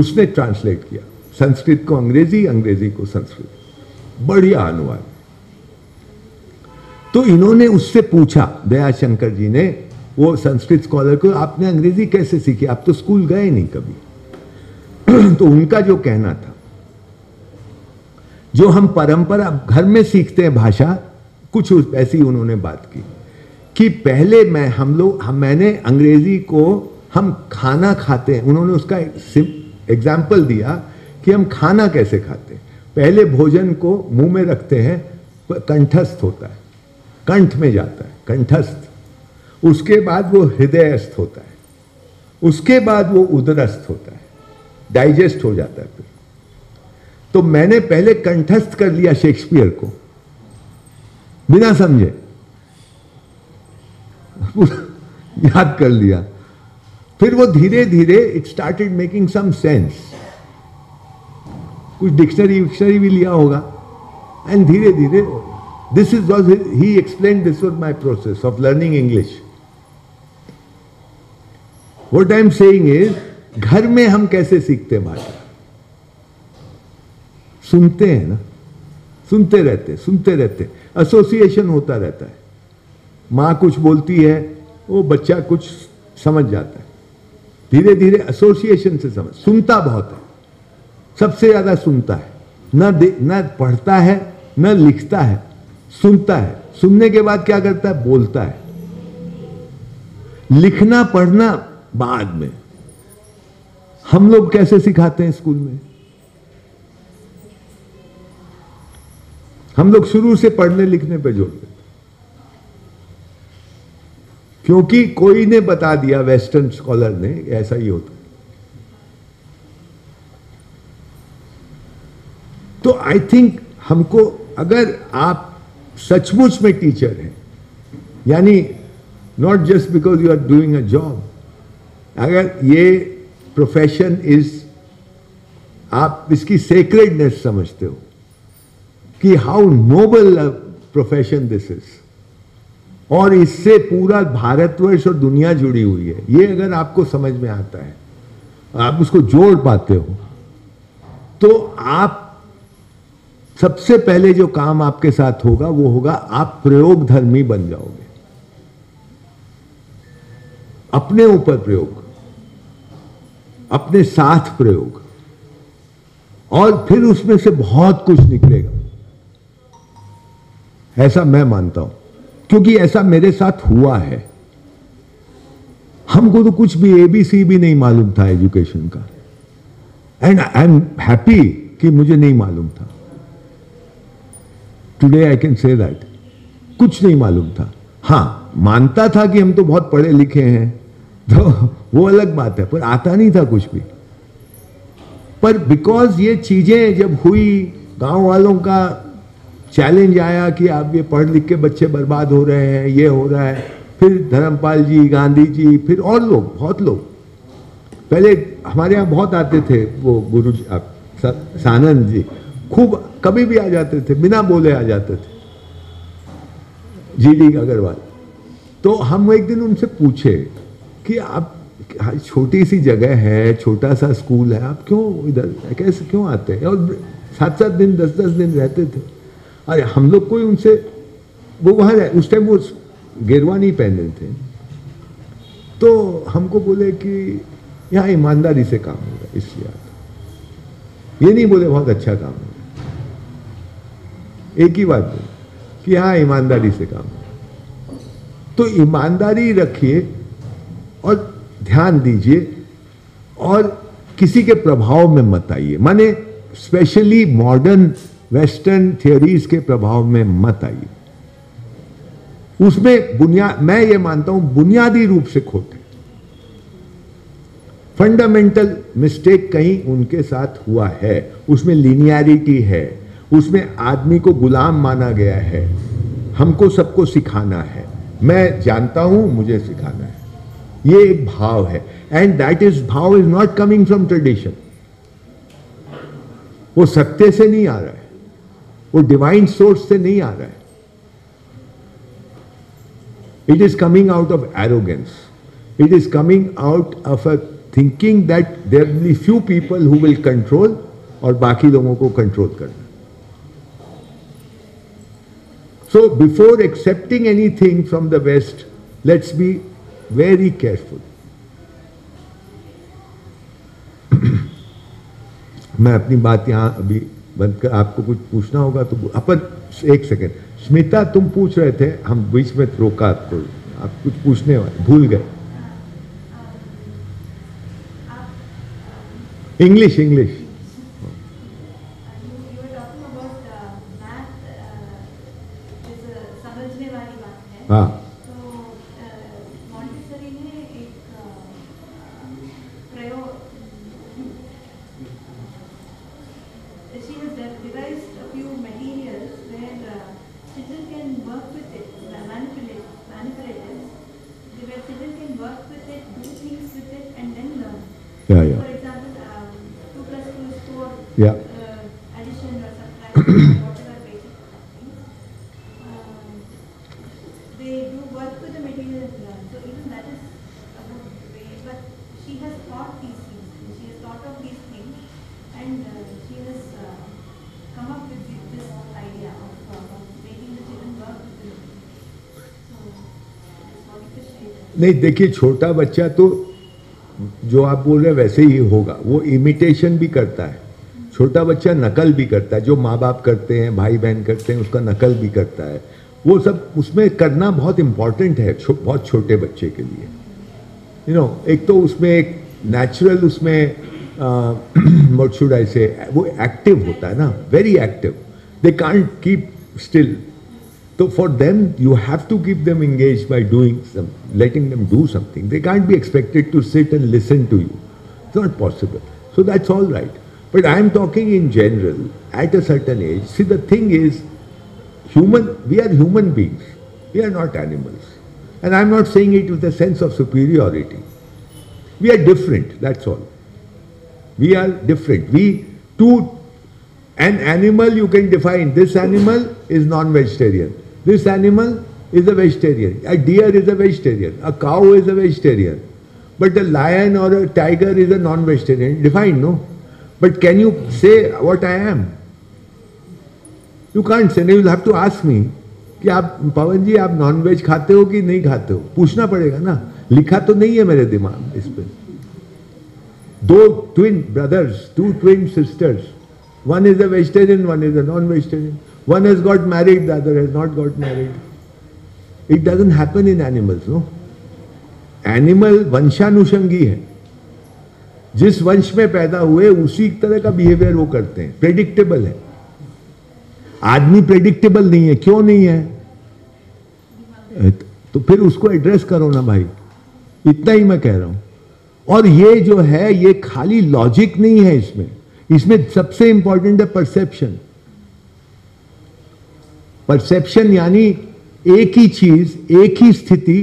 Speaker 15: उसने ट्रांसलेट किया संस्कृत को अंग्रेजी अंग्रेजी को संस्कृत बढ़िया अनुवाद तो इन्होंने उससे पूछा दयाशंकर जी ने वो संस्कृत स्कॉलर को आपने अंग्रेजी कैसे सीखी आप तो स्कूल गए नहीं कभी तो उनका जो कहना था जो हम परंपरा घर में सीखते हैं भाषा कुछ ऐसी उन्होंने बात की कि पहले मैं हम लोग हम मैंने अंग्रेजी को हम खाना खाते हैं उन्होंने उसका एग्जाम्पल दिया कि हम खाना कैसे खाते हैं पहले भोजन को मुंह में रखते हैं कंठस्थ होता है कंठ में जाता है कंठस्थ उसके बाद वो हृदयस्थ होता है उसके बाद वो उदरस्थ होता है डाइजेस्ट हो जाता है तो मैंने पहले कंठस्थ कर लिया शेक्सपियर को बिना समझे याद कर लिया फिर वो धीरे धीरे it started making some sense कुछ डिक्शनरी विक्शनरी भी लिया होगा एंड धीरे धीरे this is was he explain this was my process of learning English what I am saying is घर में हम कैसे सीखते हैं भाषा सुनते हैं ना सुनते रहते सुनते रहते एसोसिएशन होता रहता है माँ कुछ बोलती है वो बच्चा कुछ समझ जाता है धीरे धीरे एसोसिएशन से समझ सुनता बहुत है सबसे ज़्यादा सुनता है न दे न पढ़ता है न लिखता है सुनता है सुनने के बाद क्या करता है बोलता है लिखना पढ़ना बाद में हम लोग कैसे सिखाते हैं स्कूल में हम लोग शुरू से पढ़ने लिखने पर जोर देते क्योंकि कोई ने बता दिया वेस्टर्न स्कॉलर ने ऐसा ही होता तो आई थिंक हमको अगर आप सचमुच में टीचर हैं यानी not just because you are doing a job अगर ये प्रोफेशन इज आप इसकी सेक्रेडनेस समझते हो कि how noble profession this is और इससे पूरा भारतवर्ष और दुनिया जुड़ी हुई है ये अगर आपको समझ में आता है आप उसको जोड़ पाते हो तो आप सबसे पहले जो काम आपके साथ होगा वो होगा आप प्रयोग धर्मी बन जाओगे अपने ऊपर प्रयोग अपने साथ प्रयोग और फिर उसमें से बहुत कुछ निकलेगा ऐसा मैं मानता हूं क्योंकि ऐसा मेरे साथ हुआ है हमको तो कुछ भी एबीसी भी नहीं मालूम था एजुकेशन का एंड आई एम हैप्पी कि मुझे नहीं मालूम था today I can say that कुछ नहीं मालूम था हां मानता था कि हम तो बहुत पढ़े लिखे हैं तो वो अलग बात है पर आता नहीं था कुछ भी पर बिकॉज ये चीजें जब हुई गांव वालों का चैलेंज आया कि आप ये पढ़ लिख के बच्चे बर्बाद हो रहे हैं ये हो रहा है फिर धर्मपाल जी गांधी जी फिर और लोग बहुत लोग पहले हमारे यहाँ बहुत आते थे वो गुरु जी आप सानंद जी खूब कभी भी आ जाते थे बिना बोले आ जाते थे जी डी अग्रवाल तो हम एक दिन उनसे पूछे कि आप हाँ, छोटी सी जगह है छोटा सा स्कूल है आप क्यों इधर कैसे क्यों आते हैं और सात सात दिन दस दस दिन रहते थे अरे हम लोग कोई उनसे वो वहां जाए उस टाइम वो गेरुआ नहीं पहने थे तो हमको बोले कि यहाँ ईमानदारी से काम होगा इसलिए आता ये नहीं बोले बहुत अच्छा काम होगा एक ही बात है कि यहाँ ईमानदारी से काम होगा तो ईमानदारी रखिए और ध्यान दीजिए और किसी के प्रभाव में मत आइए माने स्पेशली मॉडर्न वेस्टर्न थियोरीज के प्रभाव में मत आइए उसमें बुनियाद मैं ये मानता हूं बुनियादी रूप से खोट फंडामेंटल मिस्टेक कहीं उनके साथ हुआ है उसमें लीनियरिटी है उसमें आदमी को गुलाम माना गया है हमको सबको सिखाना है मैं जानता हूं मुझे सिखाना है ये एक भाव है एंड दैट इज भाव is not coming from tradition वो सत्य से नहीं आ रहा वो डिवाइन सोर्स से नहीं आ रहा है it is coming out of arrogance it is coming out of a thinking that there be few people who will control और बाकी लोगों को कंट्रोल करना so before accepting anything from the west let's be very careful मैं अपनी बात यहां अभी बनकर आपको कुछ पूछना होगा तो अपन एक सेकेंड स्मिता तुम पूछ रहे थे हम बीच में रोका आपको तो आप कुछ पूछने वाले भूल गए इंग्लिश इंग्लिश हाँ, हाँ। नहीं देखिए छोटा बच्चा तो जो आप बोल रहे वैसे ही होगा वो इमिटेशन भी करता है छोटा बच्चा नकल भी करता है जो माँ बाप करते हैं भाई बहन करते हैं उसका नकल भी करता है वो सब उसमें करना बहुत इम्पॉर्टेंट है छो, बहुत छोटे बच्चे के लिए यू you नो know, एक तो उसमें एक नेचुरल उसमें वट से वो एक्टिव होता है ना very active they can't keep still So for them, you have to keep them engaged by doing some, letting them do something. They can't be expected to sit and listen to you. It's not possible. So that's all right. But I am talking in general, at a certain age. See, the thing is, human, we are human beings. We are not animals. And I'm not saying it with a sense of superiority. We are different, that's all. We are different. We, to an animal you can define, this animal is non-vegetarian. This animal is a vegetarian. A deer is a vegetarian. A cow is a vegetarian. But a lion or a tiger is a non-vegetarian. Defined, no? But can you say what I am? You can't say. You will have to ask me. कि आप पवन जी आप non veg खाते हो कि नहीं खाते हो पूछना पड़ेगा ना लिखा तो नहीं है मेरे दिमाग इस पर दो twin brothers two twin sisters one is a vegetarian one is a non vegetarian One has got married, the other has not got married. It doesn't happen in animals, no? Animal वंशानुषंगी है जिस वंश में पैदा हुए उसी तरह का बिहेवियर वो करते हैं प्रेडिक्टेबल है आदमी प्रेडिक्टेबल नहीं है क्यों नहीं है तो फिर उसको एड्रेस करो ना भाई इतना ही मैं कह रहा हूं और ये जो है ये खाली लॉजिक नहीं है इसमें इसमें सबसे इंपॉर्टेंट है परसेप्शन परसेप्शन यानी एक ही चीज एक ही स्थिति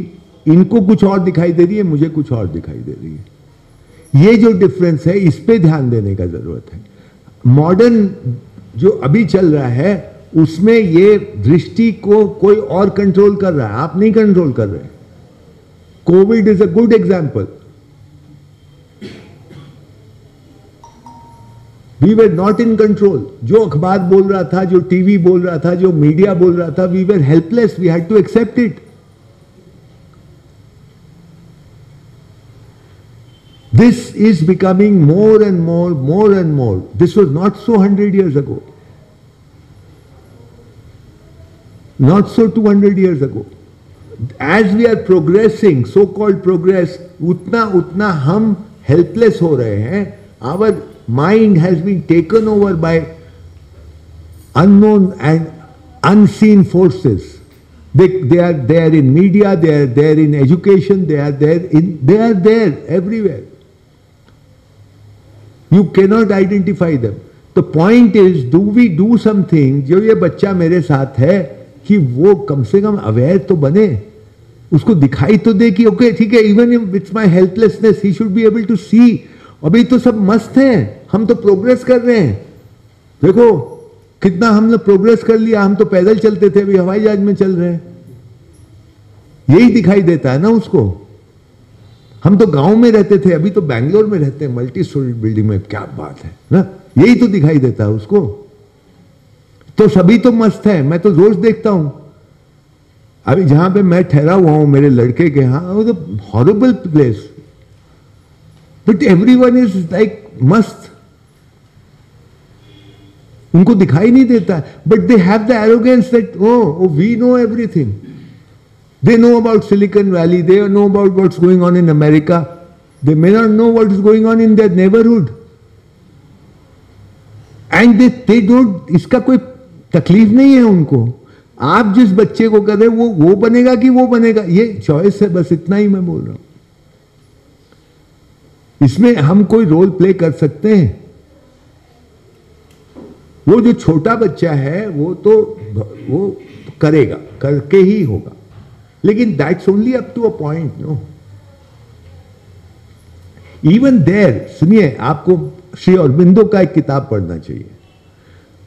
Speaker 15: इनको कुछ और दिखाई दे रही है मुझे कुछ और दिखाई दे रही है ये जो डिफरेंस है इस पे ध्यान देने का जरूरत है मॉडर्न जो अभी चल रहा है उसमें ये दृष्टि को कोई और कंट्रोल कर रहा है आप नहीं कंट्रोल कर रहे Covid is a good example we were not in control जो अखबार बोल रहा था जो टीवी बोल रहा था जो मीडिया बोल रहा था we were helpless we had to accept it this is becoming more and more more and more this was not so hundred years ago not so two hundred years ago as we are progressing so called progress उतना उतना हम helpless हो रहे हैं our mind has been taken over by unknown and unseen forces. They, they, are there in media, they are there in education, they are there in they are there everywhere. You cannot identify them. The point is, do we do something? jo ye bachcha mere sath hai ki wo kam se kam aware to bane usko dikhai to de ki okay theek hai even if it's my helplessness he should be able to see अभी तो सब मस्त हैं हम तो progress कर रहे हैं देखो कितना हमने प्रोग्रेस कर लिया हम तो पैदल चलते थे अभी हवाई जहाज में चल रहे हैं यही दिखाई देता है ना उसको हम तो गांव में रहते थे अभी तो बैंगलोर में रहते हैं मल्टी स्टोरी बिल्डिंग में क्या बात है ना यही तो दिखाई देता है उसको तो सभी तो मस्त है मैं तो रोज देखता हूं अभी जहां पे मैं ठहरा हुआ हूं मेरे लड़के के यहां तो horrible place but everyone is like मस्त उनको दिखाई नहीं देता but they have the arrogance that oh we know everything they know about Silicon Valley they know about is going on in America they may not know what is going on in their neighbourhood and they they don't इसका कोई तकलीफ नहीं है उनको आप जिस बच्चे को कह रहे वो वो बनेगा कि वो बनेगा ये चॉइस है बस इतना ही मैं बोल रहा हूं इसमें हम कोई रोल प्ले कर सकते हैं वो जो छोटा बच्चा है वो तो वो करेगा करके ही होगा लेकिन that's only up to a point no even there सुनिए आपको श्री अरबिंदो का एक किताब पढ़ना चाहिए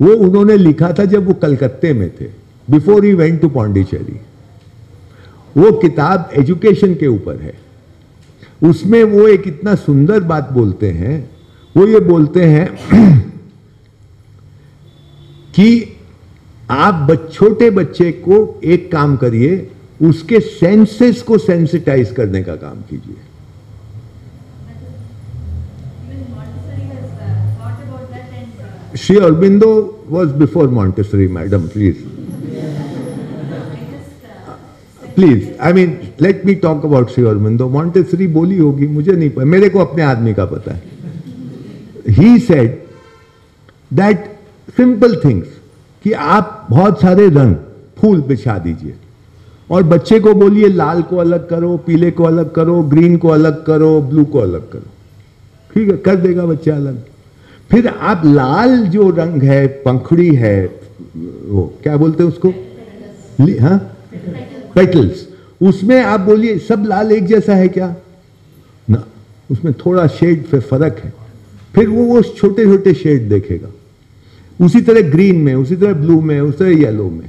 Speaker 15: वो उन्होंने लिखा था जब वो कलकत्ते में थे before he went to Pondicherry वो किताब एजुकेशन के ऊपर है उसमें वो एक इतना सुंदर बात बोलते हैं वो ये बोलते हैं कि आप छोटे बच्चे को एक काम करिए उसके सेंसेस को सेंसिटाइज करने का काम कीजिए Shri Aurobindo was before Montessori madam please please I mean let me talk about Shri Aurobindo Montessori बोली होगी मुझे नहीं पता मेरे को अपने आदमी का पता है he said that simple things कि आप बहुत सारे रंग फूल बिछा दीजिए और बच्चे को बोलिए लाल को अलग करो पीले को अलग करो ग्रीन को अलग करो ब्लू को अलग करो ठीक है कर देगा बच्चा अलग फिर आप लाल जो रंग है पंखड़ी है वो क्या बोलते हैं उसको हाँ पेटल्स उसमें आप बोलिए सब लाल एक जैसा है क्या ना उसमें थोड़ा शेड पे फर्क है फिर वो वो छोटे छोटे शेड देखेगा उसी तरह ग्रीन में उसी तरह ब्लू में उसी तरह येलो में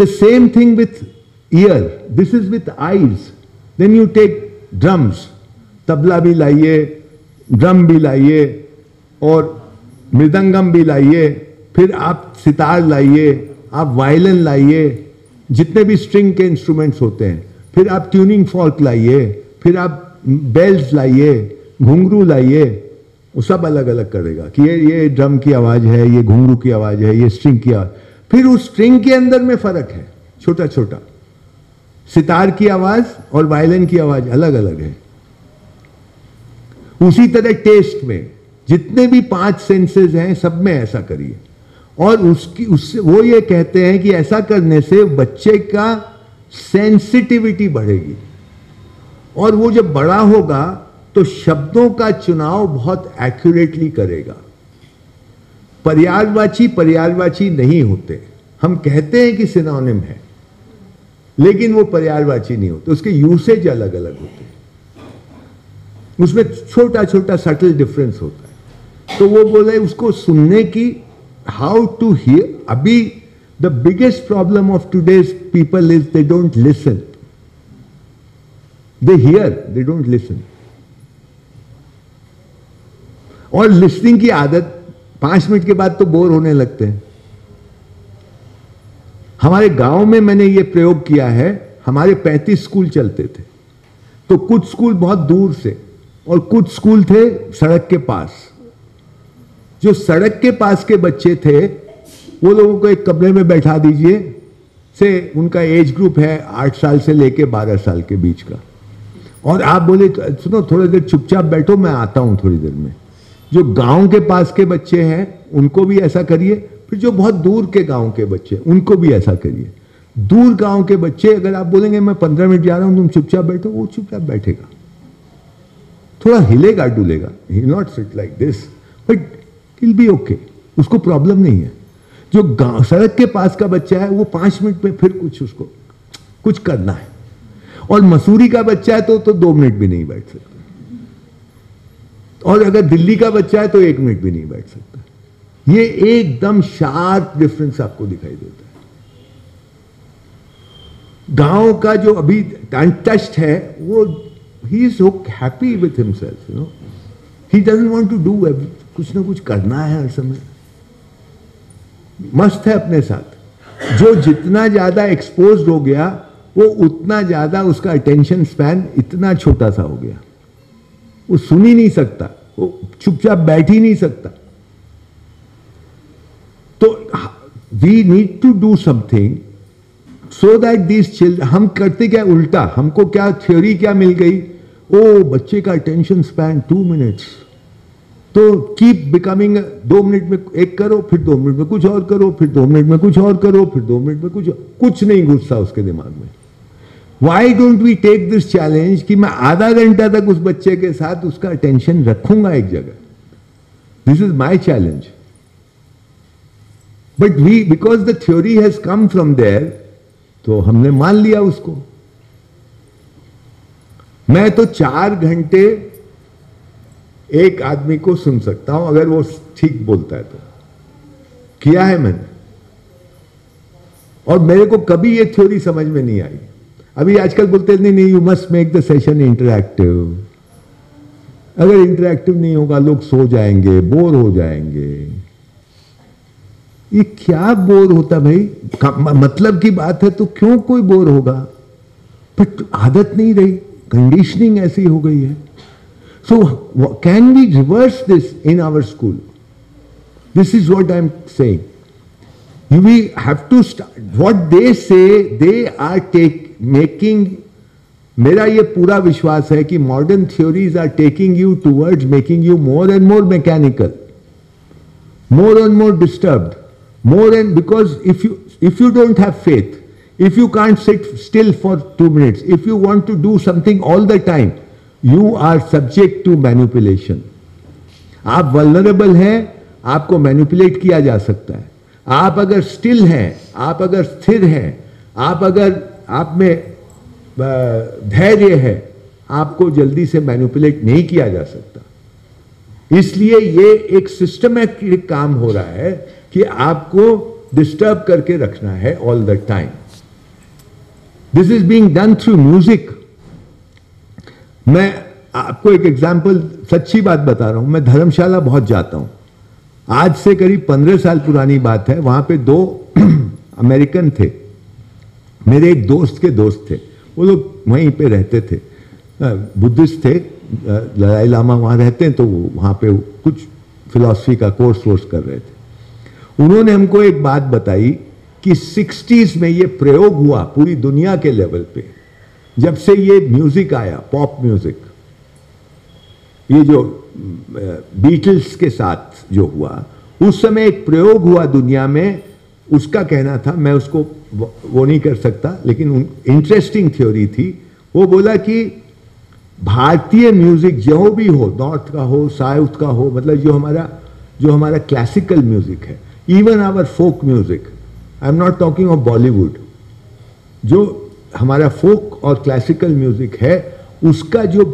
Speaker 15: the same thing with ear this is with eyes then you take drums tabla भी लाइए ड्रम भी लाइए और मृदंगम भी लाइए फिर आप सितार लाइए आप वायलिन लाइए जितने भी स्ट्रिंग के इंस्ट्रूमेंट्स होते हैं फिर आप ट्यूनिंग फॉल्क लाइए फिर आप बेल्स लाइए घुंगरू लाइए वो सब अलग अलग करेगा कि ये ये ड्रम की आवाज़ है ये घुंगरू की आवाज़ है ये स्ट्रिंग की आवाज़ फिर उस स्ट्रिंग के अंदर में फ़र्क है छोटा छोटा सितार की आवाज़ और वायलिन की आवाज़ अलग अलग है उसी तरह टेस्ट में जितने भी पांच सेंसेस हैं सब में ऐसा करिए और उसकी उससे वो ये कहते हैं कि ऐसा करने से बच्चे का सेंसिटिविटी बढ़ेगी और वो जब बड़ा होगा तो शब्दों का चुनाव बहुत एक्यूरेटली करेगा पर्यायवाची पर्यायवाची नहीं होते हम कहते हैं कि सिनोनिम है लेकिन वो पर्यायवाची नहीं होते उसके यूसेज अलग अलग होते हैं उसमें छोटा छोटा सटल डिफरेंस होता है तो वो बोले उसको सुनने की how to hear abhi the biggest problem of today's people is they don't listen they hear they don't listen और लिस्निंग की आदत पांच मिनट के बाद तो बोर होने लगते हैं हमारे गांव में मैंने ये प्रयोग किया है हमारे 35 स्कूल चलते थे तो कुछ स्कूल बहुत दूर से और कुछ स्कूल थे सड़क के पास जो सड़क के पास के बच्चे थे वो लोगों को एक कमरे में बैठा दीजिए से उनका एज ग्रुप है आठ साल से लेके बारह साल के बीच का और आप बोले सुनो थोड़ी देर चुपचाप बैठो मैं आता हूँ थोड़ी देर में जो गांव के पास के बच्चे हैं उनको भी ऐसा करिए फिर जो बहुत दूर के गांव के बच्चे उनको भी ऐसा करिए दूर गांव के बच्चे अगर आप बोलेंगे मैं पंद्रह मिनट जा रहा हूँ तुम चुपचाप बैठो वो चुपचाप बैठेगा थोड़ा हिलेगा डुलेगा he not sit like this but he'll be okay उसको प्रॉब्लम नहीं है जो गांव सड़क के पास का बच्चा है वो पांच मिनट में फिर कुछ उसको कुछ करना है और मसूरी का बच्चा है तो तो दो मिनट भी नहीं बैठ सकता और अगर दिल्ली का बच्चा है तो एक मिनट भी नहीं बैठ सकता ये एकदम शार्प डिफरेंस आपको दिखाई देता है गांव का जो अभी अनटस्ट है वो he is happy with himself you know he doesn't want to do everything कुछ ना कुछ करना है हर समय मस्त है अपने साथ जो जितना ज़्यादा एक्सपोज हो गया वो उतना ज़्यादा उसका अटेंशन स्पैन इतना छोटा सा हो गया वो सुन ही नहीं सकता वो चुपचाप बैठ ही नहीं सकता तो we need to do something so that this child हम करते क्या उल्टा हमको क्या थ्योरी क्या मिल गई ओ बच्चे का अटेंशन स्पैन टू मिनट्स तो कीप बिकमिंग दो मिनट में एक करो फिर दो मिनट में कुछ और करो फिर दो मिनट में कुछ और करो फिर दो मिनट में कुछ कुछ नहीं घुसता उसके दिमाग में why don't we take this challenge कि मैं आधा घंटा तक उस बच्चे के साथ उसका अटेंशन रखूंगा एक जगह this is my challenge but we because the theory has come from there तो हमने मान लिया उसको मैं तो चार घंटे एक आदमी को सुन सकता हूं अगर वो ठीक बोलता है तो किया है मैंने और मेरे को कभी ये थ्योरी समझ में नहीं आई अभी आजकल बोलते नहीं नहीं you must make the session interactive अगर इंटरैक्टिव नहीं होगा लोग सो जाएंगे बोर हो जाएंगे ये क्या बोर होता भाई मतलब की बात है तो क्यों कोई बोर होगा बट आदत नहीं रही कंडीशनिंग ऐसी हो गई है So can we reverse this in our school? This is what I'm saying. We have to start. What they say, they are taking, making. मेरा ये पूरा विश्वास है कि modern theories are you you towards making you more and more mechanical more and more disturbed more and because if if you don't have faith, if you can't sit still for two minutes, if you want to do something all the time, you are subject to manipulation आप vulnerable हैं आपको manipulate किया जा सकता है आप अगर still हैं आप अगर स्थिर हैं आप अगर आप में धैर्य है आपको जल्दी से मैन्युपुलेट नहीं किया जा सकता इसलिए ये एक सिस्टमेटिक काम हो रहा है कि आपको डिस्टर्ब करके रखना है all the time this is being done through music मैं आपको एक एग्जाम्पल सच्ची बात बता रहा हूँ मैं धर्मशाला बहुत जाता हूँ आज से करीब पंद्रह साल पुरानी बात है वहाँ पे दो अमेरिकन थे मेरे एक दोस्त के दोस्त थे वो लोग वहीं पे रहते थे बुद्धिस्ट थे लड़ाई लामा वहाँ रहते हैं तो वो वहाँ पे कुछ फिलॉसफी का कोर्स वोर्स कर रहे थे उन्होंने हमको एक बात बताई कि सिक्सटीज़ में ये प्रयोग हुआ पूरी दुनिया के लेवल पे जब से ये म्यूजिक आया पॉप म्यूजिक ये जो बीटल्स के साथ जो हुआ उस समय एक प्रयोग हुआ दुनिया में उसका कहना था मैं उसको वो नहीं कर सकता लेकिन इंटरेस्टिंग थ्योरी थी वो बोला कि भारतीय म्यूजिक जो भी हो नॉर्थ का हो साउथ का हो मतलब जो हमारा जो हमारा क्लासिकल म्यूजिक है even our folk music I am not talking of Bollywood जो हमारा फोक और क्लासिकल म्यूज़िक है उसका जो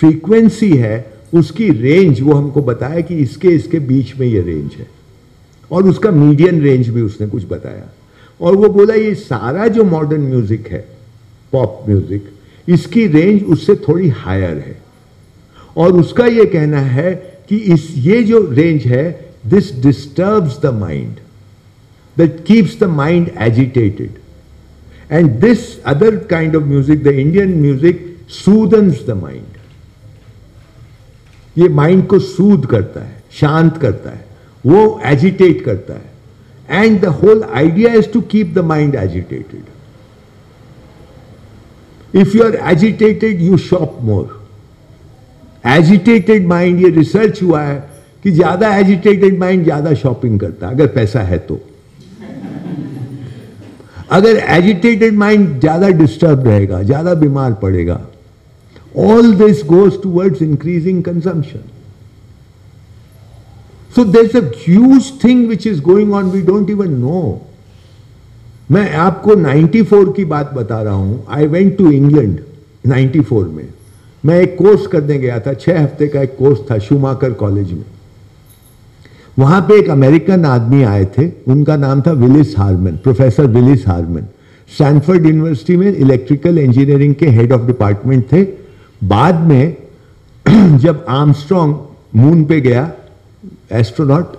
Speaker 15: फ्रीक्वेंसी है उसकी रेंज वो हमको बताया कि इसके इसके बीच में ये रेंज है और उसका मीडियन रेंज भी उसने कुछ बताया और वो बोला ये सारा जो मॉडर्न म्यूज़िक है पॉप म्यूज़िक इसकी रेंज उससे थोड़ी हायर है और उसका ये कहना है कि इस ये जो रेंज है this disturbs the mind that keeps the mind agitated And this other kind of music, the Indian music, soothes the mind. ये माइंड को सूद करता है शांत करता है वो एजिटेट करता है and the whole idea is to keep the mind agitated if you are agitated you shop more agitated mind ये रिसर्च हुआ है कि ज्यादा एजिटेटेड माइंड ज्यादा शॉपिंग करता है अगर पैसा है तो अगर एजिटेटेड माइंड ज़्यादा डिस्टर्ब रहेगा ज़्यादा बीमार पड़ेगा all this goes towards increasing consumption so there a huge thing which is going on we don't even know मैं आपको 94 की बात बता रहा हूं आई वेंट टू इंग्लैंड 94 में मैं एक कोर्स करने गया था छह हफ्ते का एक कोर्स था शुमाकर कॉलेज में वहां पे एक अमेरिकन आदमी आए थे उनका नाम था Willis Harman professor Willis Harman Stanford university में इलेक्ट्रिकल इंजीनियरिंग के हेड ऑफ डिपार्टमेंट थे बाद में जब आर्मस्ट्रॉन्ग मून पे गया एस्ट्रोनॉट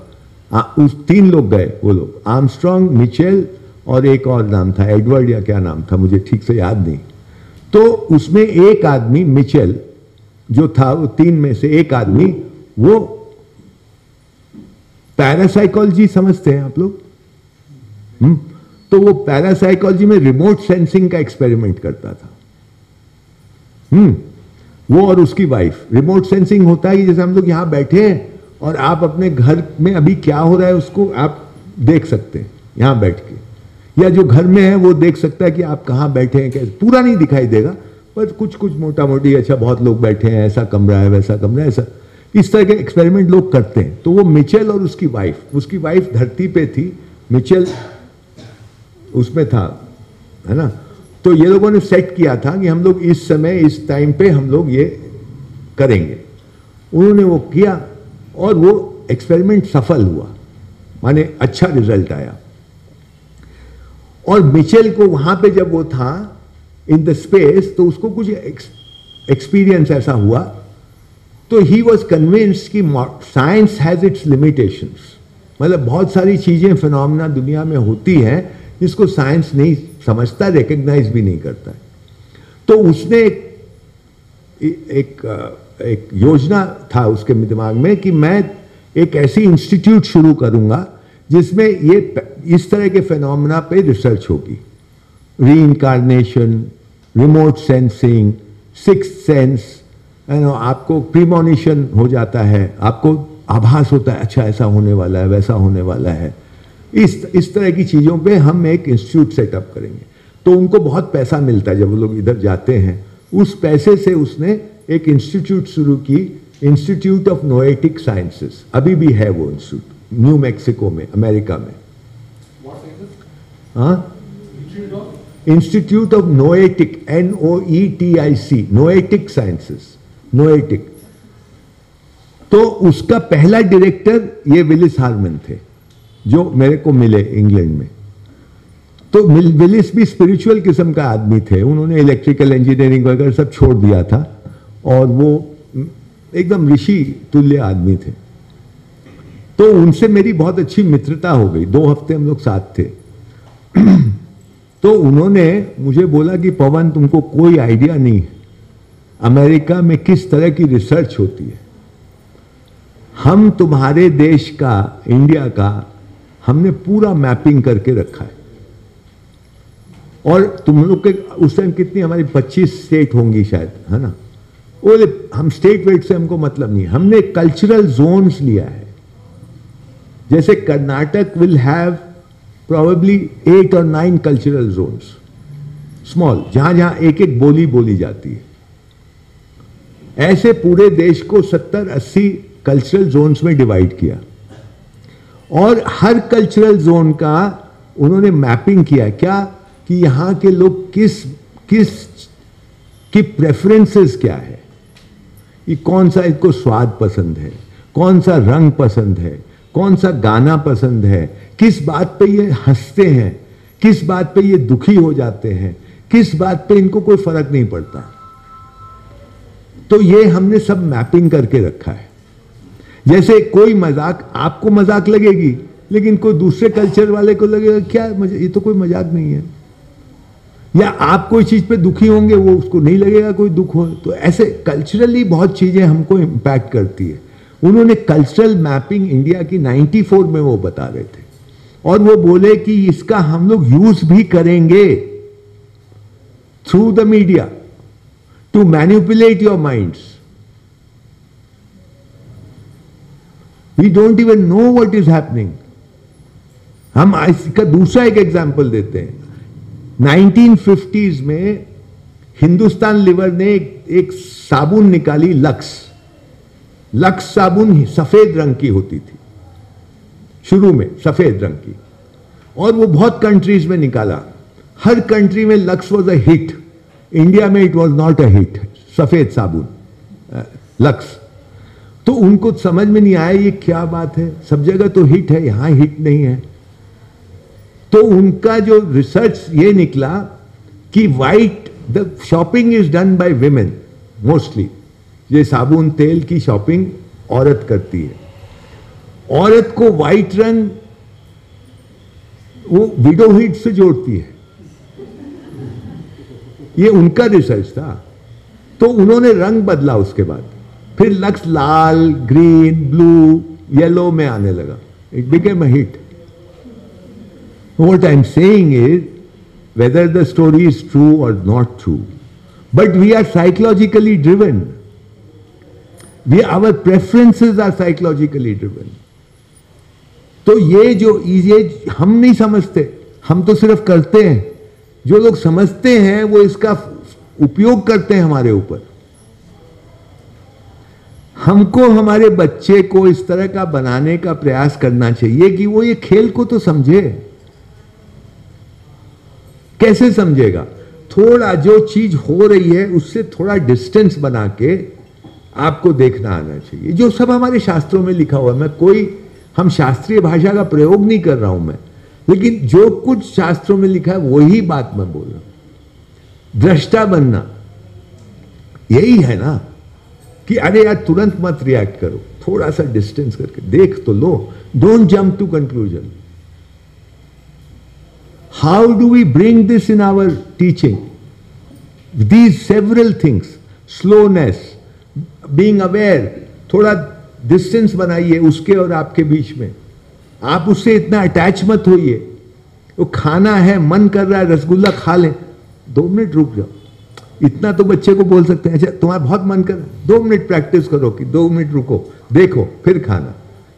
Speaker 15: उस तीन लोग गए वो लोग आर्मस्ट्रॉन्ग मिचेल और एक और नाम था एडवर्ड या क्या नाम था मुझे ठीक से याद नहीं तो उसमें एक आदमी मिचेल जो था वो तीन में से एक आदमी वो पैरासाइकोलॉजी समझते हैं आप लोग हम्म? तो वो पैरासाइकोलॉजी में रिमोट सेंसिंग का एक्सपेरिमेंट करता था हम्म वो और उसकी वाइफ रिमोट सेंसिंग होता है कि जैसे हम लोग यहां बैठे हैं और आप अपने घर में अभी क्या हो रहा है उसको आप देख सकते हैं यहां बैठ के या जो घर में है वो देख सकता है कि आप कहां बैठे हैं कैसे पूरा नहीं दिखाई देगा पर कुछ कुछ मोटा मोटी अच्छा बहुत लोग बैठे हैं ऐसा कमरा है वैसा कमरा है ऐसा इस तरह के एक्सपेरिमेंट लोग करते हैं तो वो मिचेल और उसकी वाइफ उसकी वाइफ धरती पे थी मिचेल उसमें था है ना तो ये लोगों ने सेट किया था कि हम लोग इस समय इस टाइम पे हम लोग ये करेंगे उन्होंने वो किया और वो एक्सपेरिमेंट सफल हुआ माने अच्छा रिजल्ट आया और मिचेल को वहां पे जब वो था इन द स्पेस तो उसको कुछ एक्सपीरियंस ऐसा हुआ तो ही वॉज कन्विंस्ड कि साइंस हैज़ इट्स लिमिटेशंस मतलब बहुत सारी चीज़ें फिनमिना दुनिया में होती हैं जिसको साइंस नहीं समझता रिकग्नाइज भी नहीं करता है तो उसने एक एक, एक योजना था उसके दिमाग में कि मैं एक ऐसी इंस्टीट्यूट शुरू करूंगा जिसमें ये इस तरह के फिनमिना पे रिसर्च होगी reincarnation remote sensing six sense no आपको प्रीमोनिशन हो जाता है आपको आभास होता है अच्छा ऐसा होने वाला है वैसा होने वाला है इस इस तरह की चीज़ों पे हम एक इंस्टीट्यूट सेटअप करेंगे तो उनको बहुत पैसा मिलता है जब वो लोग इधर जाते हैं उस पैसे से उसने एक इंस्टीट्यूट शुरू की इंस्टीट्यूट ऑफ नोएटिक साइंसेस अभी भी है वो इंस्टीट्यूट न्यू मैक्सिको में अमेरिका में institute of noetic N O E T I C noetic sciences noetic तो उसका पहला डायरेक्टर ये विलिस हार्मन थे जो मेरे को मिले इंग्लैंड में तो विलिस भी स्पिरिचुअल किस्म का आदमी थे उन्होंने इलेक्ट्रिकल इंजीनियरिंग वगैरह सब छोड़ दिया था और वो एकदम ऋषि तुल्य आदमी थे तो उनसे मेरी बहुत अच्छी मित्रता हो गई दो हफ्ते हम लोग साथ थे तो उन्होंने मुझे बोला कि पवन तुमको कोई आइडिया नहीं है अमेरिका में किस तरह की रिसर्च होती है हम तुम्हारे देश का इंडिया का हमने पूरा मैपिंग करके रखा है और तुम लोग के उस टाइम कितनी हमारी 25 स्टेट होंगी शायद है ना वो हम स्टेट वेट से हमको मतलब नहीं हमने कल्चरल जोन्स लिया है जैसे Karnataka will have probably eight और नाइन कल्चरल जोन्स स्मॉल जहां जहां एक एक बोली बोली जाती है ऐसे पूरे देश को 70-80 कल्चरल जोन्स में डिवाइड किया और हर कल्चरल जोन का उन्होंने मैपिंग किया क्या कि यहाँ के लोग किस किस की प्रेफरेंसेस क्या है ये कौन सा इनको स्वाद पसंद है कौन सा रंग पसंद है कौन सा गाना पसंद है किस बात पे ये हंसते हैं किस बात पे ये दुखी हो जाते हैं किस बात पे इनको कोई फर्क नहीं पड़ता तो ये हमने सब मैपिंग करके रखा है जैसे कोई मजाक आपको मजाक लगेगी लेकिन कोई दूसरे कल्चर वाले को लगेगा क्या ये तो कोई मजाक नहीं है या आप कोई चीज़ पे दुखी होंगे वो उसको नहीं लगेगा कोई दुख हो तो ऐसे कल्चरली बहुत चीज़ें हमको इम्पैक्ट करती है उन्होंने कल्चरल मैपिंग इंडिया की 94 में वो बता रहे थे और वो बोले कि इसका हम लोग यूज भी करेंगे through the media to manipulate your minds. We don't even know what is happening. हम इसका दूसरा एक एग्जाम्पल देते हैं 1950s में हिंदुस्तान लिवर ने एक, एक साबुन निकाली लक्स लक्स साबुन सफेद रंग की होती थी शुरू में सफेद रंग की और वो बहुत कंट्रीज में निकाला हर कंट्री में Lux was a hit India में it was not a hit सफ़ेद साबुन लक्स तो उनको समझ में नहीं आया ये क्या बात है सब जगह तो हिट है यहां हिट नहीं है तो उनका जो रिसर्च ये निकला कि white the shopping is done by women mostly ये साबुन तेल की शॉपिंग औरत करती है औरत को वाइट रंग वो विडो हिट से जोड़ती है ये उनका रिसर्च था तो उन्होंने रंग बदला उसके बाद फिर लक्स लाल ग्रीन ब्लू येलो में आने लगा it became hit what I am saying is whether the story is true और not true but we are psychologically driven we our preferences are psychologically driven तो ये जो ये हम नहीं समझते हम तो सिर्फ करते हैं जो लोग समझते हैं वो इसका उपयोग करते हैं हमारे ऊपर हमको हमारे बच्चे को इस तरह का बनाने का प्रयास करना चाहिए कि वो ये खेल को तो समझे कैसे समझेगा थोड़ा जो चीज हो रही है उससे थोड़ा डिस्टेंस बना के आपको देखना आना चाहिए जो सब हमारे शास्त्रों में लिखा हुआ है मैं कोई हम शास्त्रीय भाषा का प्रयोग नहीं कर रहा हूं मैं लेकिन जो कुछ शास्त्रों में लिखा है वही बात मैं बोल रहा हूं दृष्टा बनना यही है ना कि अरे यार तुरंत मत रिएक्ट करो थोड़ा सा डिस्टेंस करके देख तो लो don't jump to conclusion how do we bring this in our teaching these several things slowness being aware थोड़ा डिस्टेंस बनाइए उसके और आपके बीच में आप उससे इतना अटैच मत होइए वो खाना है मन कर रहा है रसगुल्ला खा लें दो मिनट रुक जाओ इतना तो बच्चे को बोल सकते हैं अच्छा तुम्हारा बहुत मन कर दो मिनट प्रैक्टिस करो कि दो मिनट रुको देखो फिर खाना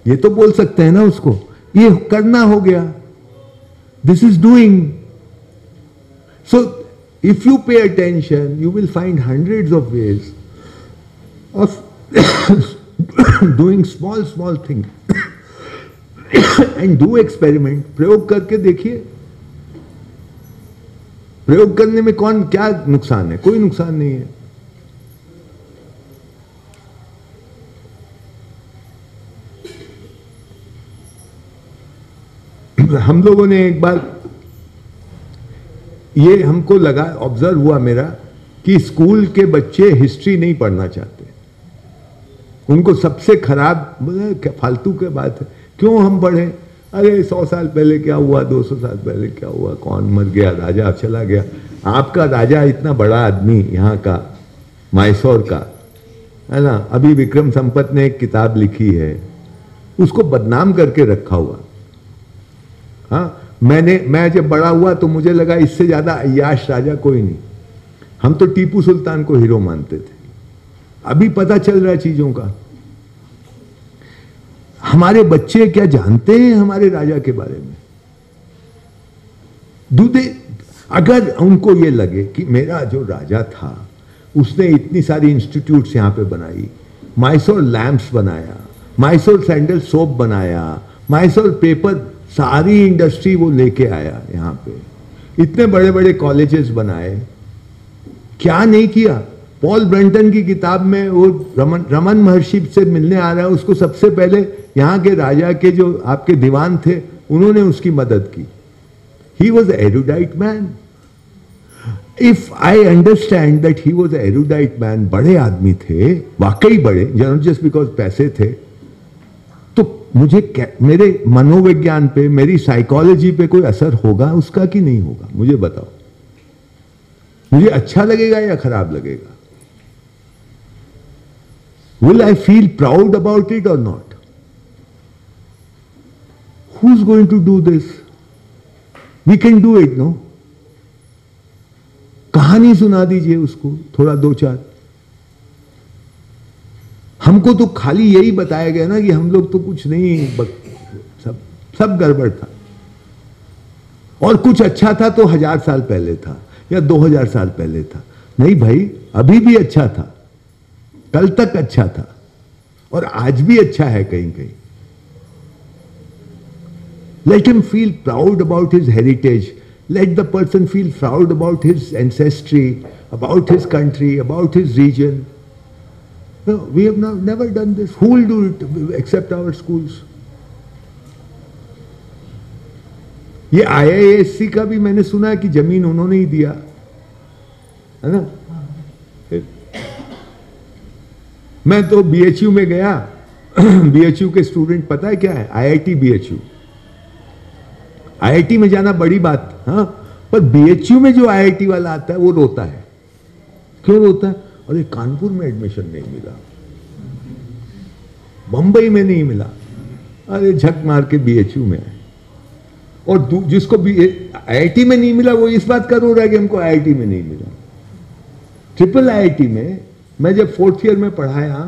Speaker 15: ये तो बोल सकते हैं ना उसको ये करना हो गया this is doing so if you pay attention you will find hundred of ways of doing small small things and do experiment प्रयोग करके देखिए प्रयोग करने में कौन क्या नुकसान है कोई नुकसान नहीं है हम लोगों ने एक बार ये हमको लगा ऑब्जर्व हुआ मेरा कि स्कूल के बच्चे हिस्ट्री नहीं पढ़ना चाहते उनको सबसे खराब मतलब फालतू के बात है क्यों हम बढ़े अरे सौ साल पहले क्या हुआ दो सौ साल पहले क्या हुआ कौन मर गया राजा चला गया आपका राजा इतना बड़ा आदमी यहाँ का मायसौर का है ना अभी विक्रम संपत ने एक किताब लिखी है उसको बदनाम करके रखा हुआ हाँ मैंने मैं जब बड़ा हुआ तो मुझे लगा इससे ज़्यादा अयाश राजा कोई नहीं हम तो टीपू सुल्तान को हीरो मानते थे अभी पता चल रहा है चीज़ों का हमारे बच्चे क्या जानते हैं हमारे राजा के बारे में दूधे अगर उनको ये लगे कि मेरा जो राजा था उसने इतनी सारी इंस्टीट्यूट यहां पे बनाई माइसोर लैंप्स बनाया माइसोर सैंडल सोप बनाया माइसोर पेपर सारी इंडस्ट्री वो लेके आया यहां पे इतने बड़े बड़े कॉलेजेस बनाए क्या नहीं किया पॉल ब्रेंटन की किताब में वो रमन रमन महर्षि से मिलने आ रहा है उसको सबसे पहले यहां के राजा के जो आपके दीवान थे उन्होंने उसकी मदद की he was erudite man if I understand that he was erudite man बड़े आदमी थे वाकई बड़े जस्ट बिकॉज पैसे थे तो मुझे मेरे मनोविज्ञान पे मेरी साइकोलॉजी पे कोई असर होगा उसका कि नहीं होगा मुझे बताओ मुझे अच्छा लगेगा या खराब लगेगा will I feel proud about it और not Who's going to do this? We can do it, no? कहानी सुना दीजिए उसको थोड़ा दो चार हमको तो खाली यही बताया गया ना कि हम लोग तो कुछ नहीं बक, सब सब गड़बड़ था और कुछ अच्छा था तो हजार साल पहले था या दो हजार साल पहले था नहीं भाई अभी भी अच्छा था कल तक अच्छा था और आज भी अच्छा है कहीं कहीं Let him feel proud about his heritage. Let the person feel proud about his ancestry, about his country, about his region. No, we have not, never done this. Who will do it except our schools? ये IISc का भी मैंने सुना कि जमीन उन्होंने ही दिया है ना मैं तो बीएचयू में गया बीएचयू के स्टूडेंट पता है क्या है I I T B H U IIT में जाना बड़ी बात हाँ पर बीएचयू में जो आईआईटी वाला आता है वो रोता है क्यों रोता है अरे कानपुर में एडमिशन नहीं मिला मुंबई में नहीं मिला अरे झक मार के बीएचयू में आए और जिसको आईआईटी में नहीं मिला वो इस बात का रो रहा है कि हमको आईआईटी में नहीं मिला ट्रिपल आईआईटी में मैं जब फोर्थ ईयर में पढ़ाया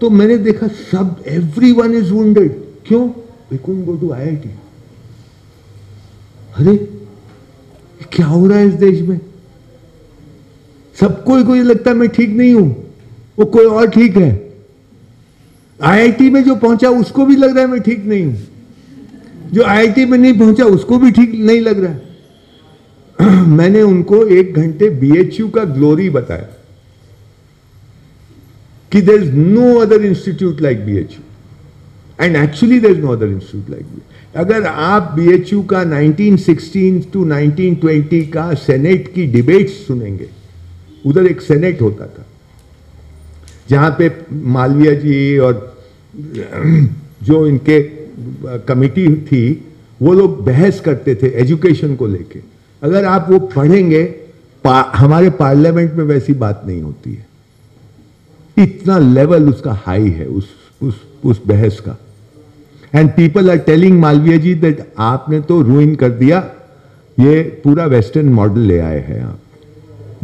Speaker 15: तो मैंने देखा सब एवरी वन इज वेड क्यों we Kund go to I I T अरे क्या हो रहा है इस देश में सबको को ये लगता है मैं ठीक नहीं हूं वो कोई और ठीक है आईआईटी में जो पहुंचा उसको भी लग रहा है मैं ठीक नहीं हूं जो आईआईटी में नहीं पहुंचा उसको भी ठीक नहीं लग रहा है मैंने उनको एक घंटे बीएचयू का ग्लोरी बताया कि there is no other institute like BHU and actually there is no other institute like BHU अगर आप बीएचयू का 1916 टू 1920 का सेनेट की डिबेट्स सुनेंगे उधर एक सेनेट होता था जहां पे मालविया जी और जो इनके कमिटी थी वो लोग बहस करते थे एजुकेशन को लेके अगर आप वो पढ़ेंगे पा, हमारे पार्लियामेंट में वैसी बात नहीं होती है इतना लेवल उसका हाई है उस उस उस बहस का end people are telling Malviya ji that आपने तो रूइन कर दिया ये पूरा वेस्टर्न मॉडल ले आए हैं आप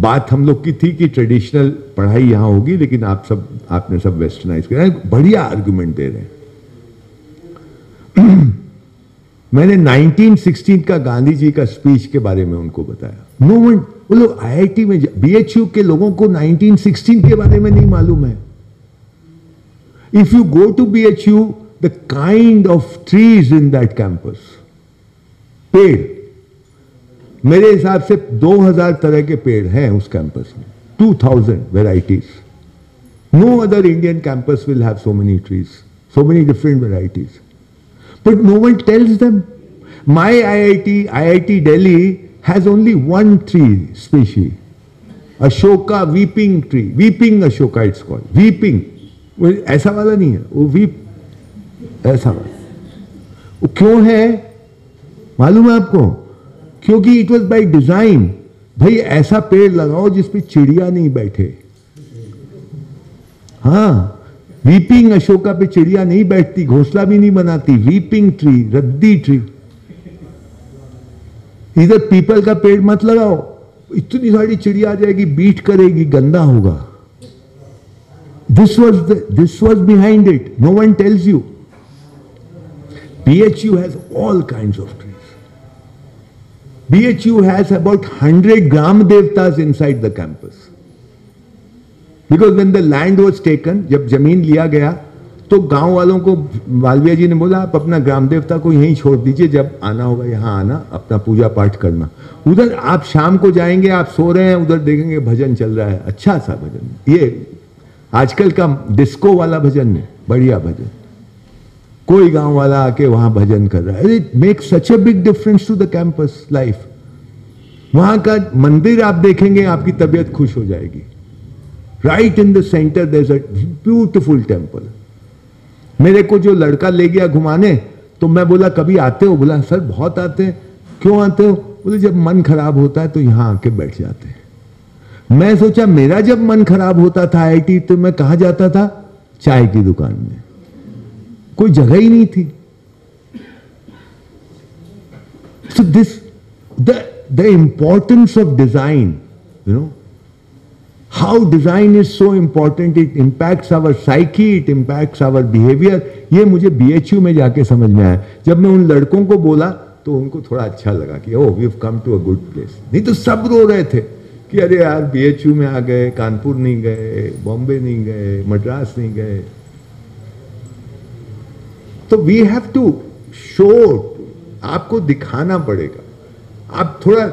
Speaker 15: बात हम लोग की थी कि ट्रेडिशनल पढ़ाई यहां होगी लेकिन आप सब आपने सब वेस्टर्नाइज किया बढ़िया आर्गूमेंट दे रहे हैं मैंने 1916 का गांधी जी का स्पीच के बारे में उनको बताया मूवमेंट वो लोग आईआईटी में बीएचयू के लोगों को 1916 के बारे में नहीं मालूम है if you go to BHU the kind of trees in that campus. पेड़ मेरे हिसाब से 2000 तरह के पेड़ हैं उस कैंपस में 2000 varieties. No other Indian campus will have so many trees, so many different varieties. But no one tells them. My IIT, IIT Delhi has only one tree species. Ashoka weeping tree. Weeping Ashoka it's called. Weeping. ऐसा वाला नहीं है वो ऐसा वो क्यों है मालूम है आपको क्योंकि इट वॉज बाई डिजाइन भाई ऐसा पेड़ लगाओ जिसपे चिड़िया नहीं बैठे हाँ वीपिंग अशोका पे चिड़िया नहीं बैठती घोसला भी नहीं बनाती वीपिंग ट्री रद्दी ट्री इधर पीपल का पेड़ मत लगाओ इतनी सारी चिड़िया आ जाएगी बीट करेगी गंदा होगा this was this was behind it no one tells you BHU has all kinds of trees. BHU has about 100 Gram Devtas inside the campus. Because when the land was taken, जब जमीन लिया गया तो गांव वालों को मालविया जी ने बोला आप अपना ग्राम देवता को यहीं छोड़ दीजिए जब आना होगा यहाँ आना अपना पूजा पाठ करना उधर आप शाम को जाएंगे आप सो रहे हैं उधर देखेंगे भजन चल रहा है अच्छा सा भजन ये आजकल का डिस्को वाला भजन है बढ़िया भजन कोई गांव वाला आके वहां भजन कर रहा है it make such a big difference to the campus life वहां का मंदिर आप देखेंगे आपकी तबीयत खुश हो जाएगी right in the centre a beautiful temple मेरे को जो लड़का ले गया घुमाने तो मैं बोला कभी आते हो बोला सर बहुत आते हैं क्यों आते हो बोले जब मन खराब होता है तो यहाँ आके बैठ जाते हैं मैं सोचा मेरा जब मन खराब होता था आई तो मैं कहा जाता था चाय की दुकान में कोई जगह ही नहीं थी so this the the importance design design you know how design is so important it impacts our psyche it impacts our ये मुझे बीएचयू में जाके समझ में आया जब मैं उन लड़कों को बोला तो उनको थोड़ा अच्छा लगा कि oh we come to a good place नहीं तो सब रो रहे थे कि अरे यार बीएचयू में आ गए कानपुर नहीं गए बॉम्बे नहीं गए मद्रास नहीं गए तो वी हैव टू शो आपको दिखाना पड़ेगा आप थोड़ा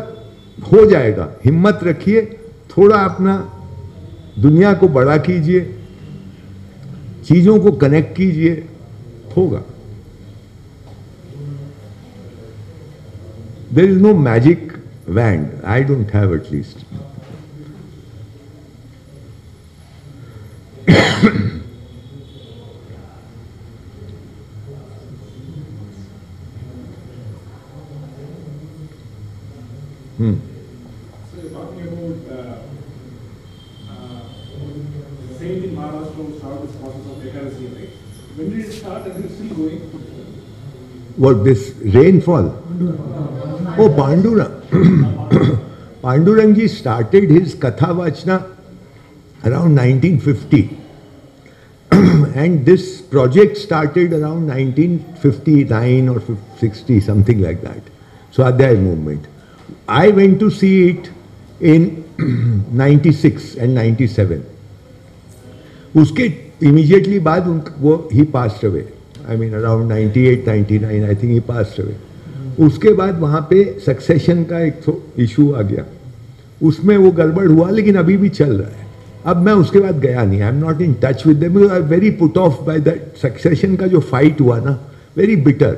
Speaker 15: हो जाएगा हिम्मत रखिए थोड़ा अपना दुनिया को बड़ा कीजिए चीज़ों को कनेक्ट कीजिए होगा there is no magic wand I don't have at least Hmm. So you're talking about uh,
Speaker 4: uh, saint in Maharashtra who started this process of literacy, right? When
Speaker 1: did it start and it's still going?
Speaker 15: What, this rainfall? Pandura. Oh, Pandura. Pandurangi started his Kathavachna around 1950. and this project started around 1959 or 60, something like that. Swadhyay movement. I went to see it in 96 and 97. उसके immediately बाद वो ही passed away. I mean around 98, 99 I think he passed away उसके बाद वहाँ पे succession का एक issue आ गया उसमें वो गड़बड़ हुआ लेकिन अभी भी चल रहा है अब मैं उसके बाद गया नहीं I am not in touch with them I very put off by that succession का जो फाइट हुआ ना वेरी बिटर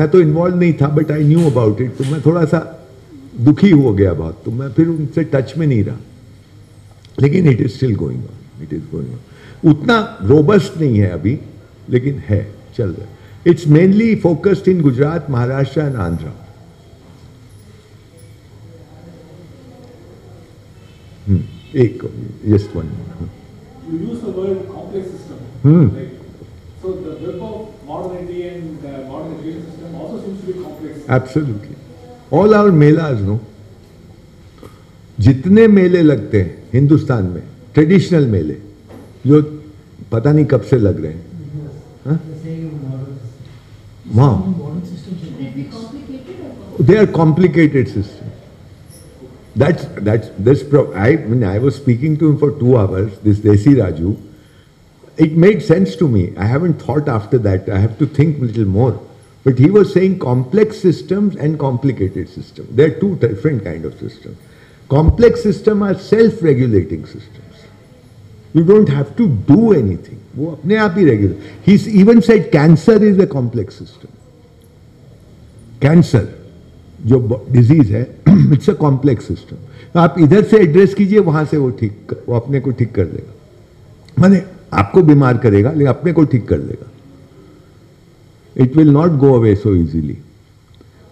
Speaker 15: मैं तो इन्वॉल्व नहीं था but I knew about it तो मैं थोड़ा सा दुखी हो गया बात तो मैं फिर उनसे टच में नहीं रहा लेकिन it is still going on it is going on उतना रोबस्ट नहीं है अभी लेकिन है चल रहा है it's mainly focused in Gujarat Maharashtra and Andhra hmm. एक yes one absolutely all our melas no जितने मेले लगते हैं हिंदुस्तान में ट्रेडिशनल मेले जो पता नहीं कब से लग रहे हैं
Speaker 4: वहाँ they are
Speaker 15: complicated system That's that's this. Pro, I when I was speaking to him for two hours, this Desi Raju, it made sense to me. I haven't thought after that. I have to think a little more. But he was saying complex systems and complicated systems. are two different kind of systems. Complex systems are self-regulating systems. You don't have to do anything. वो अपने आप ही regular ही even said cancer is a complex system cancer जो disease है it's a complex system आप इधर से एड्रेस कीजिए वहां से वो ठीक वो अपने को ठीक कर देगा माने आपको बीमार करेगा लेकिन अपने को ठीक कर देगा it will not go away so easily.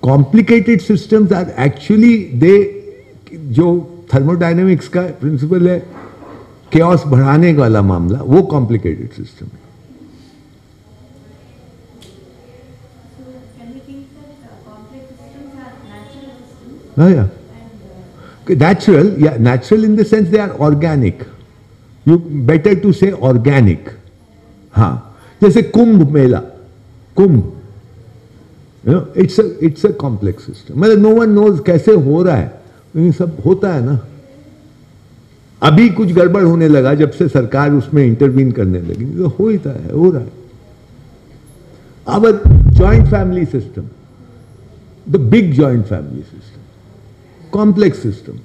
Speaker 15: Complicated systems are actually they जो थर्मोडाइनमिक्स का प्रिंसिपल है केओस बढ़ाने वाला मामला वो complicated system है Oh, yeah. Natural, yeah, natural in the sense they are organic. You better to say organic. Huh. Just a Kumbh Mela. Kumbh you know it's it's a complex system मतलब no one knows कैसे हो रहा है ये सब होता है ना अभी कुछ गड़बड़ होने लगा जब से सरकार उसमें इंटरवीन करने लगी तो हो ही है हो रहा है अब joint family system the big joint family system complex system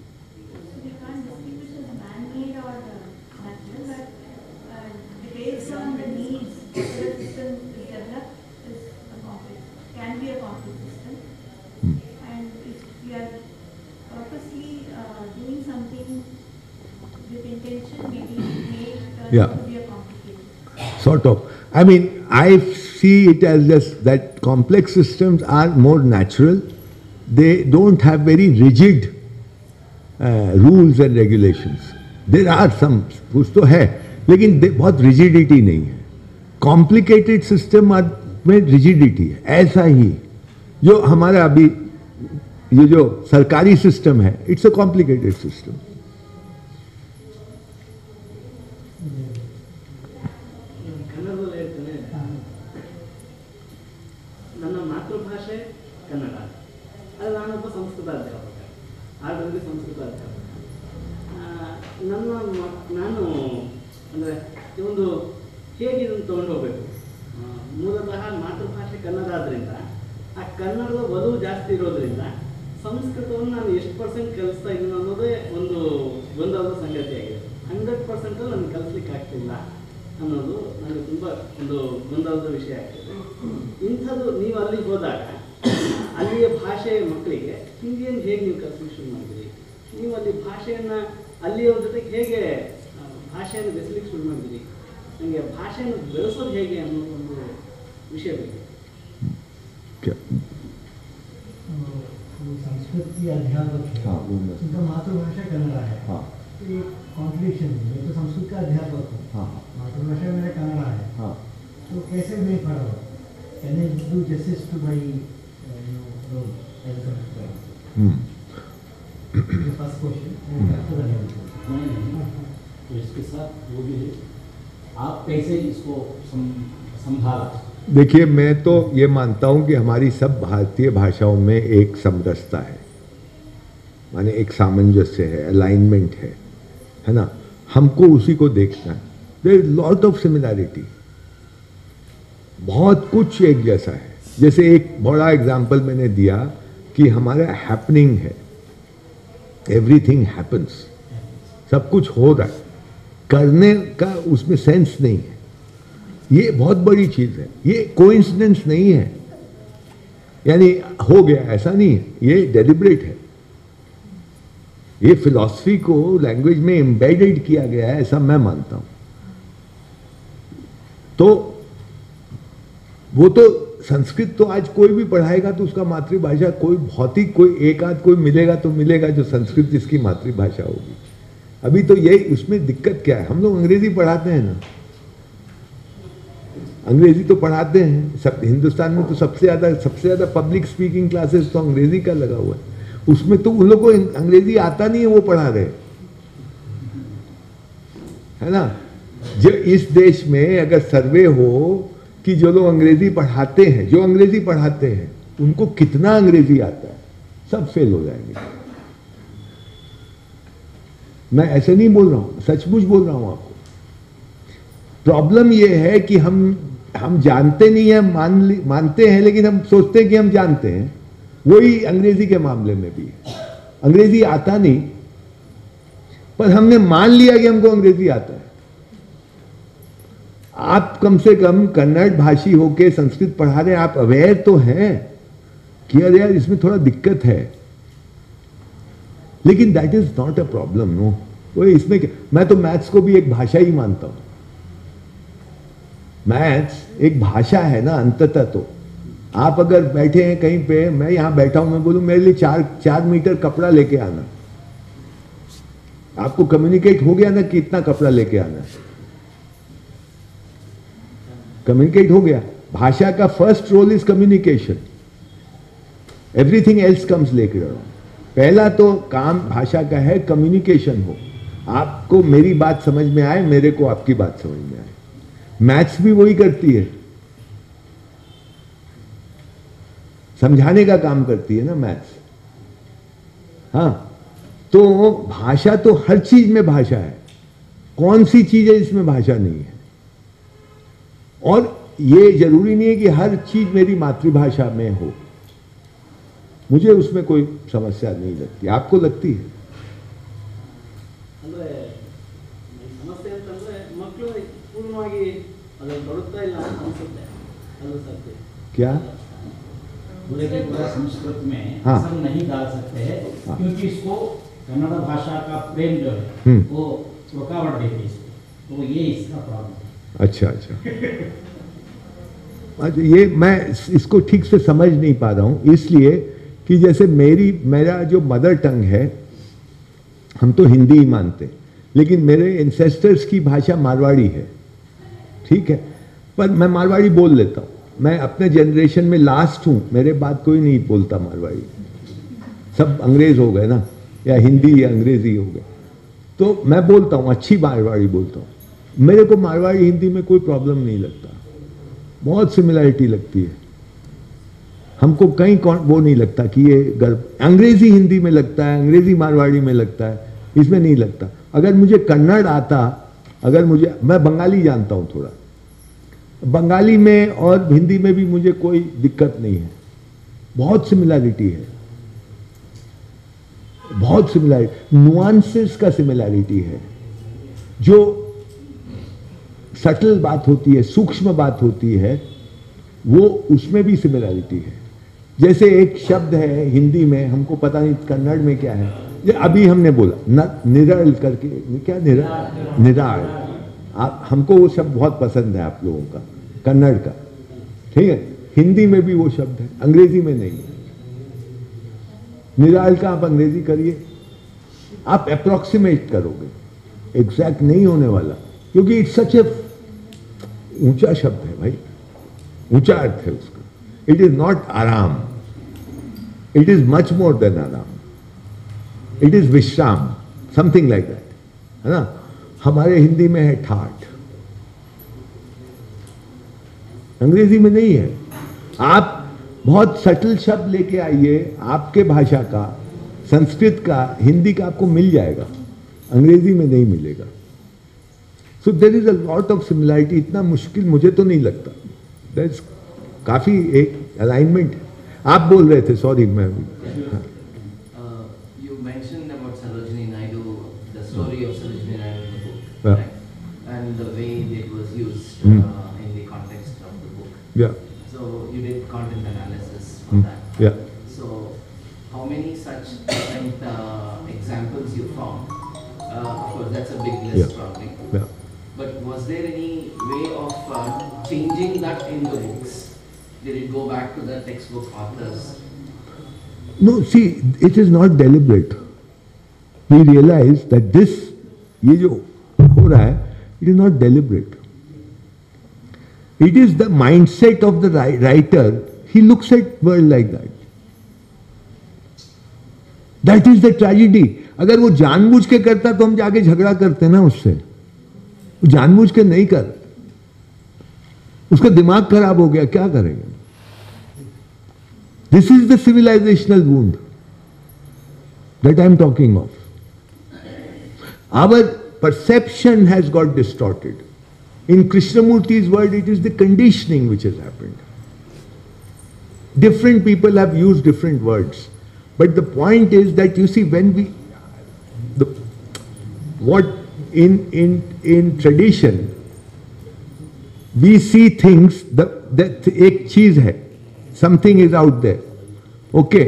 Speaker 15: Yeah. Sort of. I mean, I see it as just that complex systems are more natural. They don't have very rigid uh, rules and regulations. There are some, कुछ तो है लेकिन बहुत rigidity नहीं है complicated system में rigidity है ऐसा ही जो हमारा अभी ये जो सरकारी सिस्टम है इट्स अ कॉम्प्लिकेटेड सिस्टम
Speaker 4: ಹೇಗೆ ಇದನ್ನು ತೊಗೊಂಡು ಹೋಗಬೇಕು ಮೂಲತಃ ಮಾತೃಭಾಷೆ ಕನ್ನಡ ಆದ್ದರಿಂದ ಆ ಕನ್ನಡದ ಒಲವು ಜಾಸ್ತಿ ಇರೋದ್ರಿಂದ ಸಂಸ್ಕೃತವನ್ನು ನಾನು ಎಷ್ಟು ಪರ್ಸೆಂಟ್ ಕಲಿಸ್ತಾ ಇದ್ದೀನಿ ಅನ್ನೋದೇ ಒಂದು ಸಂಗತಿ ಆಗಿದೆ ಹಂಡ್ರೆಡ್ ಪರ್ಸೆಂಟಲ್ಲಿ ನಾನು ಕಲಿಸ್ಲಿಕ್ಕೆ ಆಗ್ತಿಲ್ಲ ಅನ್ನೋದು ನನಗೆ ತುಂಬ ಒಂದು ಗೊಂದಲದ ವಿಷಯ ಆಗ್ತದೆ ಇಂಥದ್ದು ನೀವು ಅಲ್ಲಿಗೆ ಹೋದಾಗ ಅಲ್ಲಿಯ ಭಾಷೆಯ ಮಕ್ಕಳಿಗೆ ಹಿಂದಿಯನ್ನು ಹೇಗೆ ನೀವು ಕಲಿಸ್ಲಿಕ್ಕೆ ಶುರು ಮಾಡಿದ್ರಿ ನೀವು ಅಲ್ಲಿ ಭಾಷೆಯನ್ನು ಅಲ್ಲಿಯವ್ರ ಜೊತೆಗೆ ಹೇಗೆ ಭಾಷೆಯನ್ನು ಬೆಸಲಿಕ್ಕೆ ಶುರು ಮಾಡಿದ್ರಿ ನನಗೆ ಭಾಷೆಯನ್ನು ಬೆಳೆಸೋದು ಹೇಗೆ ಅನ್ನೋ ಒಂದು ವಿಷಯ ಬಗ್ಗೆ संस्कृत की अध्यापक है हाँ, उनका मातृभाषा कन्नड़ा है हाँ, कॉन्ट्रडिक्शन मैं तो संस्कृत का अध्यापक हूँ हाँ, मातृभाषा मेरा कन्नड़ा है हाँ, तो कैसे मैं पढ़ा can I do justice to my role as first question इसके साथ वो भी है आप कैसे इसको संभाला
Speaker 15: देखिए मैं तो ये मानता हूँ कि हमारी सब भारतीय भाषाओं में एक समरसता है माने एक सामंजस्य है अलाइनमेंट है है ना हमको उसी को देखना है देर लॉट ऑफ सिमिलैरिटी बहुत कुछ एक जैसा है जैसे एक बड़ा एग्जाम्पल मैंने दिया कि हमारा हैपनिंग है एवरीथिंग हैपन्स सब कुछ हो रहा है करने का उसमें सेंस नहीं है ये बहुत बड़ी चीज़ है ये कोइंसिडेंस नहीं है यानी हो गया ऐसा नहीं है ये डेलिब्रेट है ये फिलॉसफी को लैंग्वेज में एम्बेडेड किया गया है ऐसा मैं मानता हूं तो वो तो संस्कृत तो आज कोई भी पढ़ाएगा तो उसका मातृभाषा कोई भौतिक कोई एक आध कोई मिलेगा तो मिलेगा जो संस्कृत जिसकी मातृभाषा होगी अभी तो यही उसमें दिक्कत क्या है हम लोग अंग्रेजी पढ़ाते हैं ना अंग्रेजी तो पढ़ाते हैं सब हिंदुस्तान में तो सबसे ज़्यादा सबसे ज़्यादा पब्लिक स्पीकिंग क्लासेस तो अंग्रेजी का लगा हुआ है उसमें तो उन लोगों को अंग्रेजी आता नहीं है वो पढ़ा रहे है ना जो इस देश में अगर सर्वे हो कि जो लोग अंग्रेजी पढ़ाते हैं जो अंग्रेजी पढ़ाते हैं उनको कितना अंग्रेजी आता है सब फेल हो जाएंगे मैं ऐसे नहीं बोल रहा हूं सचमुच बोल रहा हूं आपको प्रॉब्लम यह है कि हम हम जानते नहीं है मान मानते हैं लेकिन हम सोचते हैं कि हम जानते हैं वही अंग्रेजी के मामले में भी अंग्रेजी आता नहीं पर हमने मान लिया कि हमको अंग्रेजी आता है आप कम से कम कन्नड़ भाषी होके संस्कृत पढ़ा रहे हैं आप अवेयर तो हैं कि अरे यार इसमें थोड़ा दिक्कत है लेकिन that is not a problem no वो इसमें क्या मैं तो मैथ्स को भी एक भाषा ही मानता हूं मैथ्स एक भाषा है ना अंततः तो आप अगर बैठे हैं कहीं पे मैं यहां बैठा हूं मैं बोलू मेरे लिए चार चार मीटर कपड़ा लेके आना आपको कम्युनिकेट हो गया ना कि इतना कपड़ा लेके आना कम्युनिकेट हो गया भाषा का first role is communication everything else comes लेके आओ पहला तो काम भाषा का है कम्युनिकेशन हो आपको मेरी बात समझ में आए मेरे को आपकी बात समझ में आए मैथ्स भी वही करती है समझाने का काम करती है ना मैथ्स हाँ तो भाषा तो हर चीज में भाषा है कौन सी चीज है जिसमें भाषा नहीं है और ये जरूरी नहीं है कि हर चीज मेरी मातृभाषा में हो मुझे उसमें कोई समस्या नहीं लगती आपको लगती है क्या
Speaker 4: संस्कृत में हाँ। सब नहीं डाल सकते हैं क्योंकि इसको कन्नड़ भाषा का प्रेम जो है वो रुकावट देती है तो ये इसका प्रॉब्लम अच्छा अच्छा अच्छा
Speaker 15: ये मैं इसको ठीक से समझ नहीं पा रहा हूँ इसलिए कि जैसे मेरी मेरा जो मदर टंग है हम तो हिंदी ही मानते लेकिन मेरे इंसेस्टर्स की भाषा मारवाड़ी है ठीक है पर मैं मारवाड़ी बोल लेता हूँ मैं अपने जनरेशन में लास्ट हूँ मेरे बाद कोई नहीं बोलता मारवाड़ी सब अंग्रेज हो गए ना या हिंदी या अंग्रेजी हो गए तो मैं बोलता हूँ अच्छी मारवाड़ी बोलता हूँ मेरे को मारवाड़ी हिंदी में कोई प्रॉब्लम नहीं लगता बहुत सिमिलैरिटी लगती है हमको कहीं कौन वो नहीं लगता कि ये गर्व अंग्रेजी हिंदी में लगता है अंग्रेजी मारवाड़ी में लगता है इसमें नहीं लगता अगर मुझे कन्नड़ आता अगर मुझे मैं बंगाली जानता हूँ थोड़ा बंगाली में और हिंदी में भी मुझे कोई दिक्कत नहीं है बहुत सिमिलैरिटी है बहुत सिमिलैरिटी नुआंसेस का सिमिलैरिटी है जो सटल बात होती है सूक्ष्म बात होती है वो उसमें भी सिमिलैरिटी है जैसे एक शब्द है हिंदी में हमको पता नहीं कन्नड़ में क्या है ये अभी हमने बोला न निरल करके क्या निरल निराल आप हमको वो शब्द बहुत पसंद है आप लोगों का कन्नड़ का ठीक है हिंदी में भी वो शब्द है अंग्रेजी में नहीं निराल का आप अंग्रेजी करिए आप अप्रोक्सीमेट करोगे एग्जैक्ट नहीं होने वाला क्योंकि इट्स सच ए ऊंचा शब्द है भाई ऊंचा अर्थ है उसका It is not aram. It is much more than aram. It is vishram, something like that. है ना हमारे हिंदी में है ठाठ अंग्रेजी में नहीं है आप बहुत सटल शब्द लेके आइए आपके भाषा का संस्कृत का हिंदी का आपको मिल जाएगा अंग्रेजी में नहीं मिलेगा so there is a lot of similarity इतना मुश्किल मुझे तो नहीं लगता दैट काफ़ी एक अलाइनमेंट was आप बोल रहे थे सॉरी मैं uh, book.
Speaker 4: Hmm. Uh, so you did content analysis for hmm. that. Yeah. So how many such different uh, examples you found? of course, that's a big list probably. Yeah. But was there any way of uh, changing that in the Did it go back to the textbook authors?
Speaker 15: No, see, it is not deliberate. We realize that this, ये जो हो रहा है, it is not deliberate. It is the mindset of the writer. He looks at world like that. That is the tragedy. अगर वो जानबूझ के करता तो हम जाके झगड़ा करते ना उससे वो जानबूझ के नहीं करता उसका दिमाग खराब हो गया क्या करेंगे this is the civilisational wound that I am talking of our perception has got distorted in Krishnamurti is world it is the conditioning which is है different people have use different words but the point is that you see when be what in in in tradition we see things एक चीज है something is out there okay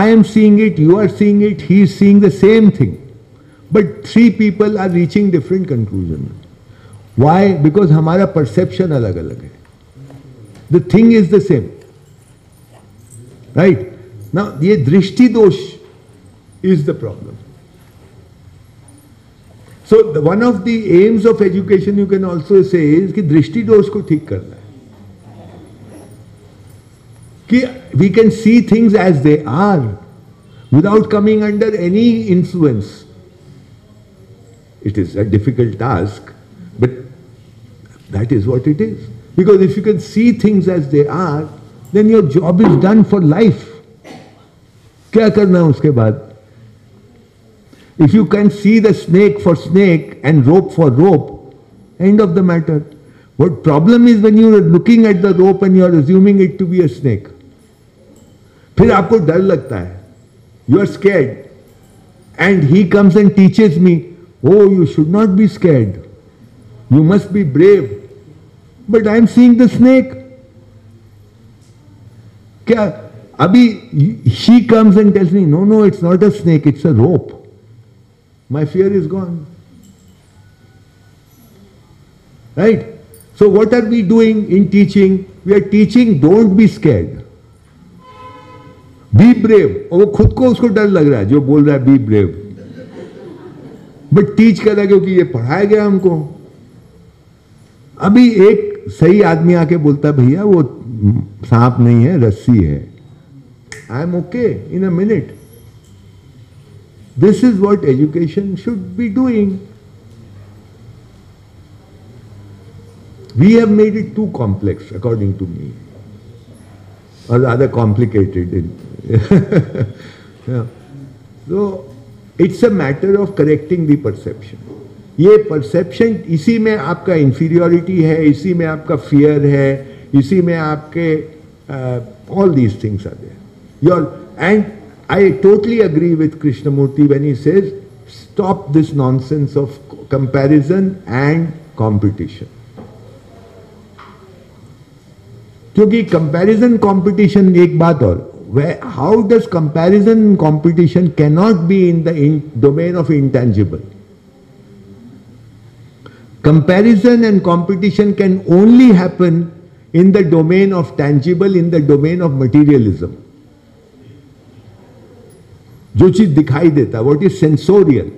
Speaker 15: I am seeing it you are seeing it he is seeing the same thing but three people are reaching different conclusion why because हमारा परसेप्शन अलग अलग है the thing is the same right ना ये दृष्टि दोष is the problem so one of the aims of education you can also say दृष्टि दोष को ठीक करना है कि we can see things as they are without coming under any influence it is a difficult task but that is what it is because if you can see things as they are then your job is done for life क्या करना है उसके बाद If you can see the snake for snake and rope for rope, end of the matter. What problem is when you are looking at the rope and you are assuming it to be a snake. फिर आपको डर लगता है you are scared and he comes and teaches me O you should not be scared you must be brave but I am seeing the snake क्या अभी she comes and tells me no no it's not a snake it's a rope My fear is gone. Right? So what are we doing in teaching? We are teaching don't be scared. Be brave और वो खुद को उसको डर लग रहा है जो बोल रहा है बी ब्रेव बट टीच कर रहा है क्योंकि ये पढ़ाया गया हमको अभी एक सही आदमी आके बोलता भैया वो सांप नहीं है रस्सी है I am okay in a minute This is what education should be doing. We have made it too complex, according to me, or rather complicated. yeah. So it's a matter of correcting the perception. ये perception इसी में आपका inferiority है इसी में आपका fear है इसी में आपके uh, all these things are there. Your and I totally agree with Krishnamurti when he says, stop this nonsense of comparison and competition. Because comparison competition ek baat how does comparison and competition cannot be in the domain of intangible? Comparison and competition can only happen in the domain of tangible, in the domain of materialism. जो चीज दिखाई देता what is sensorial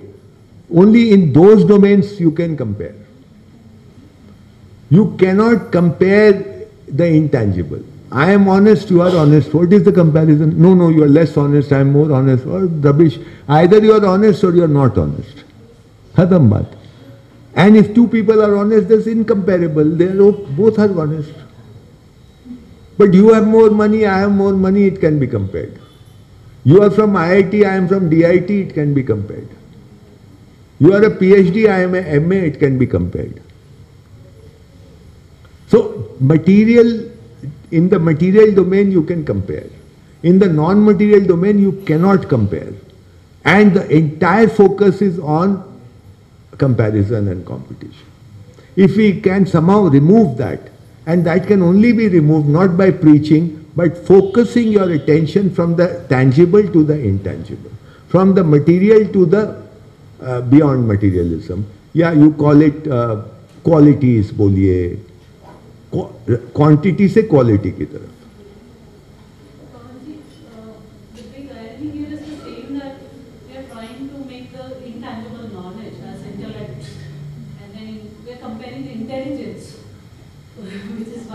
Speaker 15: only in those domains you can compare you cannot compare the intangible I am honest you are honest what is the comparison no no you are less honest I am more honest और दबिश either you are honest और you are not honest खत्म बात and if two people are honest दस incomparable they are both are honest but you have more money I have more money it can be compare You are from IIT, I am from DIT, it can be compared. You are a PhD, I am a MA, it can be compared. So material, in the material domain you can compare. In the non-material domain you cannot compare. And the entire focus is on comparison and competition. If we can somehow remove that, and that can only be removed not by preaching, but focusing your attention from the tangible to the intangible, from the material to the uh, beyond materialism. Yeah, you call it uh, qualities बोलिए quantity से quality की तरफ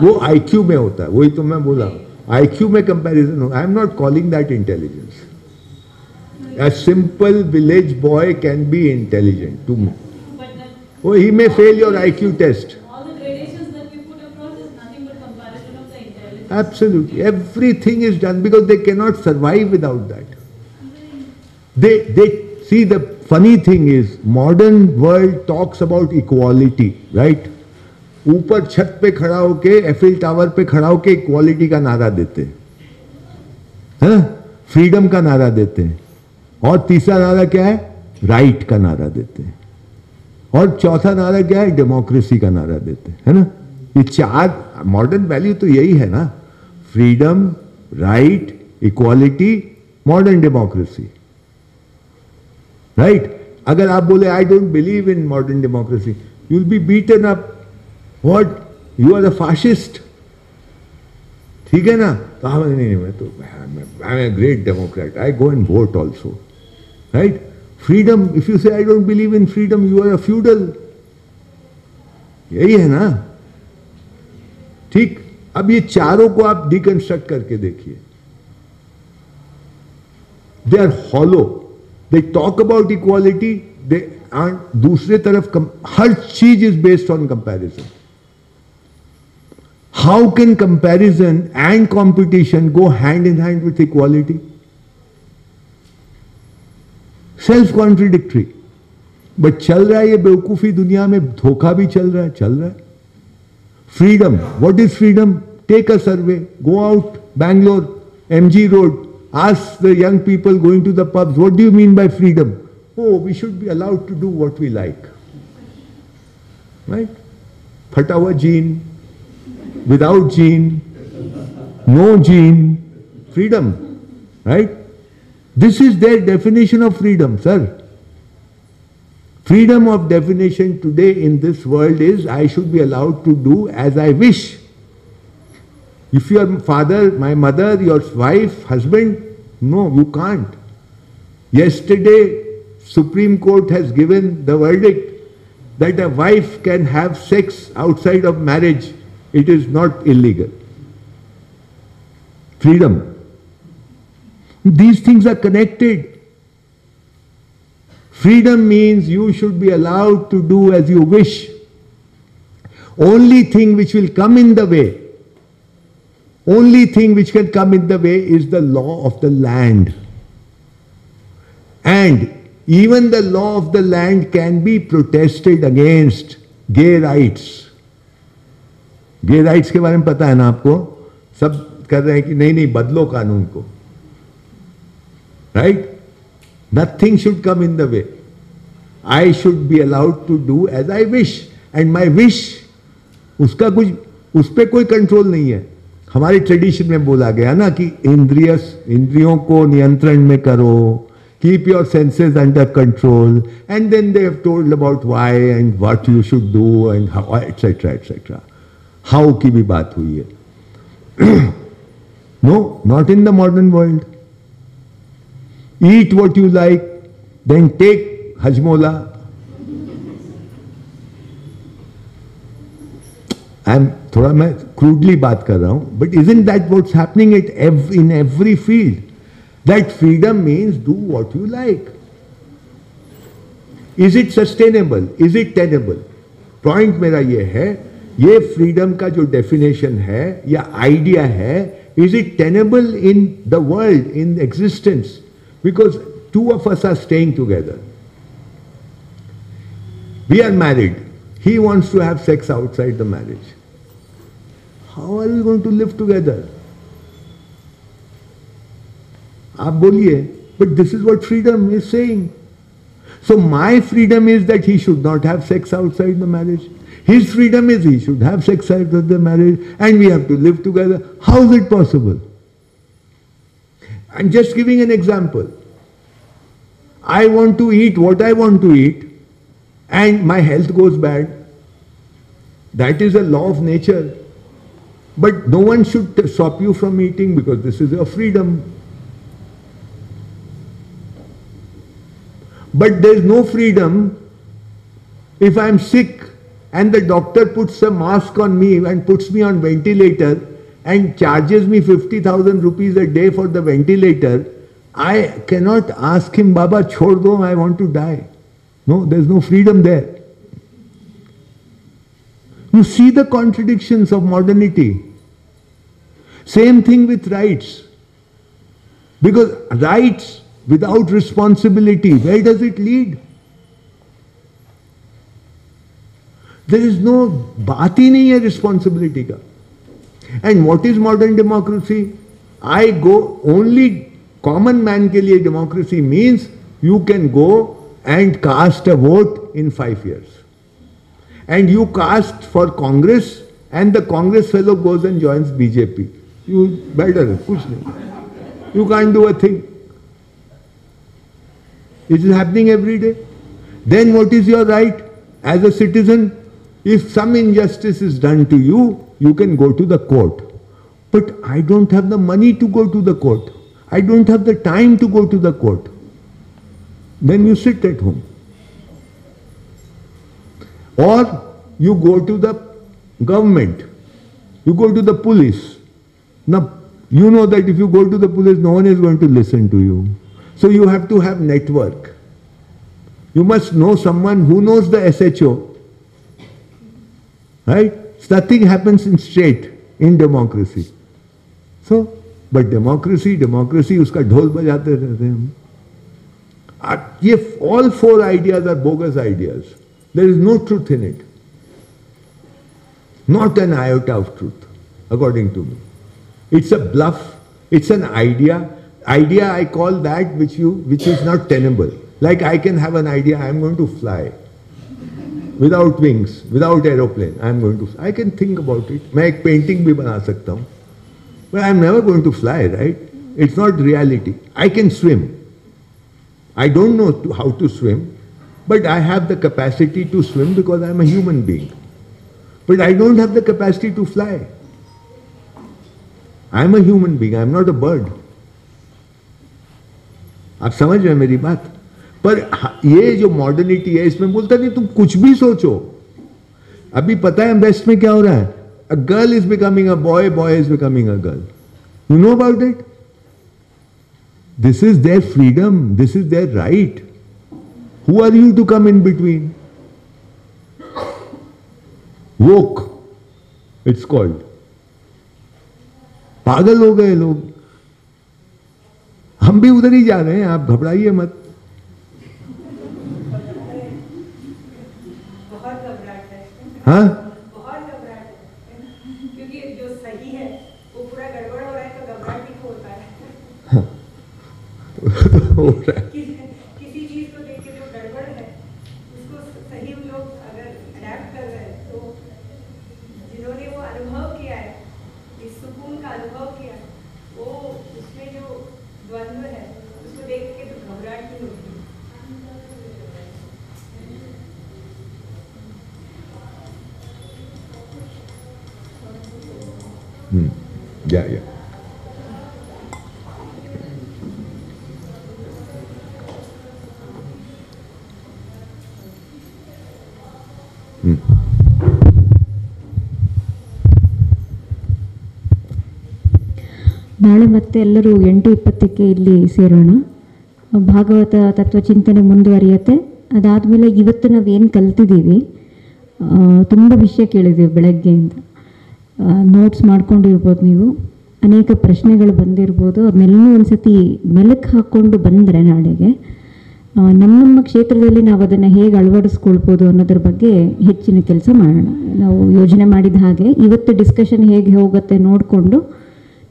Speaker 2: वो IQ
Speaker 15: में होता है वही तो मैं बोला आई क्यू में कंपेरिजन हो I am not calling that intelligence a simple village boy can be intelligent to me वो ही में fail your I Q test absolutely everything is done because they can not survive without that they they see the funny thing is modern world talks about equality right ऊपर छत पे खड़ा होके Eiffel tower पे खड़ा होके equality का नारा देते है ना फ्रीडम का नारा देते हैं और तीसरा नारा क्या है राइट का नारा देते हैं और चौथा नारा क्या है डेमोक्रेसी का नारा देते हैं है ना ये चार मॉडर्न वैल्यू तो यही है ना freedom right equality modern democracy right अगर आप बोले I don't believe in modern democracy you'll be beaten up what you are the fascist ठीक है ना तो हाँ नहीं मैं तो मैं great democrat I go and vote also right freedom if you say I don't believe in freedom you are a feudal यही है ना ठीक अब ये चारों को आप डिकंस्ट्रक्ट करके देखिए they are hollow they talk about equality they दूसरे तरफ हर चीज is based on comparison How can comparison and competition go hand in hand with equality? Self contradictory. But chal raha hai duniya mein dhoka bhi chal raha hai, chal raha Freedom. What is freedom? Take a survey. Go out, Bangalore, MG Road. Ask the young people going to the pubs, what do you mean by freedom? Oh, we should be allowed to do what we like. Right? Phatawa jean, without gene, no gene, freedom, right? This is their definition of freedom, sir. Freedom of definition today in this world is I should be allowed to do as I wish. If your father, my mother, your wife, husband, no, you can't. Yesterday, Supreme Court has given the verdict that a wife can have sex outside of marriage it is not illegal. Freedom. These things are connected. Freedom means you should be allowed to do as you wish. Only thing which will come in the way, only thing which can come in the way is the law of the land. And even the law of the land can be protested against gay rights. Gay rights के बारे में पता है ना आपको सब कर रहे हैं कि नहीं नहीं बदलो कानून को right nothing should come in the way I should be allowed to do as I wish and my wish उसका कुछ उस पर कोई कंट्रोल नहीं है हमारी ट्रेडिशन में बोला गया ना कि इंद्रिय इंद्रियों को नियंत्रण में करो keep your senses under control and then they have told about why and what you should do etcetera etcetera how की भी बात हुई है no not in the modern world eat what you like then take Hajmola I am थोड़ा मैं crudely बात कर रहा हूं but is in that what's happening it in every field that freedom means do what you like is it sustainable is it tenable point मेरा यह है ये फ्रीडम का जो डेफिनेशन है या आइडिया है is it tenable in the world in existence because two of us are staying together we are married he wants to have sex outside the marriage how are you going to live together? आप बोलिए but this is what freedom is saying so my freedom is that he should not have sex outside the marriage His freedom is he should have sex after the marriage and we have to live together. How is it possible? I'm just giving an example. I want to eat what I want to eat and my health goes bad. That is a law of nature. But no one should stop you from eating because this is your freedom. But there is no freedom if I am sick and the doctor puts a mask on me and puts me on ventilator and charges me 50,000 rupees a day for the ventilator, I cannot ask him, Baba, chhod do, I want to die. No, there's no freedom there. You see the contradictions of modernity. Same thing with rights. Because rights without responsibility, where does it lead? There is no बात ही नहीं है responsibility का and what is modern democracy I go only common man के लिए democracy means you can go and cast a vote in five years and you cast for Congress and the Congress fellow goes and joins BJP you better कुछ नहीं you can do a thing it is happening every day then what is your right as a citizen If some injustice is done to you, you can go to the court. But I don't have the money to go to the court. I don't have the time to go to the court. Then you sit at home. Or you go to the government. You go to the police. Now, you know that if you go to the police, no one is going to listen to you. So you have to have network. You must know someone who knows the SHO Right? Nothing happens in state, in democracy. So, but democracy, democracy, uska dhol bajate rehte hum. If all four ideas are bogus ideas, there is no truth in it. Not an iota of truth, according to me. It's a bluff. It's an idea. Idea I call that which you which is not tenable. Like I can have an idea, I am going to fly without wings, without aeroplane, I am going to I can think about it. Make painting bhi bana But I am never going to fly, right? It's not reality. I can swim. I don't know how to swim, but I have the capacity to swim because I am a human being. But I don't have the capacity to fly. I am a human being, I am not a bird. Aap samajh mein meri baat? पर ये जो modernity है इसमें बोलता नहीं तुम कुछ भी सोचो अभी पता है वेस्ट में क्या हो रहा है a girl is becoming a boy boy is becoming a girl you know about it this is their freedom this is their right who are you to come in between woke it's called पागल हो गए लोग हम भी उधर ही जा रहे हैं आप घबराइए मत हाँ हो रहा है
Speaker 10: तो
Speaker 6: ಮತ್ತೆ ಎಲ್ಲರೂ ಎಂಟು ಇಪ್ಪತ್ತಕ್ಕೆ ಇಲ್ಲಿ ಸೇರೋಣ ಭಾಗವತ ತತ್ವ ಚಿಂತನೆ ಮುಂದುವರಿಯತ್ತೆ ಅದಾದಮೇಲೆ ಇವತ್ತು ನಾವೇನು ಕಲ್ತಿದ್ದೀವಿ ತುಂಬ ವಿಷಯ ಕೇಳಿದ್ದೀವಿ ಬೆಳಗ್ಗೆಯಿಂದ ನೋಟ್ಸ್ ಮಾಡ್ಕೊಂಡಿರ್ಬೋದು ನೀವು ಅನೇಕ ಪ್ರಶ್ನೆಗಳು ಬಂದಿರ್ಬೋದು ಅದನ್ನೆಲ್ಲೂ ಒಂದು ಸತಿ ಮೆಲುಕು ಹಾಕ್ಕೊಂಡು ಬಂದರೆ ನಾಳೆಗೆ ನಮ್ಮ ನಮ್ಮ ಕ್ಷೇತ್ರದಲ್ಲಿ ನಾವು ಅದನ್ನು ಹೇಗೆ ಅಳವಡಿಸ್ಕೊಳ್ಬೋದು ಅನ್ನೋದ್ರ ಬಗ್ಗೆ ಹೆಚ್ಚಿನ ಕೆಲಸ ಮಾಡೋಣ ನಾವು ಯೋಜನೆ ಮಾಡಿದ ಹಾಗೆ ಇವತ್ತು ಡಿಸ್ಕಷನ್ ಹೇಗೆ ಹೋಗುತ್ತೆ ನೋಡಿಕೊಂಡು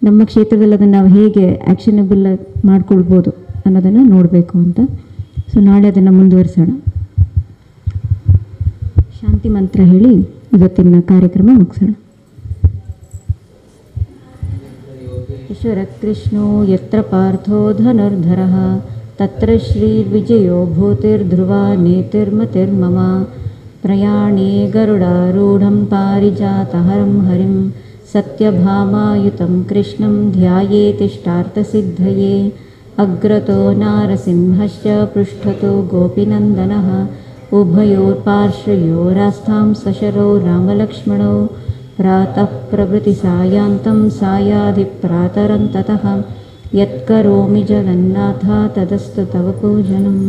Speaker 6: ನಮ್ಮ ಕ್ಷೇತ್ರದಲ್ಲಿ ಅದನ್ನು ನಾವು ಹೇಗೆ ಆ್ಯಕ್ಷನಬಲ್ ಮಾಡ್ಕೊಳ್ಬೋದು ಅನ್ನೋದನ್ನು ನೋಡಬೇಕು ಅಂತ ಸೊ ನಾಳೆ ಅದನ್ನು ಮುಂದುವರಿಸೋಣ ಶಾಂತಿ ಮಂತ್ರ ಹೇಳಿ ಇವತ್ತಿನ ಕಾರ್ಯಕ್ರಮ ಮುಗಿಸೋಣ ಕೃಷ್ಣೋ ಯತ್ರ ಪಾರ್ಥೋ ತತ್ರ ತತ್ರ ವಿಜಯೋ ಭೂತಿರ್ಧ್ರುವ ನೇತಿರ್ಮತಿರ್ಮಮ ಪ್ರಯಾಣೇ ಗರುಡಾರೂಢಂ ಪಾರಿಜಾತಹರಂ ಹರಿಂ सत्यभामायुतं कृष्णं ध्याये तिष्ठार्थसिद्धये अग्रतो नारसिंहश्च पृष्ठतो गोपीनन्दनः उभयोर्पार्श्वयोरास्थां सशरो रामलक्ष्मणौ प्रातः प्रभृतिसायान्तं सायाधिप्रातरन्ततः यत्करोमि जगन्नाथा तदस्तु तव पूजनम्